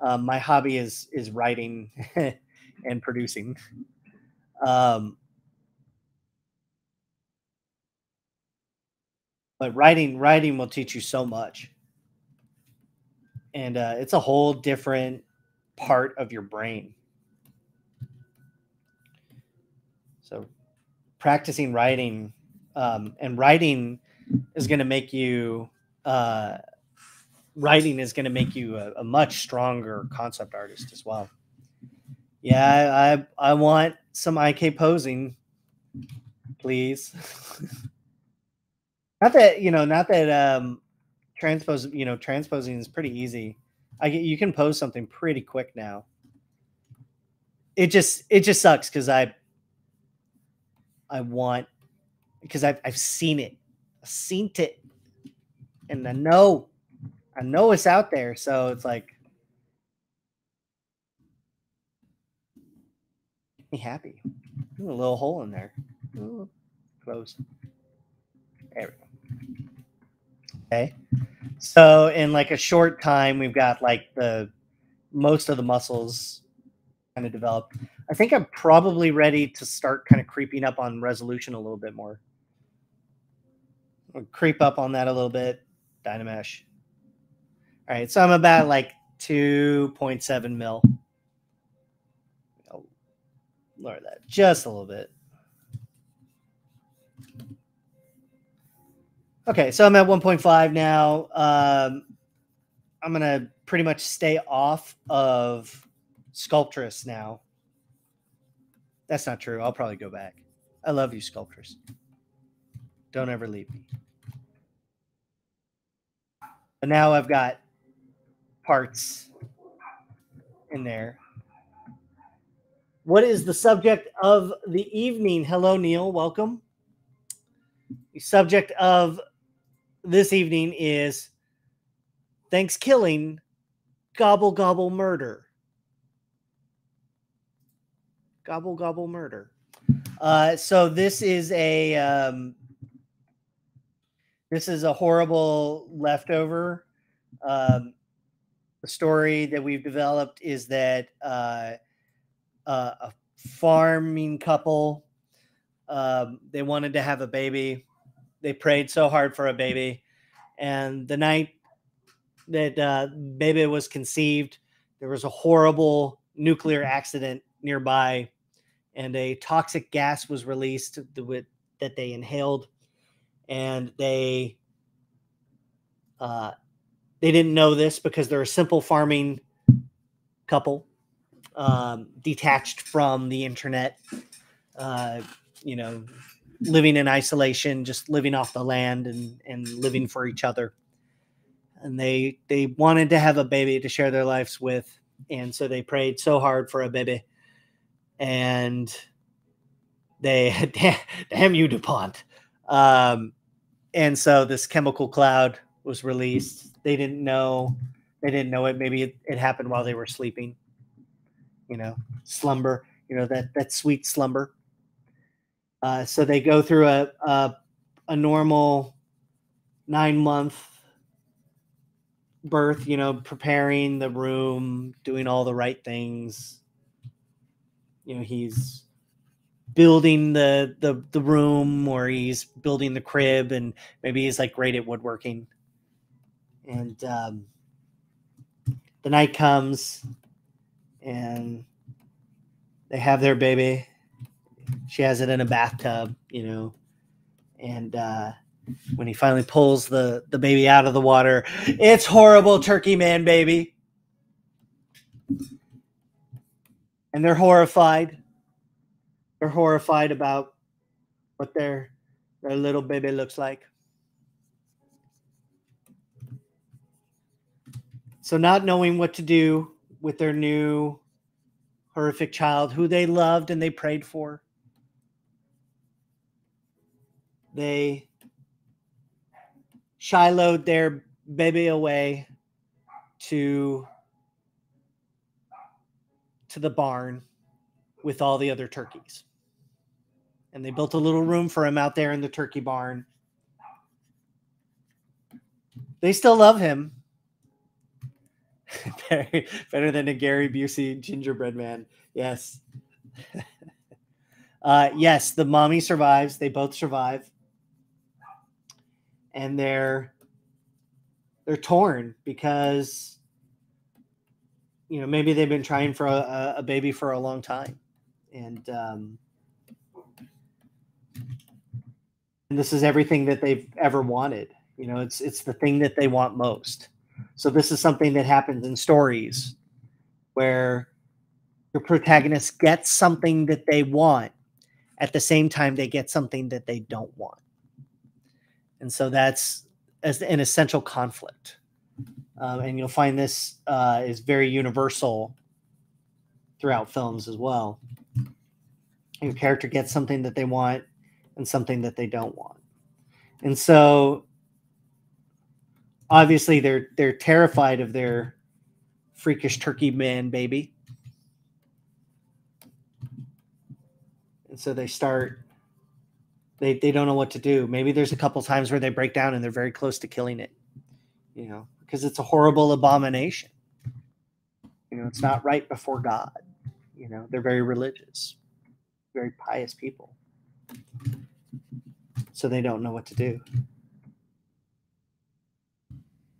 Um, my hobby is is writing and producing. Um, but writing writing will teach you so much and uh, it's a whole different part of your brain so practicing writing um, and writing is going to make you uh, writing is going to make you a, a, much stronger concept artist as well yeah i i want some ik posing please Not that you know, not that um, transpose. You know, transposing is pretty easy. I get you can pose something pretty quick now. It just it just sucks because I I want because I've I've seen it, I've seen it, and I know I know it's out there. So it's like me happy. A little hole in there. Ooh, close. There we go. Okay. So in like a short time, we've got like the most of the muscles kind of developed. I think I'm probably ready to start kind of creeping up on resolution a little bit more. Creep up on that a little bit. Dynamesh. All right, so I'm about like 2.7 mil. I'll lower that just a little bit. Okay, so I'm at 1.5 now. Um, I'm gonna pretty much stay off of Sculptris now. That's not true. I'll probably go back. I love you, Sculptris. Don't ever leave me. But now I've got parts in there. What is the subject of the evening? Hello, Neil. Welcome. The subject of this evening is Thanksgiving Gobble Gobble Murder. Gobble Gobble Murder. Uh, so this is a um, this is a horrible leftover. Um, the story that we've developed is that uh, uh, a farming couple Um, they wanted to have a baby. They prayed so hard for a baby, and the night that uh, baby was conceived, there was a horrible nuclear accident nearby, and a toxic gas was released that they inhaled, and they uh, they didn't know this because they're a simple farming couple, um, detached from the internet. Uh, you know, living in isolation, just living off the land and and living for each other. And they they wanted to have a baby to share their lives with, and so they prayed so hard for a baby. And they damn you DuPont. Um, and so this chemical cloud was released. They didn't know they didn't know it. Maybe it, it happened while they were sleeping. You know, slumber. You know that that sweet slumber. Uh, so they go through a, a, a normal nine month birth, you know, preparing the room, doing all the right things. You know, he's building the the the room or he's building the crib and maybe he's like great at woodworking. And um, the night comes and they have their baby she has it in a bathtub, you know, and uh, when he finally pulls the the baby out of the water, it's horrible, Turkey Man baby, and they're horrified. They're horrified about what their their little baby looks like. So, not knowing what to do with their new horrific child who they loved and they prayed for, they shiloh'd their baby away to to the barn with all the other turkeys. And they built a little room for him out there in the turkey barn. They still love him. better, than a Gary Busey gingerbread man. Yes. uh, yes, the mommy survives. They both survive and they're they're torn because you know maybe they've been trying for a, a baby for a long time and um, and this is everything that they've ever wanted you know it's it's the thing that they want most so this is something that happens in stories where the protagonist gets something that they want at the same time they get something that they don't want and so that's as an essential conflict. Um, and you'll find this uh, is very universal throughout films as well. Your character gets something that they want and something that they don't want. And so obviously they're they're terrified of their freakish turkey man baby. And so they start they they don't know what to do. Maybe there's a couple times where they break down and they're very close to killing it. You know, because it's a horrible abomination. You know, it's not right before God. You know, they're very religious, very pious people. So they don't know what to do.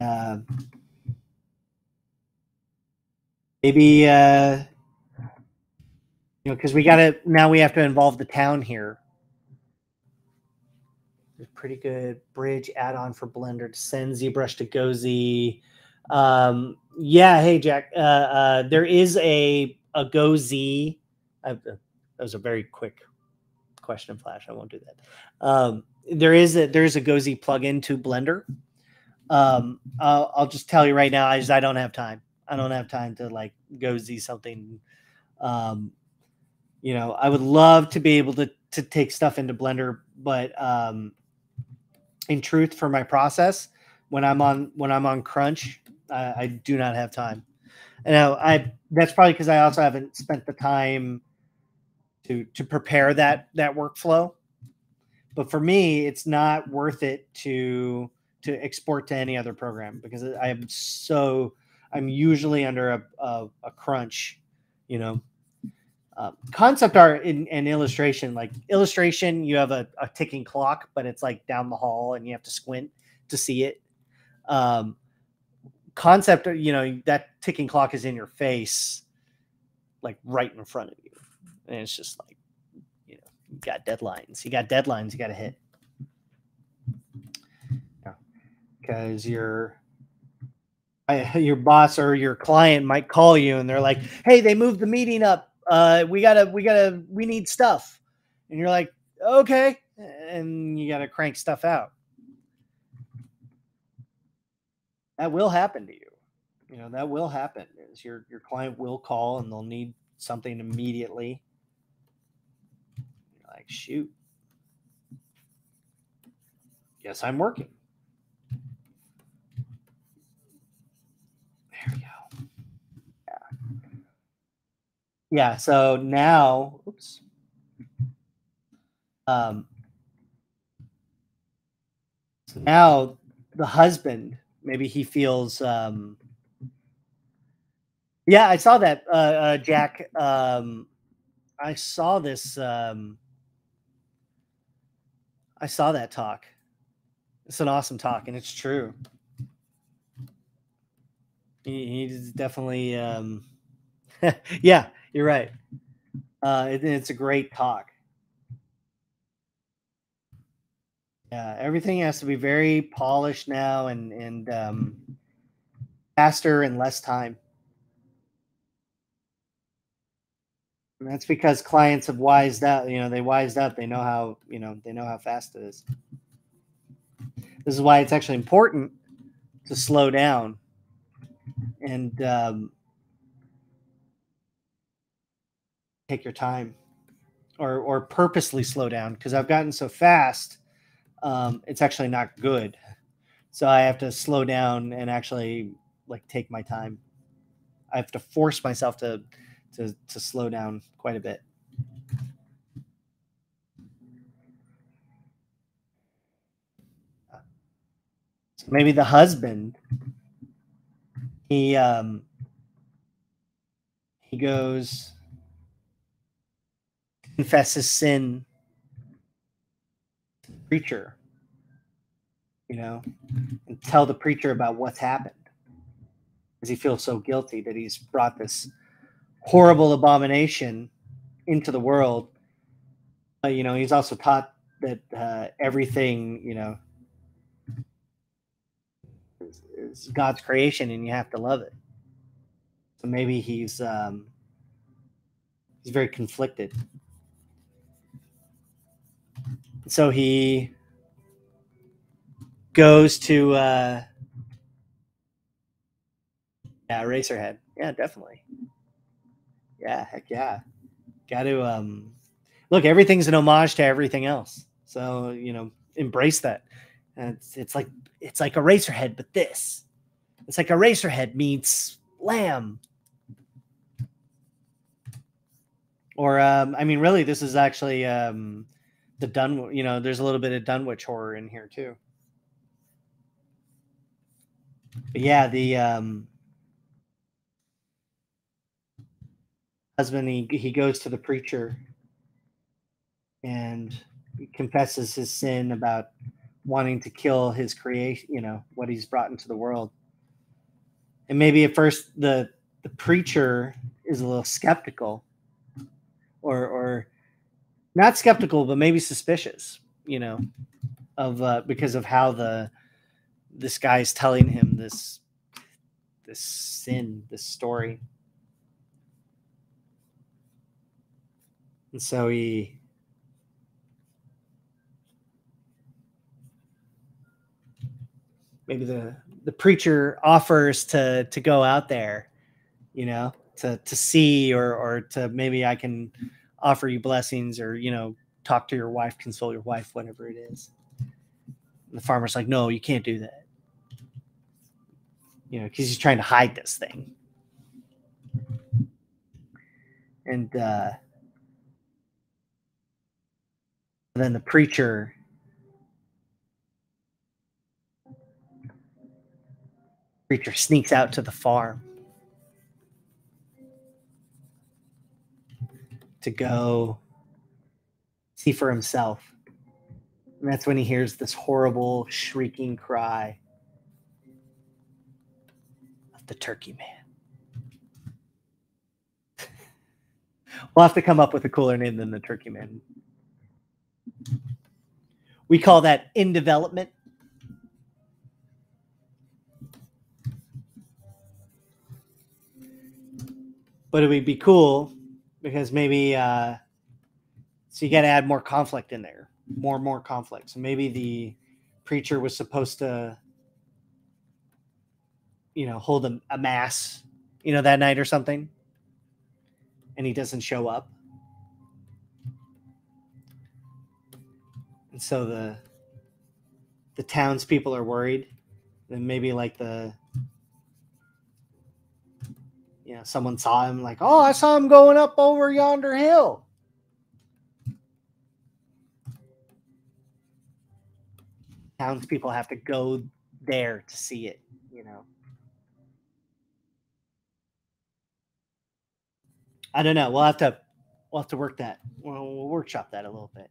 Uh, maybe uh, you know because we got to now we have to involve the town here there's pretty good bridge add-on for Blender to send ZBrush to GoZ. Um, yeah, hey Jack, uh, uh, there is a a GoZ. Uh, that was a very quick question flash. I won't do that. Um, there is a there's a GoZ plugin to Blender. Um, I'll, I'll just tell you right now, I just I don't have time. I don't have time to like GoZ something. Um, you know, I would love to be able to to take stuff into Blender, but um, in truth for my process when i'm on when i'm on crunch i, I do not have time and I, I that's probably because i also haven't spent the time to to prepare that that workflow but for me it's not worth it to to export to any other program because i am so i'm usually under a, a, a crunch you know uh, concept art in, in illustration, like illustration, you have a, a ticking clock, but it's like down the hall and you have to squint to see it. Um, concept, you know, that ticking clock is in your face, like right in front of you. And it's just like, you know, you got deadlines. You got deadlines you got to hit. Because you're your boss or your client might call you and they're like, "Hey, they moved the meeting up uh, we gotta, we gotta, we need stuff. And you're like, okay. And you gotta crank stuff out. That will happen to you. You know, that will happen is your, your client will call and they'll need something immediately. Like, shoot. Yes, I'm working. There we go. yeah so now oops um so now the husband maybe he feels um yeah i saw that uh, uh jack um i saw this um i saw that talk it's an awesome talk and it's true he, he's definitely um yeah you're right. Uh, it, it's a great talk. Yeah, everything has to be very polished now and and um, faster and less time. That's because clients have wised up. You know, they wised up. They know how. You know, they know how fast it is. This is why it's actually important to slow down and um, take your time or or purposely slow down because I've gotten so fast um, it's actually not good so I have to slow down and actually like take my time I have to force myself to to to slow down quite a bit so maybe the husband he um he goes confesses sin to the preacher, you know, and tell the preacher about what's happened. Because he feels so guilty that he's brought this horrible abomination into the world. You know, he's also taught that uh, everything, you know, is, is, God's creation and you have to love it. So maybe he's um, he's very conflicted so he goes to uh yeah Eraserhead yeah definitely yeah heck yeah. Got to um look everything's an homage to everything else. So you know embrace that. It's, it's like it's like Eraserhead but this. It's like Eraserhead meets lamb. Or um i mean really this is actually um the Dun, you know, there's a little bit of Dunwich horror in here too. But yeah, the um, husband he he goes to the preacher and confesses his sin about wanting to kill his creation, you know, what he's brought into the world. And maybe at first the the preacher is a little skeptical or or not skeptical, but maybe suspicious, you know, of uh, because of how the this guy's telling him this this sin, this story. And so he maybe the the preacher offers to to go out there, you know, to to see or or to maybe I can offer you blessings or you know talk to your wife console your wife whatever it is. And the farmer's like no you can't do that. You know because he's trying to hide this thing. And uh then the preacher preacher sneaks out to the farm to go see for himself. And that's when he hears this horrible shrieking cry of the turkey man. we'll have to come up with a cooler name than the turkey man. We call that in development. But it would be cool because maybe uh, so you got to add more conflict in there, more and more conflict. So maybe the preacher was supposed to, you know, hold a, a mass, you know, that night or something, and he doesn't show up. And so the the townspeople are worried. And maybe like the you know, someone saw him like, oh, I saw him going up over yonder hill. Townspeople have to go there to see it, you know. I don't know. We'll have to we'll have to work that. We'll, we'll workshop that a little bit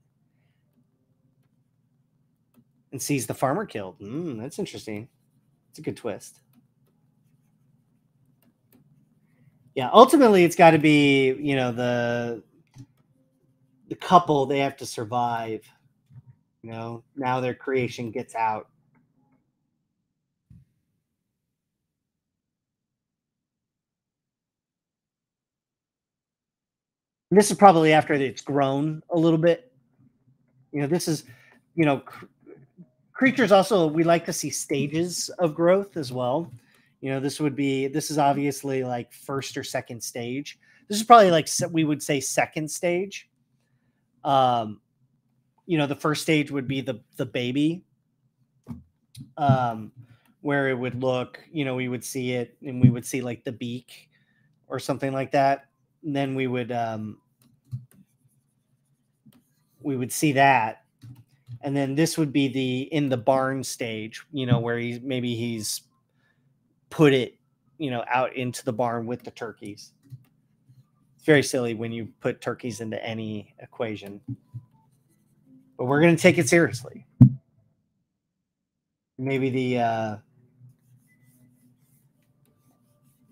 and sees the farmer killed. Mm, that's interesting. It's a good twist. Yeah, ultimately it's got to be, you know, the the couple they have to survive. You know, now their creation gets out. This is probably after it's grown a little bit. You know, this is, you know, creatures also we like to see stages of growth as well. You know this would be this is obviously like first or second stage. This is probably like we would say second stage. Um you know the first stage would be the the baby um where it would look you know we would see it and we would see like the beak or something like that. And then we would um we would see that and then this would be the in the barn stage you know where he maybe he's put it you know out into the barn with the turkeys. It's very silly when you put turkeys into any equation. But we're going to take it seriously. Maybe the uh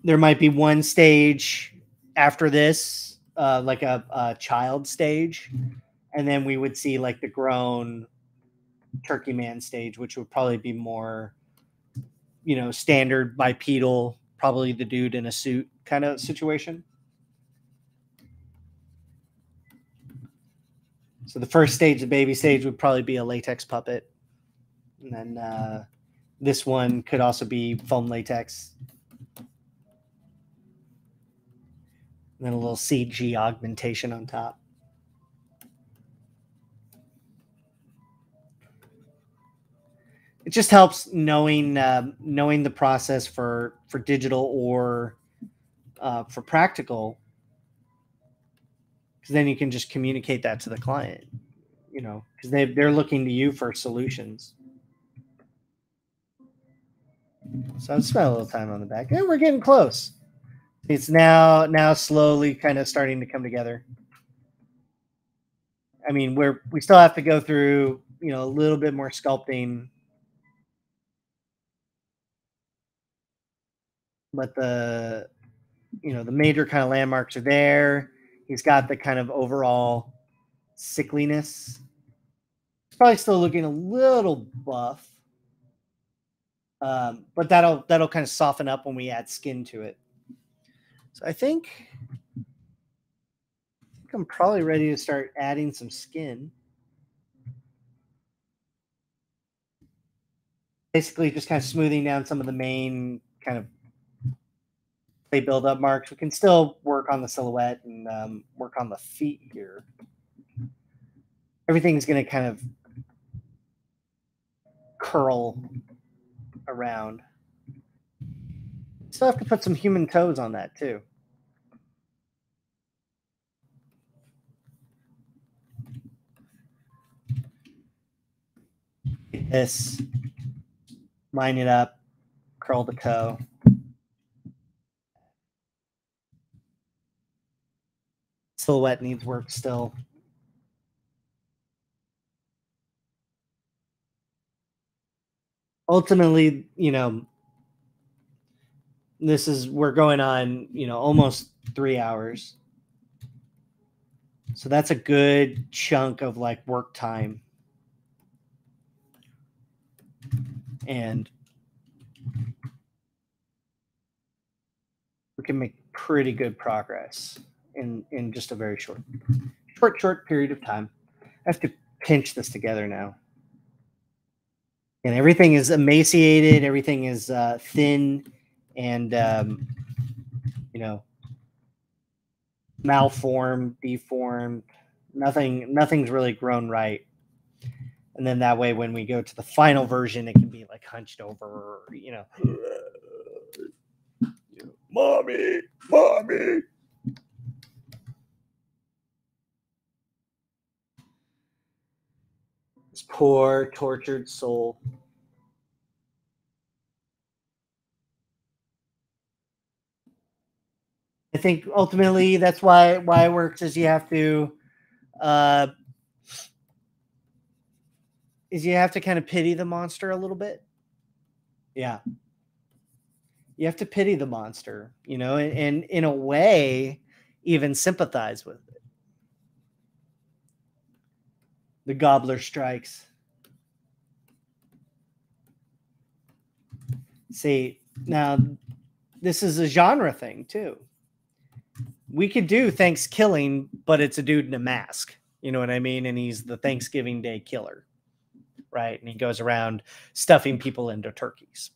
there might be one stage after this uh like a, a child stage. And then we would see like the grown Turkey Man stage, which would probably be more, you know, standard bipedal, probably the dude in a suit kind of situation. So the first stage, the baby stage, would probably be a latex puppet, and then uh, this one could also be foam latex, and then a little CG augmentation on top. It just helps knowing uh, knowing the process for for digital or uh, for practical. Because then you can just communicate that to the client you know because they they're looking to you for solutions. So i've spent a little time on the back. And we're getting close. It's now now slowly kind of starting to come together. I mean we're we still have to go through you know a little bit more sculpting but the you know the major kind of landmarks are there. He's got the kind of overall sickliness. He's probably still looking a little buff, um, but that'll that'll kind of soften up when we add skin to it. So I think, I think I'm probably ready to start adding some skin. Basically, just kind of smoothing down some of the main kind of they build up marks. We can still work on the silhouette and um, work on the feet here. Everything's going to kind of curl around. Still have to put some human toes on that too. This, line it up, curl the toe. Silhouette needs work still. Ultimately, you know, this is we're going on, you know, almost three hours. So that's a good chunk of like work time. And we can make pretty good progress in in just a very short short short period of time. I have to pinch this together now. And everything is emaciated, everything is uh, thin and um, you know malformed, deformed. Nothing nothing's really grown right. And then that way when we go to the final version, it can be like hunched over, you know. Mommy, mommy. Poor tortured soul. I think ultimately that's why why it works is you have to uh is you have to kind of pity the monster a little bit. Yeah. You have to pity the monster, you know, and, and in a way even sympathize with it. The gobbler strikes. See, now this is a genre thing too we could do Thanksgiving, but it's a dude in a mask. You know what I mean? And he's the Thanksgiving Day killer, right? And he goes around stuffing people into turkeys,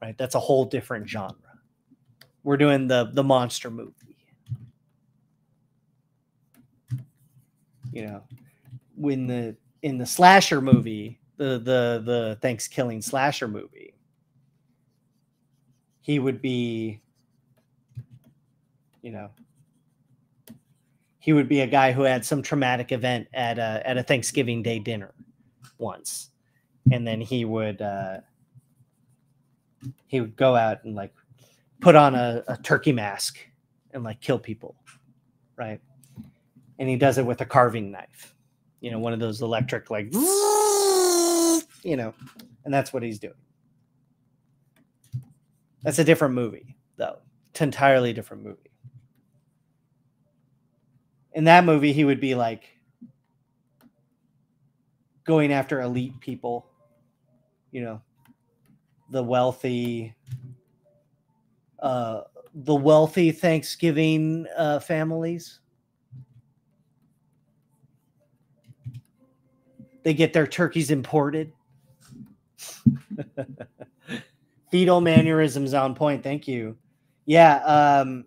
right? That's a whole different genre. We're doing the the monster movie. You know, when the in the slasher movie, the the the Thanksgiving slasher movie, he would be you know he would be a guy who had some traumatic event at a at a Thanksgiving Day dinner once, and then he would uh, he would go out and like put on a, a turkey mask and like kill people, right? And he does it with a carving knife, you know, one of those electric like, you know, and that's what he's doing. That's a different movie, though. It's an entirely different movie in that movie he would be like going after elite people you know the wealthy uh the wealthy thanksgiving uh families they get their turkeys imported fetal mannerisms on point thank you yeah um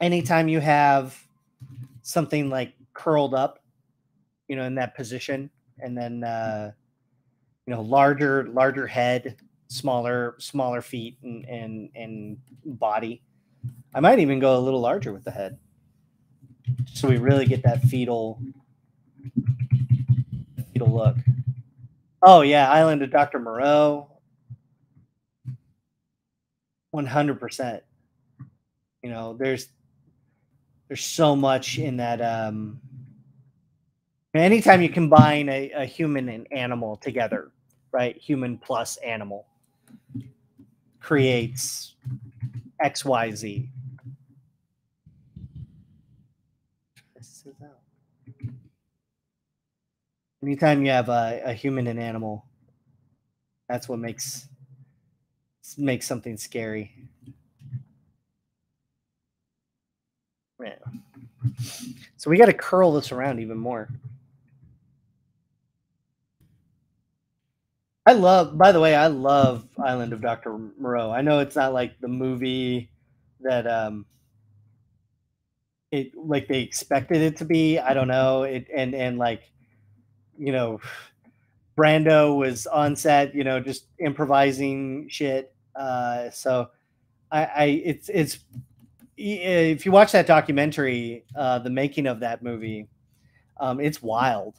anytime you have something like curled up, you know, in that position, and then uh, you know, larger larger head, smaller smaller feet, and and and body. I might even go a little larger with the head, so we really get that fetal fetal look. Oh yeah, Island of Dr. Moreau. 100%. You know, there's there's so much in that um anytime you combine a, a human and animal together right human plus animal creates xyz anytime you have a, a human and animal that's what makes makes something scary Yeah. So we got to curl this around even more. I love, by the way, I love Island of Dr. Moreau. I know it's not like the movie that um it like they expected it to be. I don't know. It and and like you know Brando was on set, you know, just improvising shit. Uh so I I it's it's if you watch that documentary, uh, the making of that movie, um, it's wild.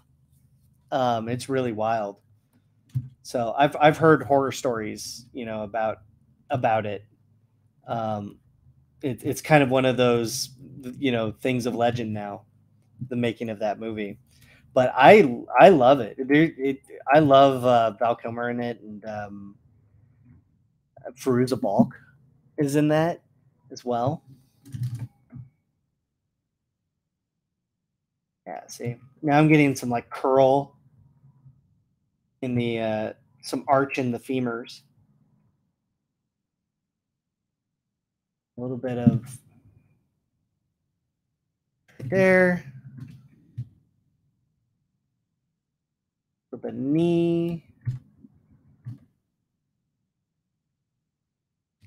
Um, it's really wild. So I've I've heard horror stories, you know, about about it. Um, it, it's kind of one of those you know things of legend now, the making of that movie. But I I love it. It, it I love uh, Val Kilmer in it, and um, Fairuza Balk is in that as well. Yeah, see. Now I'm getting some like curl in the uh some arch in the femurs. A little bit of there. Little knee.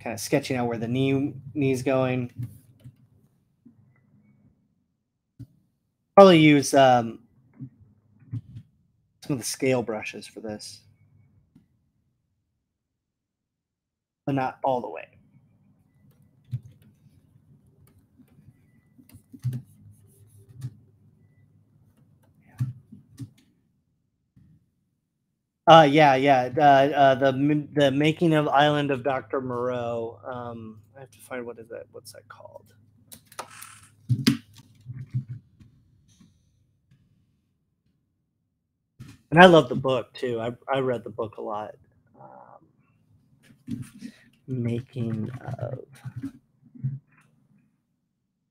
Kind of sketching out where the knee knee's going. Probably use um, some of the scale brushes for this, but not all the way. Uh, yeah, yeah. Uh, uh, the the making of Island of Doctor Moreau. Um, I have to find what is that? What's that called? and I love the book too. I I read the book a lot. Um, making of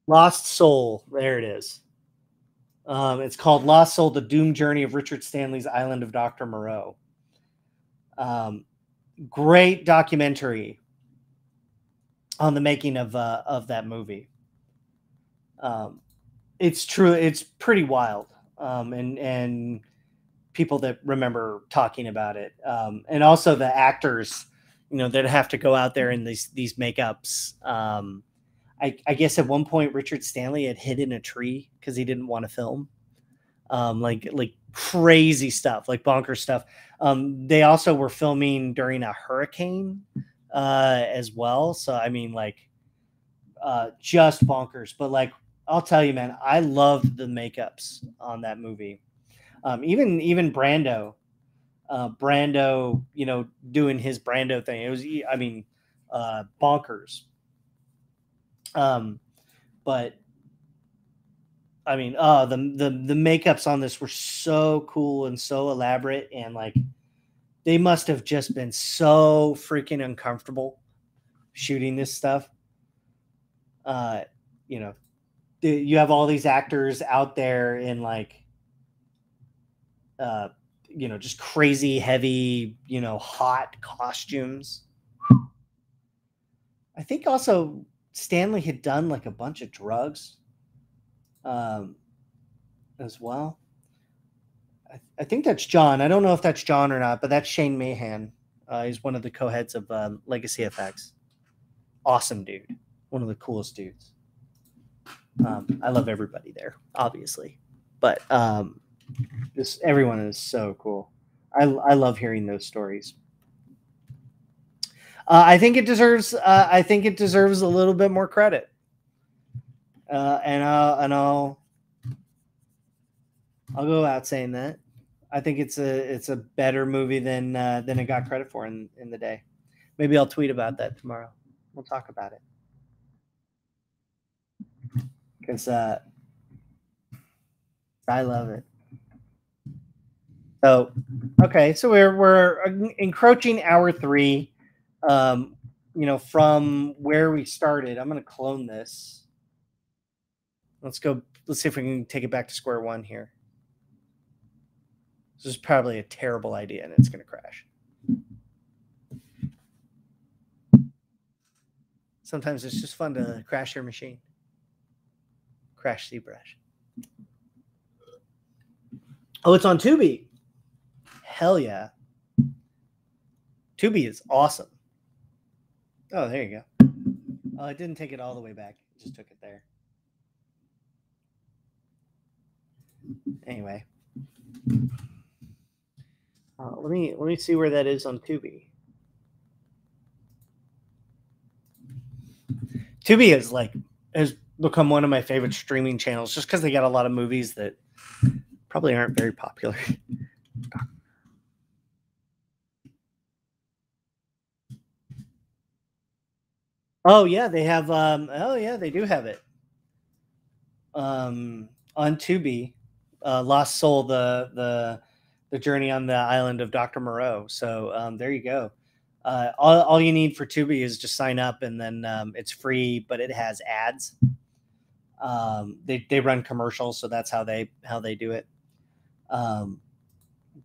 Lost Soul. There it is. Um, it's called Lost Soul: The Doomed Journey of Richard Stanley's Island of Doctor Moreau. Um, great documentary on the making of uh, of that movie. Um, it's true. It's pretty wild, um, and and people that remember talking about it, um, and also the actors, you know, that have to go out there in these these makeups. Um, I, I, guess at one point Richard Stanley had hid in a tree because he didn't want to film, um, like like crazy stuff, like bonker stuff. Um, they also were filming during a hurricane uh, as well, so I mean, like, uh, just bonkers. But like, I'll tell you, man, I loved the makeups on that movie. Um, even even Brando, uh, Brando, you know, doing his Brando thing. It was, I mean, uh, bonkers. Um, but I mean, uh, the the the makeups on this were so cool and so elaborate, and like they must have just been so freaking uncomfortable shooting this stuff. Uh, you know, you have all these actors out there in like uh, you know, just crazy heavy, you know, hot costumes. I think also Stanley had done like a bunch of drugs um, as well. I, I think that's John. I don't know if that's John or not, but that's Shane Mahan. Uh, he's one of the co-heads of um, Legacy FX. Awesome dude. One of the coolest dudes. Um, I love everybody there, obviously, but um, just everyone is so cool. I, I love hearing those stories. Uh, I think it deserves. Uh, I think it deserves a little bit more credit. Uh, and I'll and I'll I'll go out saying that. I think it's a it's a better movie than uh, than it got credit for in in the day. Maybe I'll tweet about that tomorrow. We'll talk about it because uh, I love it. So, okay, so we're we're encroaching hour three. Um, you know, from where we started. I'm going to clone this. Let's go. Let's see if we can take it back to square one here. This is probably a terrible idea, and it's going to crash. Sometimes it's just fun to crash your machine. Crash ZBrush. Oh, it's on Tubi. Hell yeah. Tubi is awesome. Oh, there you go. Oh, it didn't take it all the way back. Just took it there. Anyway. Uh, let me let me see where that is on Tubi. Tubi is like has become one of my favorite streaming channels just because they got a lot of movies that probably aren't very popular. Oh yeah, they have. Um, oh yeah, they do have it. Um, on Tubi, uh, Lost Soul, the the the journey on the island of Doctor Moreau. So um, there you go. Uh, all, all you need for Tubi is just sign up, and then um, it's free, but it has ads. Um, they they run commercials, so that's how they how they do it. Um,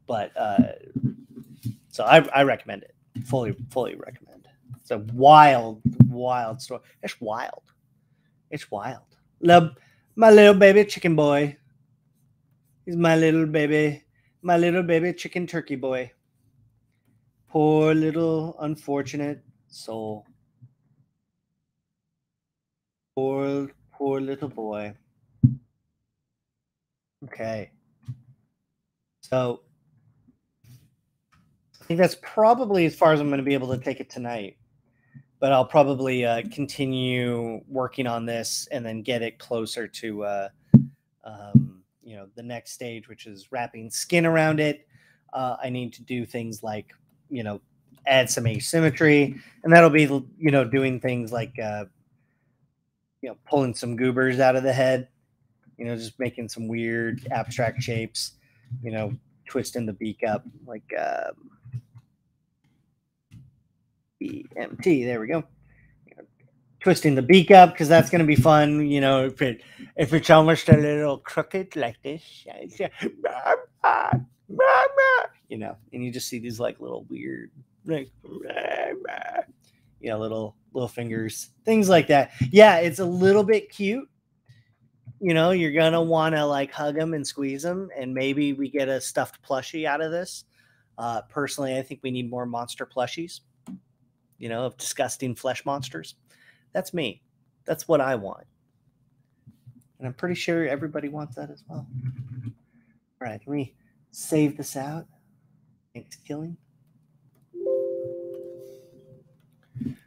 but uh, so I, I recommend it. Fully fully recommend. It's a wild wild story. It's wild. It's wild. Love my little baby chicken boy. He's my little baby, my little baby chicken turkey boy. Poor little unfortunate soul. Poor, poor little boy. Okay. So I think that's probably as far as I'm going to be able to take it tonight. But I'll probably uh, continue working on this and then get it closer to, uh, um, you know, the next stage, which is wrapping skin around it. Uh, I need to do things like, you know, add some asymmetry, and that'll be, you know, doing things like, uh, you know, pulling some goobers out of the head, you know, just making some weird abstract shapes, you know, twisting the beak up like. Um, BMT. There we go. Twisting the beak up because that's going to be fun. You know, if it if it's almost a little crooked like this, you know, and you just see these like little weird, like, you know, little little fingers, things like that. Yeah, it's a little bit cute. You know, you're gonna want to like hug them and squeeze them, and maybe we get a stuffed plushie out of this. Uh, personally, I think we need more monster plushies you know, of disgusting flesh monsters. That's me. That's what I want. And I'm pretty sure everybody wants that as well. All right, let me save this out. It's killing.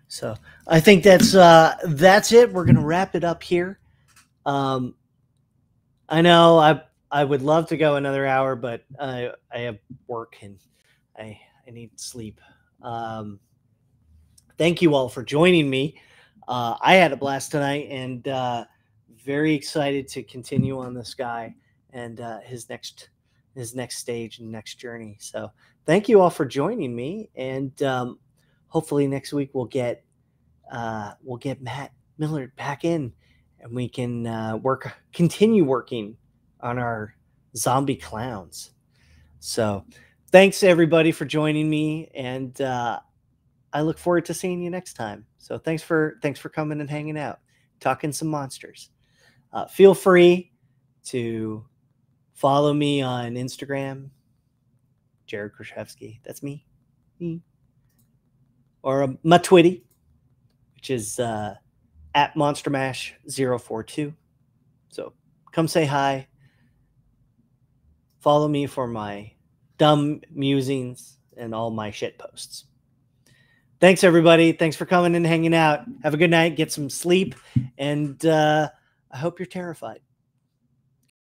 So I think that's uh, that's it. We're gonna wrap it up here. Um, I know I I would love to go another hour, but I I have work and I I need sleep. Um, thank you all for joining me. Uh, I had a blast tonight and uh, very excited to continue on this guy and uh, his next his next stage and next journey. So thank you all for joining me, and um, hopefully next week we'll get uh, we'll get Matt Millard back in, and we can uh, work continue working on our zombie clowns. So thanks everybody for joining me, and uh, I look forward to seeing you next time. So thanks for thanks for coming and hanging out, talking some monsters. Uh, feel free to follow me on Instagram, Jared Krichevsky. That's me. me. Or uh, my Twitty, which is uh, at Monster Mash 042. So come say hi. Follow me for my dumb musings and all my shit posts. Thanks, everybody. Thanks for coming and hanging out. Have a good night. Get some sleep. And uh, I hope you're terrified.